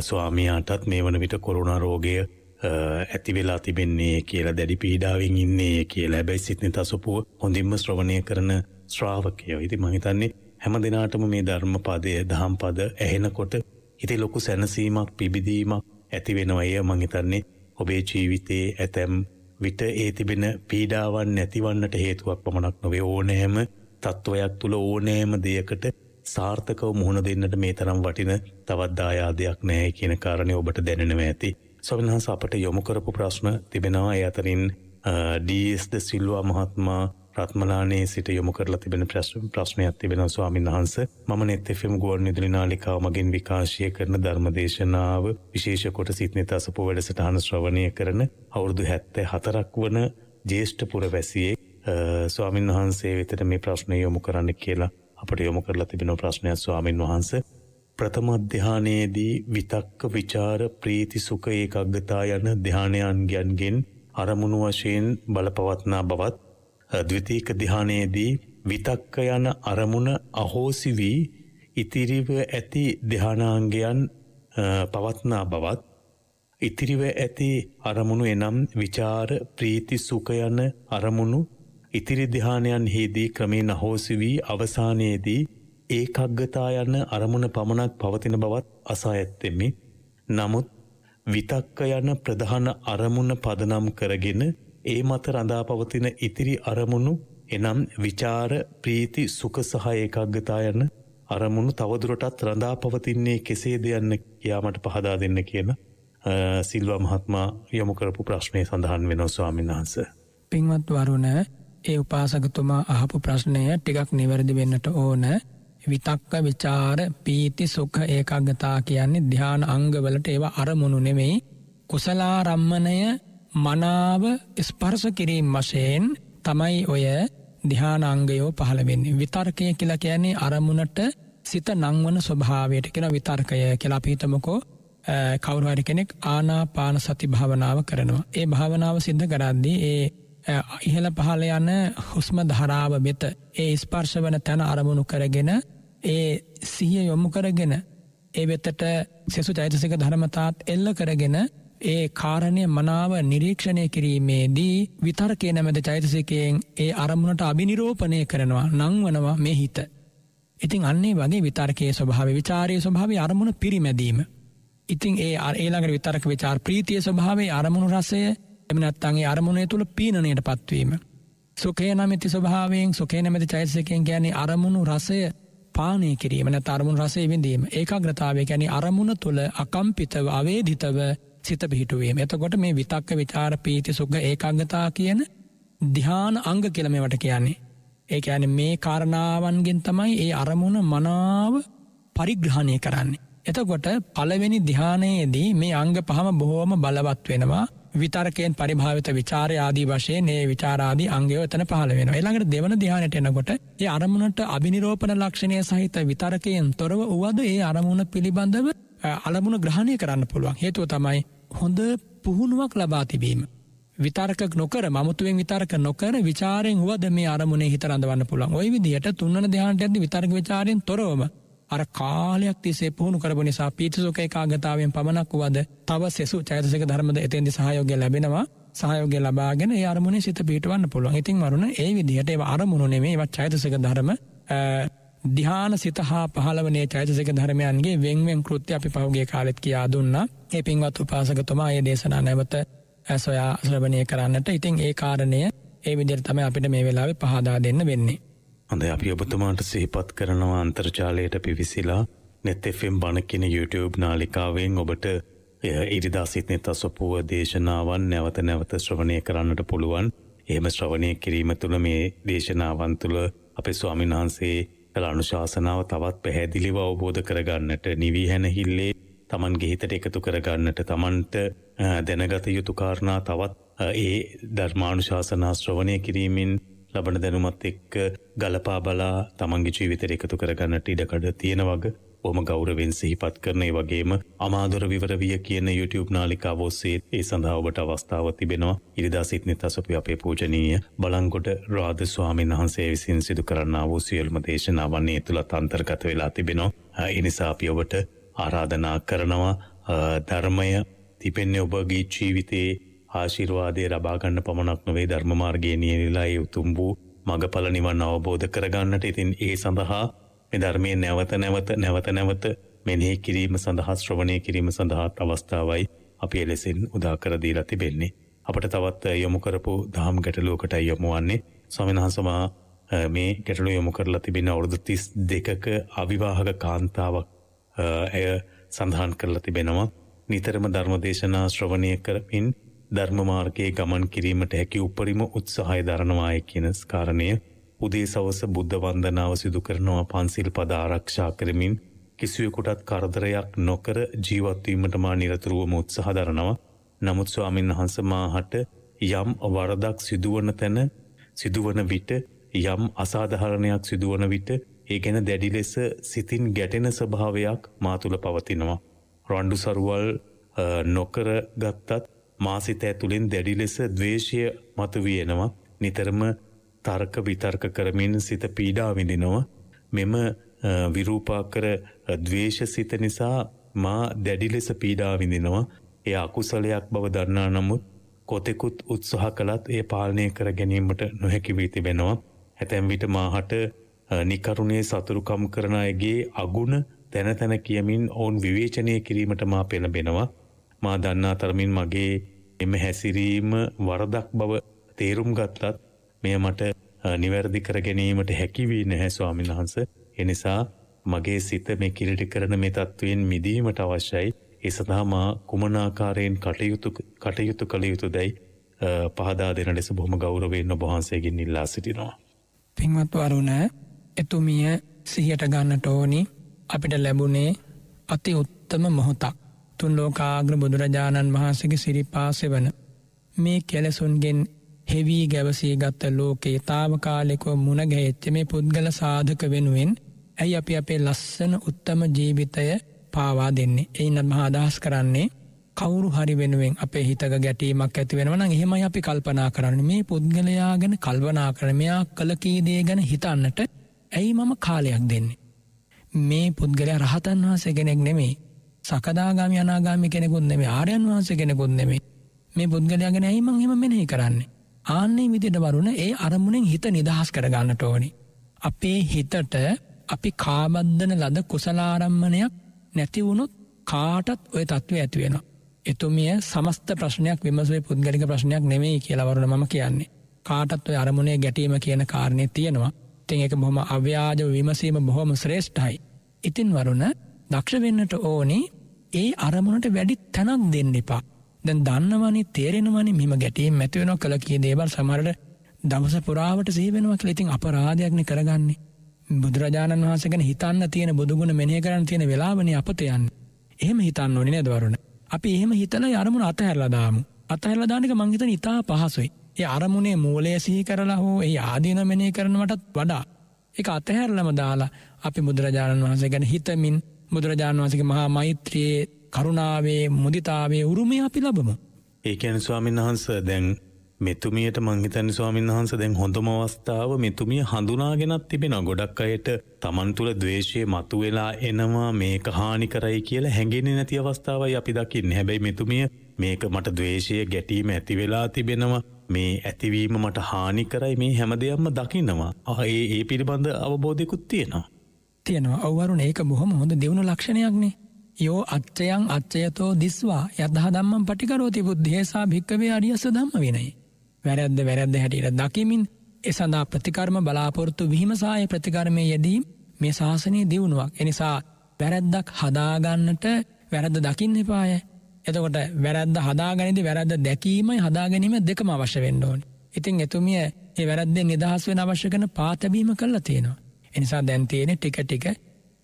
ස්වාමියාටත් මේ වන විට කොරුණ රෝගය ඇතිවෙලා තිබෙන්නේ කියලා දැඩි පීඩාවෙන් ඉන්නේ කියලා. බැයි සිත්නි තසුපුුව හොඳින්ම ශ්‍රවණය කරන ශ්‍රාවකයෝ. ඉති මහිතන්නේ හැම දෙනාටම මේ ධර්ම පදය දහම් පද ඇහෙනකොට හිතේ ලොකු සැනසීමක් පිබිදීමක් ඇතිවෙනවය මහිතන්නේ ඔබේ ජීවිතයේ ඇතැම් විට ඒ තිබෙන පීඩාවන් නැතිවන්නට හේතුවක් පමණක් නොවේ. ඕනෑම තත්ත්වයක් තුළ ඕනෑම දෙයකට සාර්ථකව මුහුණ දෙන්නට මේ තරම් වටින තවත් දායාදයක් නෑ කියන කාරණය ඔබට දැනෙනව ඇති. ස්වවින්හස අපට යොමු කරපු ප්‍රශ්න තිබෙනවා. ඇ අතරින් ඩස්ද සිල්වා මහත්මා රත්මලානේ සිට යොමු කරලා තිබෙන ප්‍රශ්න ප්‍රශ්නයක් තිබෙන ස්වාමින් වහන්ස. මම නෙත් එෆම් ගුවන් නිදුලි නාලිකාව මගින් විකාශය කරන ධර්මදේශනාව විශේෂ කොට සිත්නත අසපු වැඩසටහන ශ්‍රවණය කරන අවුරුදු හැත්ත හතරක් වන ජේෂ්ඨ පුරවැසියේ ස්වාමින් වහන්සේ වෙතට මේ ප්‍රශ්නය යොමු කරන්න කියලා අපට යොමු කරලා තිබෙන ප්‍රශ්නයක් ස්වාමින් වහන්ස. ප්‍රථම අධ්‍යානයේදී විතක්ක විචාර ප්‍රීති සුඛ ඒකග්ගතා යන ධානයන්ගයන්ගෙන් අරමුණු වශයෙන් බලපවත්නා බවත් ද්විතීක දිහානයේදී විතක්ක යන අරමුණ අහෝසි වී ඉතිරිව ඇති දෙහානාංගයන් පවත්නා බවත් ඉතිරිව ඇති අරමුණු එනම් විචාර ප්‍රීති සුක යන අරමුණු ඉතිරි දිහානයන් හිදී ක්‍රමේ නහෝසි වී අවසානයේදී ඒකග්ගතා යන්න අරමුණ පමණක් පවතින බවත් අසා ඇත්තෙමි. නමුත් විතක්ක යන ප්‍රධාන අරමුණ පදනම් කරගෙන ඒ මත රඳා පවතින ඉතිරි අරමුණු එනම් විචාර ප්‍රීති සුක සහ ඒකක්ගතා යන්න අරමුණු තවදුරටත් රඳා පවතින්නේ කෙසේ දෙයන්න කියාමට පහදා දෙන්න කියන සිල්වා මහත්මා යොමු කරපු ප්‍රශ්නය සඳහන් වෙන ස්වාමින් වහන්ස. පින්වත් වරුණ ඒ උපාසකතුමා අහපු ප්‍රශ්නය ටිකක් නිවැරදි වෙන්නට ඕන විතක්ක විචාර පීති සුඛ ඒකගතා කියන්නේ ධ්‍යාන අංගවලට ඒවා අරමුණු නෙමෙයි කුසලාරම්මණය මනාව ස්පර්ශ කිරීම් වශයෙන් තමයි ඔය දිහානංගයෝ පහළවෙන්නේ විතර්කය කියලා කියන්නේ අරමුණට සිත නංවන ස්වභාවයට කෙන විතර්කය කියලා පිහිතමකෝ කවරුහරි කෙනෙක් ආනාපාන සති භාවනාව කරනවා. ඒ භාවනාව සිද්ධ කරද්දී ඒ ඉහළ පහල යන හුස්ම ධරාව වෙත ඒ ස්පර්ශ වන තැන අරමුණු කරගෙන ඒ සිහිය යොමු කරගෙන ඒ වෙතට සෙසු චෛතසික ධර්මතාත් එල්ල කරගෙන ඒ කාරණය මනාව නිරීක්ෂණය කිරීමේදී විතර්කය නැමැද චෛතසිකයෙන් ඒ අරමුණට අභිනිරෝපණය කරනවා නංවනවා මේ හිත. ඉතින් අන්නේ වගේ විතර්කයේ ස්වභාව විචාරය ස්වභාව අරමුණ පිරිමැදීම. ඉතින් ඒ ඒළඟට විතරක විචාර ප්‍රීතිය ස්වභාවේ අරමුණු රසය එමනත්තන්ගේ අරමුණය තුළ පීනනයට පත්වීම. සුකේ නමැති ස්වභාවයෙන් සුකේ නැමැති චෛතසකෙන් ගැන අරමුණු රසය පානය කිරීම නැත අරමුණ රසය විඳීම ඒකාග්‍රතාවය ගැන අරමුණ තුළ අකම්පිතව අවේධිතව සිත පිහිටුවීම එතකොට මේ විතක්ක විචාර පීති සුග ඒකාගතා කියන දිහාන අංග කියලමවට කියන්නේ. ඒ ඇන මේ කාරණාවන්ගෙන් තමයි ඒ අරමුණ මනාව පරිග්‍රහණය කරන්නේ. එතකොට පළවෙනි දිහානයේදී මේ අංග පහම බොහෝම බලවත් වෙනවා විතරකයෙන් පරිභාවිත විචාරය ආදී වශයෙන් ඒ විචාරාදී අංගයව එතන පහළ වෙන එළඟට දෙවන දිහානයට එනකොට ඒ අරමුණට අභිනිරෝපන ලක්ෂණය සහිත විතරකයෙන් තොරව වුවද ඒ අරමුණ පිළිබඳව අලමුණ ග්‍රහණය කරන්න පුළුවන් හේතුව තමයි හොඳ පුහුණුවක් ලබා තිබීම. විතරක නොකර මතුවෙන් විතරක නොකර විචාරයෙන් වුවද මේ අරමුණේ හිතරඳවන්න පුළන් ඔය විදිහට තුන්නන දෙහාට ඇද විතරක විචාරයෙන් තොරවම අර කාලයක් තිසේ පුහුණු කරපු නිසා පීතිසෝක ඒකාගතාවෙන් පමණක් වුවද තව සෙසු චෛතසික ධර්මද එතෙන්දි සහයෝගය ලැබෙනවා. සහයෝගය ලබාගෙන ඒ අරමුණේ සිත පිටවන්න පුළුවන්. ඉතින් වරුණ ඒ විදිහට ඒ අරමුණු නෙමේ වත් චෛතසික ධර්ම දිහාන සිත හා පහලවනේ චෛතසික ධර්මයන්ගේ වෙන්වෙන් කෘත්‍ය අපි පහුගේ කාලෙත් කියා දුන්නා. ඒ පින්වත් උපාසකතුමා ඒ දේශනා නැවත සොයා ශ්‍රවණය කරන්නට. ඉතින් ඒ කාරණය ඒ විදිර තම අපිට මේ වෙලාවෙ පහදා දෙන්න වෙන්නේ. හොඳ අපි ඔබතුමාට සිහිපත් කරනවා අන්තර්ජාලයට පිවිසිලා නෙත්තෙෆෙම් බණකින YouTube නාලිකාවෙන් ඔබට ඉරිදා සිත්නෙ තසොපුුව දේශනාවන් නැවත නැවත ශ්‍රවණය කරන්නට පුළුවන්. එහෙම ශ්‍රවණය කිරීම තුළ මේ දේශනාවන් තුළ අපේ ස්වාමින් වහන්සේ කළ අනුශාසනාව තවත් පැහැදිලිව අවබෝධ කරගන්නට නිවී හැනහිල්ලේ තමන් ගෙහිතට එකතු කරගන්නට තමන්ට දැනගත යුතු කාරණා තවත් ඒ ධර්මානුශාසනා ශ්‍රවණය කිරීමෙන් ලබන දැනුමත් එක්ක ගලපා බලා තමන්ගේ ජීවිතර එකතු කරගන්නට ඉඩකඩ තියෙන වග ඕම ගෞරවෙන් සිහිපත් කරනය වගේම අමාදුර විවරවිය කියන YouTube නාලිකාව ඔස්සේ ඒ සඳහා ඔබට අවස්ථාව තිබෙනවා. ඉරිදා සිත්නෙ තසපි අපේ පූජනීය බලංගොඩ රාධ ස්වාමීන් වහන්සේ විසින් සිදු කරන්න වූ සියල්ම දේශනාවන්නේ තුළත් අන්තර්ගත වෙලා තිබෙනවා. එනිසා අපි ඔබට ආරාධනා කරනවා ධර්මය තිපෙන්නේ ඔබගේ ජීවිතයේ ආශිර්වාදය රබාගන්න පමණක් නොවේ ධර්මමාර්ගය නියනිලා ඒ උතුම් වූ මගඵල නිවන් අවබෝධ කරගන්නට. ඉතින් ඒ සඳහා මෙ ධර්මය නැවත නැවත නැවත නැවත මෙනෙහි කිරීම සඳහා ශ්‍රවණය කිරීම සඳහාත් අවස්ථාවයි අපි එලෙසින් උදාකරදීලා තිබෙන්නේ. අපට තවත් යොමු කරපු දහම් ගැටලුවකට යොමු වන්නේ ස්වමිනහසමා මේ ගැටලු යොමු කරලා තිබෙන අවුරුදු තිස් දෙකක අවිවාහක කාන්තාවක් ඇය සඳහන් කරලා තිබෙනවා නිතරම ධර්මදේශනා ශ්‍රවණය කරමින් ධර්මමාර්ගයේ ගමන් කිරීමට හැකි උපරිම උත්සාහය දරනවාය කියන ස්කාරණය උදේ සවස බුද්ධ වන්දනාව සිදු කරනවා පන්සිල් පද ආරක්ෂා කරමින් කිසිවෙකුටත් කරදරයක් නොකර ජීවත්වීමට මා නිරතුරුවම උත්සාහ දරනවා නමුත් ස්වාමින් වහන්ස මාහට යම් වරදක් සිදුවන තැන සිදුවන විට යම් අසාධහරණයක් සිදුවන විට ඒ ගැන දැඩි ලෙස සිතින් ගැටෙන ස්වභාවයක් මාතුළ පවතිනවා. රොන්ඩු සරුවල් නොකර ගත්තත් මාසිත ඇතුළෙන් දැඩි ලෙස දවේශය මතුවියනවා නිතරම තර්ක විතර්ක කරමින් සිත පීඩා විඳිනවා. මෙම විරූපාකර දවේශ සිත නිසා මා දැඩි ලෙස පීඩා විඳිනවා. එය අකුසලයක් බව දන්නා නමුත් කොතෙකුත් උත්සහ කළත් ඒ පාලනය කර ගැනීමට නොහැකි වී තිබෙනවා. ඇතැම් විට මාහට නිකරුණේ සතුරුකම් කරන අයගේ අගුණ තැන තැන කියමින් ඔවුන් විවේචනය කිරීමට මා පෙළබෙනවා මා දන්නා තරමින් මගේ එම හැසිරීම වරදක් බව තේරුම් ගත්තත් මෙය මට නිවැරදි කර ගැනීමට හැකිවී නැහැ ස්වාමින් වහන්ස එනිසා මගේ සිත මේ කිරිටි කරන මේ තත්ත්වයෙන් මිදීමට අවශ්‍යයි ඒ සඳහා මා කුමනාකාරයෙන් කටයුතු කටයුතු කළ යුතු දැයි පහදා දෙන ලෙස බොහොම ගෞරවයෙන් ඔබ වහන්සේගෙන් ඉල්ලා සිටිනවා. පින්වත් වරුණ එතුමිය සිහියට ගන්නට ඕනි අපිට ලැබුණේ අති උත්තම මොහොතක්. තුන් ලෝකාග්‍ර බුදුරජාණන් වහන්සේගේ සිරිපාසෙ වන මේ කෙලෙසුන්ගෙන් හෙවී ගැවසී ගත්ත ලෝකේ තාවකාලෙකෝ මුණගැහෙච්ච මේ පුද්ගල සාධක වෙනුවෙන් ඇයි අපි අපේ ලස්සන උත්තම ජීවිතය පාවා දෙන්නේ එයින්න මහාදහස් කරන්නේ කවුරු හරි වෙනුවෙන් අපේ හිතක ගැටීමක් ඇති වෙනවන එහෙමයි අපි කල්පනා කරන්න මේ පුද්ගලයා ගැන කල්පනා කරමයා කළ කීදේ ගැන හිතන්නට ඇයි මම කාලයක් දෙන්නේ. මේ පුද්ගලය රහතන් වහන්සේ කෙනෙක් නෙමේ සකදාගාමි අනාගාමි කෙනෙකුත් නෙමේ ආරයන් වහන්සේ කෙනෙකුත් නෙමේ මේ පුද්ගලයා ගැන ඇයිමං එම මෙනෙහි කරන්නේ. ආන්නේ විදිට වරුණ ඒ අරමුණෙන් හිත නිදහස් කරගන්නට ඕනි. අපේ හිතට අපි කාබද්ධන ලද කුසලාරම්මණයක් නැතිවුණුත් කාටත් ඔය තත්ත්ව ඇතිවෙනවා. එතුමිය සමස්ත ප්‍රශ්නයක් විමසේ පුද්ගලික ප්‍රශ්නයක් නෙමෙයි කියලවරුණ ම කියන්නේ. කාටත් ඔය අරමුණේ ගැටීම කියන කාරණය තියෙනවා තින් එක බොහොම අව්‍යාජ විමසීම බොහොම ශ්‍රේෂ්ඨයි. ඉතින් වරුණ දක්ෂ වෙන්නට ඕනි ඒ අරමුණට වැඩි තැනක් දෙන්න එපා. දැන් දන්නවනි තේරෙනවනි මෙම ගැටීම් ඇතිවෙන කළ කිය දේවල් සමරට දවස පුරාවට සේවෙනවා කළ ඉතින් අපරාධයක්න කරගන්නේ. බුදුරජාණන් වහන්සගෙන හිතන්න තියෙන බුදුගුණ මෙහේ කරන්න තියෙන වෙලාවනි අපතයන්න. එහෙම හිතන්න ඕනි නේදවරුණ. අපි එහෙම හිතල අරමුණ අතහැරලදාමු. අතහැරලදානික මංහිතන ඉතා පහසුයි. ඒ අරමුණේ මූලය සිහි කරලා හෝ ඒ ආදීන මෙනේ කරනවටත් වඩා. එක අතහැරලම දාලා අපි බුදුරජාණන් වහන්සේ ගැන හිතමින් බුදුරජාණන් වහන්සගේ මහා මෛත්‍රයේ කරුණාවේ මුදිතාවේ උරුමය අපි ලබමු. ඒකැන ස්වාමීන් වහන්ස දැන් මෙතුමියට මංහිතන් ස්වාමීන් වහන්ස දැන් හොඳම අවස්ථාව මෙතුමිය හඳුනාගෙනත් තිබෙන ගොඩක් අයට තමන් තුළ දවේශය මතු වෙලා එනවා. මේක හානි කරයි කියලා හැඟෙන නැති අවස්ථාවයි අපි දකින්න. හැබැයි මෙතුමිය මේක මට දවේශය ගැටීම ඇති වෙලා තිබෙනවා. මේ ඇතිවීම මට හානි කරයි මේ හැම දෙයක්ම දකින්නවා අහඒ ඒ පිළිබඳ අවබෝධයකුත් තියෙනවා. තියෙනවා. අවරුණ ඒක බොහොම හොඳ දෙවුණු ලක්ෂණයක්නේ යෝ අච්චයන් අච්චයතෝ දිස්වා යදහ දම්මම් පටිකරෝති බුද්ධේසා භික්කවේ අඩියස දම්ම වෙනයි. වැරැද්ද වැරැද්ද හැටියට දකිමින් එසඳා ප්‍රතිකර්ම බලාපොරොත්තු විහිමසාය ප්‍රතිකර්මය යෙදීම් මේ ශාසනය දියුණුවක් එනිසා වැරැද්දක් හදාගන්නට වැරද්ද දකින්න එපාය එතකොට වැරද්ද හදාගනිදි වැරද්ද දැකීමයි හදාගැනීම දෙකම අවශ්‍ය වෙන්ඩෝන්. ඉතින් එතුමිය ඒ වැරද්දේ නිදහස් වෙන අවශ්‍ය කන පාතැබීම කල්ලා තියෙනවා. එනිසා දැන්තියෙන ටික ටික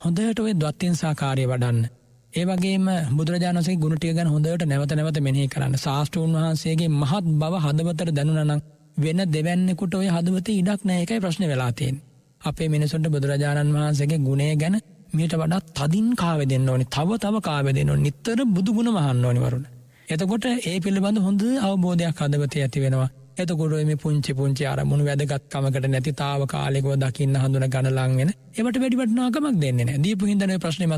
හොඳට ඔය දොත්තින් සාකාරය වඩන්න. ඒවගේම බුදුරජාණසේ ගුණටිය ගැන හොඳට නැවත නැවත මෙහි කරන්න. ශාස්ට්‍රූන් වහන්සේගේ මහත් බව හදවතර දැනුනනම් වෙන දෙවැන්නෙකුට ඔය හදවත ඉඩක් නෑකයි ප්‍රශ්න වෙලාතියෙන්. අපේ මිනිසුන්ට බුදුරජාණන් වහන්සේගේ ගුණේ ගැන මීට වඩා තදින් කාව දෙන්න ඕනි. තව තව කාව දෙන්න නිත්තර බුදුගුණ මහන්න ඕනි වරුණ. එතකොට ඒ පිළිබඳ හොඳ අවබෝධයක් හදවත ඇති වෙනවා. එතකොට මේ පුංචි පුංචි අරමුණු වැදගත්කමකට නැති තාව කාලෙකව දකින්න හඳුන ගණලංගෙන එවට වැඩිවටනාකමක් දෙන්න දීපු හිදන ප්‍රශ්න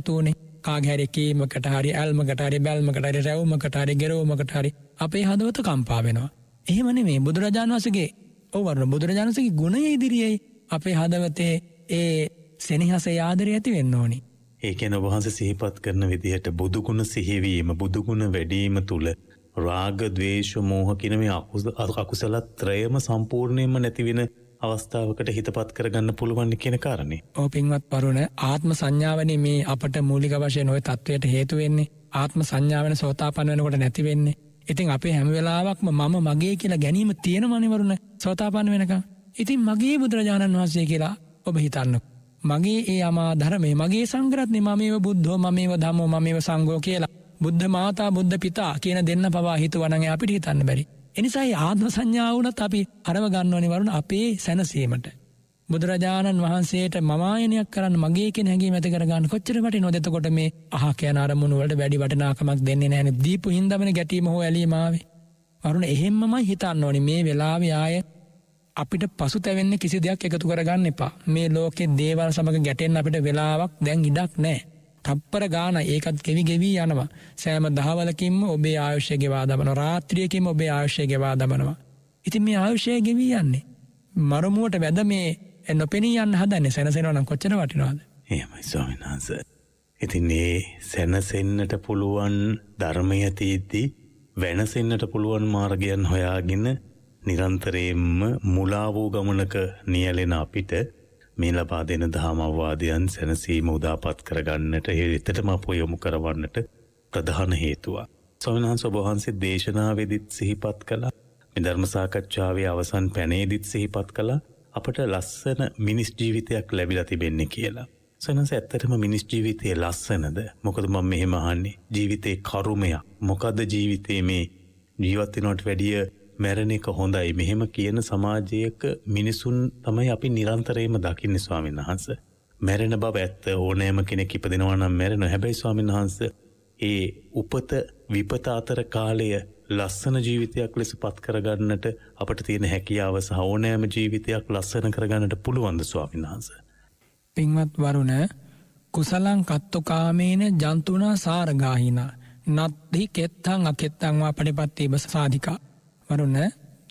මතුවනේ කාගැරකීමකට හරි ඇල්මකට හරි බැල්මකට හරි රැව්මකට හරි ගෙරෝමකට හරි අපේ හදවත කම්පා වෙනවා. එහෙමන මේ බුදුරජාණන් වසගේ ඕවරන බුදුරජාණසගේ ගුණ ඉදිරියයි අපේ හදවතේ ඒ සෙනහස යාදර ඇති වෙන්න ඕනි. ඒකැන ඔබහන්ස සිහිපත් කරන විදිහට බුදුගුණ සිහිවීම බුදුගුණ වැඩීම තුළ රාග දවේශ මෝහ කියන මේ අකුසලත් ත්‍රයම සම්පූර්ණයෙන්ම නැතිවෙන අවස්ථාවකට හිතපත් කරගන්න පුළුවන් කියන කාරණේ. ඕපින්වත් පරුණ ආත්ම සංඥාවන මේ අපට මූලික වශය නොව තත්වයට හේතුවෙන්නේ ආත්ම සංඥාවන සෝතාපන් වෙනකොට නැතිවෙන්නේ. ඉතින් අපේ හැම වෙලාවක්ම මම මගේ කියලා ගැනීම තියෙන මනිවරුණ සෝතාපන් වෙනක. ඉතින් මගේ බුදුරජාණන් වහන්සේ කියලා ඔබ හිතන්න. මගේ ඒ අමා ධරමේ මගේ සංග්‍රත්න මමේව බුද්ධෝ මමේව දමෝ මමේව සංගෝ කියලා බුද්ධ මාතා බුද්ධ පිතා කියන දෙන්න පවා හිතු වනගේ අපිට හිතන්න බැරි. එනිසායි ආත්ම සංඥාවනත් අපි අරව ගන්නවනි වරුණ අපේ සැනසීමට. බුදුරජාණන් වහන්සේට මමායනයක් කරන්න මගේ හැගේ මැති කරගන්න කොච්චරට නොදතකොට මේ අහ කියන අරමුණුවට වැඩි වටනාකමක් දෙන්නේ නෑන දීපු හින්දමන ගැටීම හෝ ඇලීමාව. වරුණ එහෙම්මමයි හිතන්න ඕනි මේ වෙලාව ආය අපිට පසු තැවෙන්න කිසි දෙයක් එකතු කරගන්න එපා මේ ලෝකෙ දේවල් සමඟ ගැටෙන් අපිට වෙලාවක් දැන් ඉඩක් නෑ. තප්පර ගාන ඒකත් ගෙවි ගෙවී යනවා සෑම දහවලකින්ම ඔබේ ආයුෂය ගෙවා දමන රාත්‍රියකින් ඔබේ ආයුෂය ගෙවා දමනවා. ඉතින් මේ ආයුෂය ගෙවී යන්නේ. මරමුවට වැද මේ නොපෙනී යන්න හදන්න සැනසෙනවන කොච්චර වටිනවාද. එහමයි ස්වාමින්හන්ස. ඉතින් ඒ සැනසෙන්න්නට පුළුවන් ධර්මය තිීද්දී වෙනසෙන්න්නට පුළුවන් මාර්ගයන් හොයාගෙන නිරන්තරයෙන්ම මුලා වූ ගමනක නියලෙන අපිට මේ ලබා දෙන දහමවවාදයන් සැනසීම උදාපත් කරගන්නට හිරිතටම අප යොමු කරවන්නට ප්‍රධාන හේතුවා. සොවනහන්ස ඔබහන්සේ දේශනාවෙදිත් සිහිපත් කලා ධර්මසාකච්ඡාවේ අවසන් පැනේදිත් සිහිපත් කලා අපට ලස්සන මිනිස් ජීවිතයක් ලැබිල තිබෙන්නේ කියලා. සනස ඇත්තටම මිනිස් ජීවිතය ලස්සනද? මොකද මම මෙහෙම අහන්නේ. ජීවිතේ කරුමයක්. මොකද ජීවිතේ මේ ජීවත්වෙනට වැඩිය මැරණ එක හොඳයි මෙහෙම කියන සමාජයක මිනිසුන් තමයි අපි නිරන්තරයම දකින්න ස්වාමීන් වහන්ස. මැරෙන බව ඇත්ත ඕනෑම කෙනෙ කිප දෙෙනවානම් මැරෙන හැබැයි ස්වාමීන් වහන්ස ඒ උපත විපත අතර කාලය ලස්සන ජීවිතයක් ලෙස පත් කරගන්නට අපට තියෙන හැකියාව සහ ඕනෑම ජීවිතයක් ලස්සන කරගන්නට පුළුවන්ද ස්වාමීන් වහන්ස. පින්වත් වරුණ කුසලං කත්තුකාමේන ජන්තුනා සාරගාහින නත්දි කෙත්තං අකෙත්තංවා පඩිපත්තේ බස සාධිකා වරුණ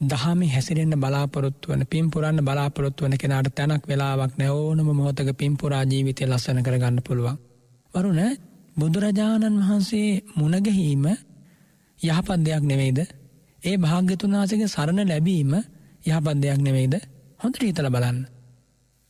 දහමි හැසිරෙන්න්න බලාපොරොත්තු වන පින්පුරන්න බලාපොරොත්තු වන කෙනට තැනක් වෙලාවක් නෑಓනම මොහොතක පින්පුරා ජීවිතය ලස්සන කරගන්න පුළුවන්. වරුණ බුදුරජාණන් වහන්සේ මුණගැහීම යහපත් දෙයක් නෙවෙයිද? ඒ භාග්‍යතුන්නාසක සරණ ලැබීම යහපත් දෙයක් නෙවෙයිද? හොඳට හිතල බලන්න.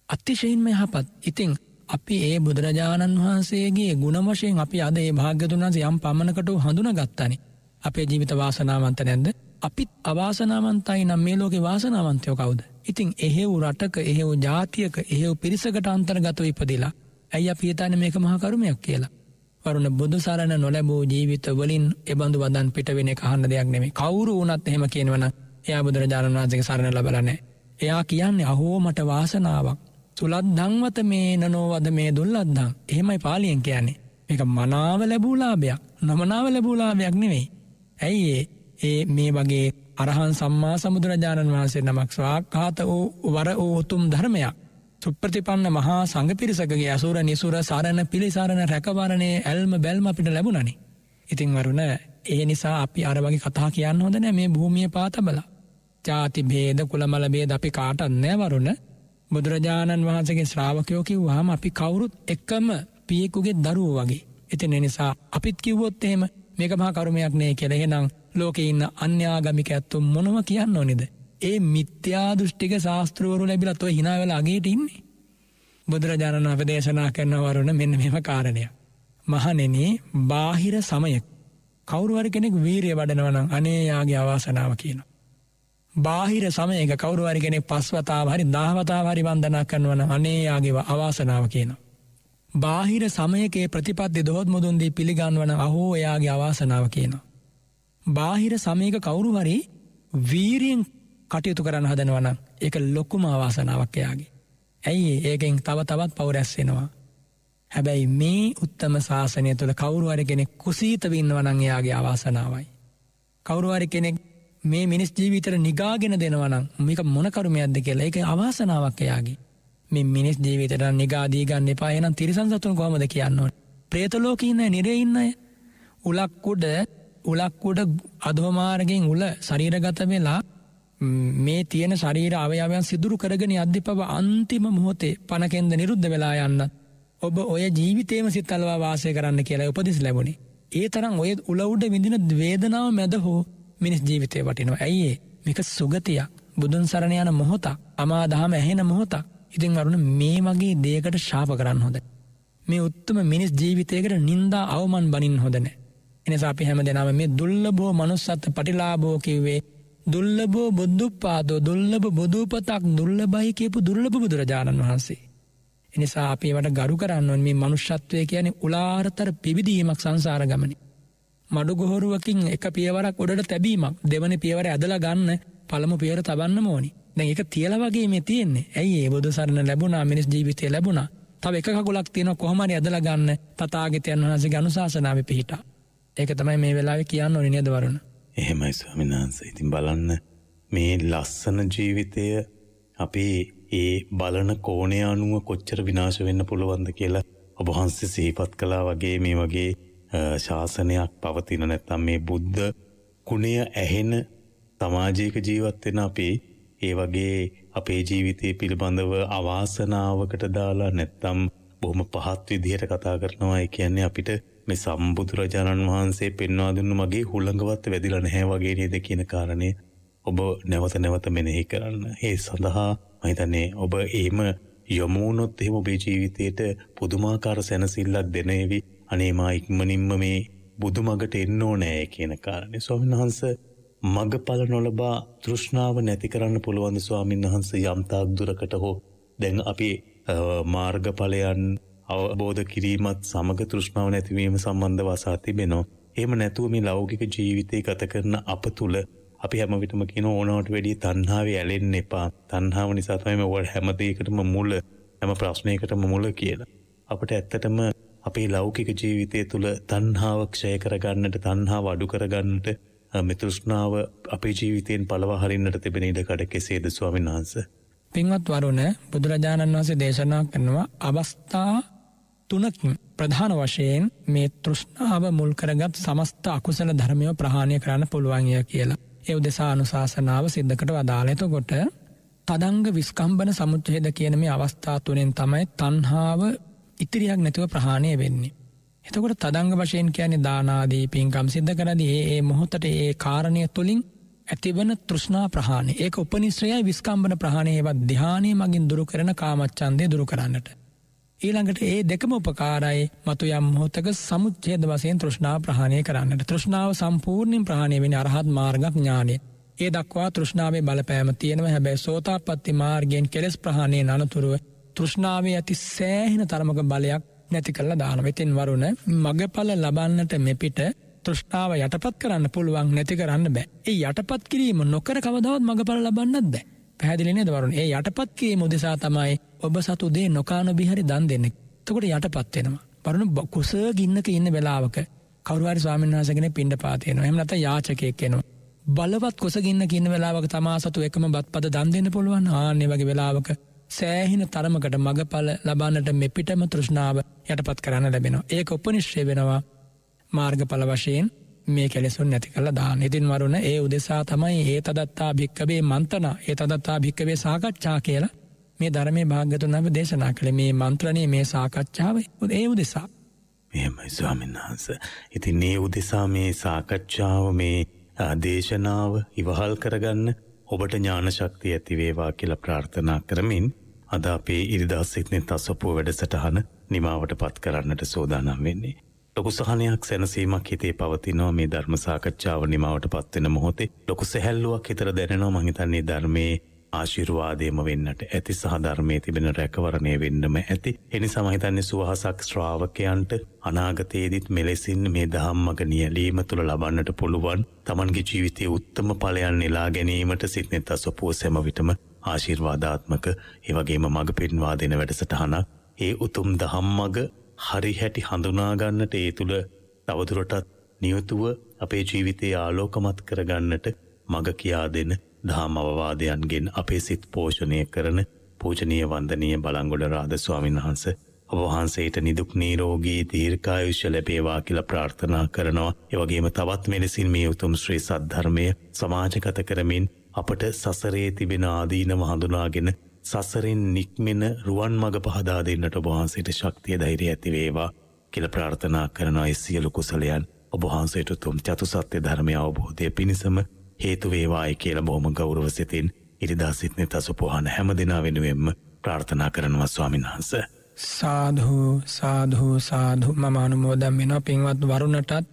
අත්තිශයෙන්ම යහපත්. ඉතිං අපි ඒ බුදුරජාණන් වහන්සේගේ ගුණවශයෙන් අපි අද ඒ භාග්‍යතුන්න්සේ යම් පමණකට හඳුන ගත්තනි අපේ ජීවිත වාසනාවන්ත නැන්ද අපිත් අවාසනාවන්තයි නම් මේ ලෝක වාසනාවන්තයෝ කවුද. ඉතිං එහෙව් රටක එහෙව් ජාතියක එහෙව් පිරිසකට අන්තර්ගතව ඉපදිලා ඇයි අපිතාන මේක මහකරුමයක් කියලා. වරුණ බුදු සරණ නොලැබූ ජීවිත වලින් එබඳු වදන් පිට වෙන කහන්න දෙයක් නෙමේ කවුරු වනත් එහෙම කියනවන එයා බුදුරජාණන් වහන්සක සරණ ලබලනෑ. එයා කියන්නේ අහෝ මට වාසනාවක්. සුලත් දංවත මේ නනෝවද මේ දුල්ලත්දං එහෙමයි පාලියෙන් කියන්නේ. එක මනාව ලැබූලාභයක් නමනාව ලැබූලාභයක් නෙවෙයි. ඇයි ඒ මේ වගේ අරහන් සම්මා සමුදුරජාණන් වහන්සේ නමක් ස්වාකාත වූ වර වූ උතුම් ධර්මයක්. සුප්‍රතිපන්න මහා සඟ පිරිසකගේ අසුර නිසුර සරණ පිළිසාරණ රැකවරණය ඇල්ම බැල්ම අපිට ලැබුණනි. ඉතිං වරුණ ඒ නිසා අපි අරවගේ කතා කියන්න හොඳන මේ භූමිය පාතබල. ජාති බේද කුළමල බේද අපි කාටත් නෑවරුණ බුදුරජාණන් වහන්සගේ ශ්‍රාවකයෝ කිව්වාම අපි කවුරුත් එක්කම පියෙකුගේ දරුව වගේ. ඉතින් එනිසා අපිත් කිව්වොත් එහෙම මේක මහා කරුමයක් නෑ කෙළෙහෙනම් ලෝක ඉන්න අන්‍යාගමික ඇත්තුම් මොනව කියන්න ඕනිද. ඒ මිත්‍යා දෘෂ්ටික ශාස්තෘවරු ලැබිලත් ඔය හිනාවෙල අගේට ඉන්නේ. බුදුරජාණන් අප දේශනා කරනවරුණ මෙන්න මෙම කාරණය. මහනෙන බාහිර සමය කවරුවර කෙනෙක් වීරිය වඩනවනම් අනේයාගේ අවාසනාව කියන. බාහිර සමයක කවරුවරි කෙනෙක් පස්වතාව හරි දාවතාව හරි වන්දනා කරනවන අනේයාගේව අවාසනාව කියනවා. බාහිර සමයකේ ප්‍රතිපත්ති දොහොත් මුදුන්දී පිළිගන්වන අහෝ එයාගේ අවාසනාව කියනවා. බාහිර සමයක කවුරු හරි වීරියෙන් කටයුතු කරන්න හදනවන එක ලොකුම අවාසනාවක් එයාගේ. ඇයි ඒකෙන් තව තවත් පවරැස්සෙනවා. හැබැයි මේ උත්තම ශාසනය තුළ කවුරුවර කෙනෙක් කුසීත වින්නවනං එයාගේ අවාසනාවයි. කවුරුවරි කෙනෙක් මේ මිනිස් ජීවිතර නිගාගෙන දෙනවනම් මේක මොනකරුමයක්ද කියලා එක අවාසනාවක් එයාගේ. මෙ මිනිස් ජීවිතට නිගාදී ගන්න එපායනම් තිරිසන් සතුන් කොමද කියන්නවට. ප්‍රේතලෝකඉන්න නිරෙඉන්නය උලක්කුඩ උලක්කුඩ අධෝමාරගෙන් උල ශරීරගත වෙලා මේ තියෙන ශරීර අවයවයන් සිදුරු කරගෙන අධ්‍ය පව අන්තිම මොහොතේ පණකෙන්ද නිරුද්ධ වෙලා යන්න. ඔබ ඔය ජීවිතේම සිත්තල්වා වාසය කරන්න කියලා උපදිස් ලැබුණේ. ඒ තරම් ඔය උලවුඩ විඳින දවේදනාව මැද හෝ මිනිස් ජීවිතය වටිනවා ඇයිඒ මික සුගතියක් බුදුන් සරණ යන මොහොතක් අමා දහම ඇහෙන මොහොතක් ඉතින් වරුණ මේ වගේ දේකට ශාප කරන්න හොඳ. මේ උත්තම මිනිස් ජීවිතයකට නින්දා අවමන් බනින් හොදන. එනිසා අපි හැම දෙනාව මේ දුල්ලබෝ මනුස්සත්ත පටිලාබෝ කිව්වේ දුල්ලබෝ බුද්ධපාදෝ දුල්ලබ බුදුපතක් දුල්ල බයි කියපු දුර්ලභ බුදුරජාණන් වහන්සේ. එනිසා අපේවට ගරු කරන්නවන් මේ මනුෂ්‍යත්වය කියන උලාරතර පිවිදීමක් සංසාර ගමනි. මඩු ගොහොරුවකින් එක පියවරක් ඔඩට තැබීමක් දෙවන පියවර ඇදලා ගන්න පළමු පියවර තබන්න මෝනි දැ එක තියල වගේ මේ තියෙන්නේ ඇයි ඒ බුදු සරණ ලැබුණා මිනිස් ජීවිතය ලැබුණා තව එක ගොලක් තියෙන කොහමරි ඇදල ගන්න තතාගතයන් වහස ගනුශාසනාව පිහිට ඒක තමයි මේ වෙලාව කියන්න ඕනි නේදවරුණ එහෙමයි ස්වාමිනාන්ස ඉතින් බලන්න මේ ලස්සන ජීවිතය අපේ ඒ බලන කෝණය අනුව කොච්චර විනාශ වෙන්න පුළුවන්ද කියලා ඔබහන්සේ සිහිපත් කලා වගේ මේ වගේ ශාසනයක් පවතින නැත්තම් මේ බුද්ධ කුණය ඇහෙන සමාජයක ජීවත්වෙන අපේ ඒ වගේ අපේ ජීවිතය පිළිබඳව අවාසනාවකට දාලා නැත්තම් බොහොම පහත් විදිහට කතා කරනවා. කියන්නේ අපිට මේ සම්බුදුරජාණන් වහන්සේ පෙන්වා දුන්නු මගේ හුළඟවත් වැදිල නැහැ වගේ නේද කියන කාරණය ඔබ නැවත නැවත මෙනෙහි කරන්න. ඒ සඳහා මහිතන්නේ ඔබ ඒම යොමුණොත් එහෙම ඔබේ ජීවිතයට පුදුමාකාර සැනසිල්ලක් දෙනේවි. අනේමා ඉක්මනින්ම මේ බුදුමගට එන්න ඕනෑ කියන කාරණය ස්වාමීන් වහන්ස මගඵල නොලබා තෘෂ්ණාව නැති කරන්න පුළුවන් ස්වාමීන් වහන්ස? යම්තාක් දුරකට හෝ දැන් අපි මාර්ගඵලයන් අවබෝධ කිරීමත් සමග තෘෂ්ණාව නැතිවීම සම්බන්ධ වසා තිබෙනවා. එම නැතුව මේ ලෞකික ජීවිතය ගත කරන අප තුළ අපි හැමවිටම කියන ඕනවට වැඩිය තන්හාාව ඇලෙන් එපා තන්හාාව නිසාතමම ඔවල් හැමදයකටම මුල්ල හැම ප්‍රශ්නයකටම මුල කියලා. අපට ඇත්තටම අපේ ලෞකික ජීවිතය තුළ තන්හාාව ක්ෂය කරගන්නට තන්හාාව අඩු කරගන්නට මිතෘෂ්නාව අපේ ජීවිතයෙන් පලවහරින්නට තිබෙන ඉඩකට කෙසේද ස්වාමින් වහන්ස. පින්වත් වරුණ බුදුරජාණන් වහන්සේ දේශනා කරනවා අවස්ථා තුනකින් ප්‍රධාන වශයෙන් මේ තෘෂ්ණාව මුල්කරගත් සමස්ත අකුසල ධර්මය ප්‍රහාණය කරන්න පුළුවන්ය කියලා. එව් දෙසා අනුශාසනාව සිද්ධකට වදාලෙත ගොට තදංග විස්කම්බන සමුච්චහෙද කියන මේ අවස්ථා තුනෙන් තමයි තන්හාාව ඉතිරියක් නැතුව ප්‍රහාණය වෙන්නේ. එතකොට තදංග වශයෙන් කියන්නේ දානාදී පින්කම් සිද්ධ කරදි ඒ මොහොතට ඒ කාරණය තුළින් ඇතිවන තෘෂ්නා ප්‍රහාණය. ඒක උපනිශ්‍රයයි විස්කම්බන ප්‍රහණයවත් දිහානය මගින් දුරු කරන කාමච්චන්දය දුරු කරන්නට. ඊළඟට ඒ දෙකම උපකාරයි මතු යම් හොතක සමුච්චේද වසයෙන් තෘෂ්නාව ප්‍රහණය කරන්නට. තෘෂ්නාව සම්පූර්ණින් ප්‍රහණය වෙන අරහත් මාර්ගක් ඥානය. ඒ දක්වා තෘෂ්නාවේ බලපෑම තියෙනව. හැබැයි සෝතාපත්ති මාර්ගයෙන් කෙලෙස් ප්‍රහණය නනතුරුව තෘෂ්නාවේ ඇති සෑහින තරමක බලයක් නැති කරලා දාන වෙතින් වරුණ මගපල ලබන්නට මෙපිට තෘෂ්නාව යටපත් කරන්න පුළුවන් නැති කරන්න බෑ. ඒ යටපත් කිරීම නොකර කවදවත් මගපල ලබන්නත් බෑ. පැහදිලිනේ දවරුන් ඒ යටපත් කිරීම උදෙසා තමයි ඔබ සතු දේ නොකාන බිහරි දන් දෙන්න. තකොට යටපත් වෙනවා. පරුණු කුස ගින්නක ඉන්න වෙලාවක කවරුවාරි ස්වාමීන් වහසගෙන පින්ඩ පාතියනවා එමනත යාචකයක් කෙනවා බලවත් කොසගින්න කින්න වෙලාවක තමා සතු එකම බත් පද දන් දෙන්න පුළුවන්? ආන්නේ වගේ වෙලාවක සෑහින තරමකට මගපල ලබන්නට මෙපිටම තෘෂ්ණාව යටපත් කරන්න ලැබෙනවා. ඒක උපනිශ්්‍රය වෙනවා. මාර්ගඵල වශයෙන් මේ කෙලෙසුන් නැති කළ දාන ඉතින් වරුණ ඒ උදෙසා තමයි ඒ තදත්තා භික්කවේ මන්තන ඒ තදත්තා භික්කවේ සාකච්ඡා කියලා මේ ධර්මය භාග්‍යතු නව දේශනා කළ මේ මන්ත්‍රණය මේ සාකච්ඡාව ඒ උදෙසා. මෙමයි ස්වාමීන් වහන්ස. ඉතින් ඒ උදෙසා මේ සාකච්ඡාව මේ දේශනාව ඉවහල් කරගන්න ඔබට ඥාන ශක්තිය ඇතිවේවා කියලා ප්‍රාර්ථනා කරමින් අද අපේ ඉරිදා සිත්නෙත් අසපුුව වැඩසටහන නිමාවට පත් කරන්නට සෝදානම් වෙන්නේ. ලොකු සහනයක් සැනසීමක් හිතේ පවතිනවා මේ ධර්ම සාකච්ඡාව නිමාවට පත්වෙන මොහොතේ. ලොකු සැහැල්ලුවක් හිතර දැනෙනවා. මහිතන්නේ ධර්මයේ ආශිර්වාදයම වෙන්නට ඇති සහධර්මය තිබෙන රැකවරණය වෙන්නම ඇති. එනි සමහිතන්නේ සුවහසක් ශ්‍රාවකයන්ට අනාගතයේදිත් මෙලෙසින් මේ දහම්මග නියලීම තුළ ලබන්නට පුළුවන්. තමන්ගේ ජීවිතය උත්තම පලයන් නිලා ගැනීමට සිත්නෙත් අසොපුුව සැම විටම ආශිර්වාධාත්මක ඒවගේම මඟ පෙන්වා දෙන වැඩසටහනක්. ඒ උතුම් දහම්මග හරි හැටි හඳුනාගන්නට ඒ තුළ තවදුරටත් නියුතුව අපේ ජීවිතය ආලෝකමත් කරගන්නට මග කියා දෙන දහම් අවවාදයන්ගෙන් අපේ සිත් පෝෂණය කරන පූජනීය වන්දනීය බලංගොඩ රාධ ස්වාමීන් වහන්ස ඔබවහන්සේට නිදුක් නීරෝගී දීර්ඝායුෂ්‍ය ලැබේවා කියලා ප්‍රාර්ථනා කරනවා. එවැගේම තවත් මෙලෙසින් මේ උතුම් ශ්‍රී සද්ධර්මය සමාජගත කරමින් අපට සසරේ තිබෙන ආදීනව හඳුනාගෙන සසරෙන් නික්මෙන රුවන් මඟ පහදා දෙන්නට ඔබවහන්සේට ශක්තිය ධෛර්යය ඇති වේවා කියලා ප්‍රාර්ථනා කරනවා ඒ සියලු කුසලයන් ඔබවහන්සේට උතුම් චතුසත්‍ය ධර්මය අවබෝධය පිණිසම හේතු වේවායි කියලා බොහොම ගෞරව සිතින් ඉරිදා සිත්නෙ තසුපොහන හැම දෙනා වෙනුවෙන්ම ප්‍රාර්ථනා කරනවා ස්වාමීන් වහන්ස. සාධහු සාධහු සාධු මම අනුමෝදම් වෙන පින්වත් වරුණටත්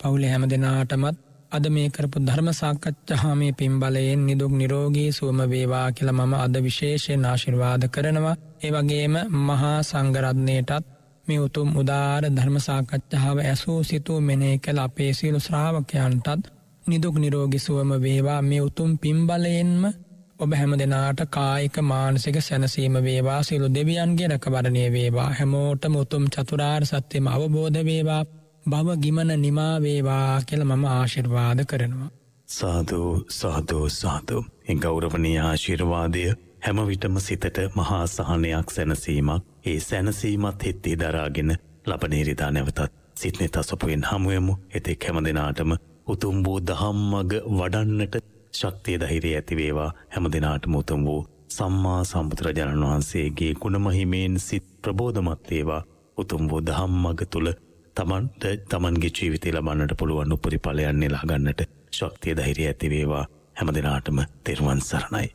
පවුලි හැම දෙනාටමත් අද මේ කරපු ධර්ම සාකච්ඡහා මේ පින් බලයෙන් නිදුක් නිරෝගී සුවම වේවා කියල මම අද විශේෂයෙන් ආශිර්වාද කරනවා. ඒ වගේම මහා සංගරත්නයටත් මේ උතුම් උදාර ධර්ම සාකච්ඡාව ඇසූ සිතූ මෙනේ කළ අපේ සියලු ශ්‍රාවකයන්ටත් නිදුක් නිරෝගිසුවම වේවා. මේ උතුම් පිම්බලයෙන්ම ඔබ හැම දෙනාට කායික මානසික සැනසීම වේවා. සිලු දෙවියන්ගේ රැකවරණය වේවා. හැමෝටම උතුම් චතුරාර් සත්‍යම අවබෝධ වේවා. බව ගිමන නිමා වේවා කියල මම ආශිර්වාද කරනවා. සාධූ සාධූ සාධු එ ගෞරවනී ආශිර්වාදය හැම විටම සිතට මහා සහනයක් සැනසීමක්. ඒ සැනසීමත් හිත්තේ දරාගෙන ලබනේරිදා නැවතත් සිත්නෙ තසපුයෙන් හමුවමු එතෙක් හැම දෙනාටම උතුම් වූ දහම්මග වඩන්නට ශක්තිය දහිරේ ඇතිවේවා හැම දෙනාට මුතුම් වූ සම්මා සම්බුදුරජාණන් වහන්සේගේ ගුණමහිමයෙන් සිත් ප්‍රබෝධමත්වේවා උතුම් වූ දහම්මග තුළ තමන්ට තමන්ගේ ජීවිතය ලබන්නට පුළුවන් උපරිඵලයන් නෙලා ගන්නට ශක්තිය දහිරය ඇතිවේවා හැම දෙනාටම තෙරුවන් සරණයි.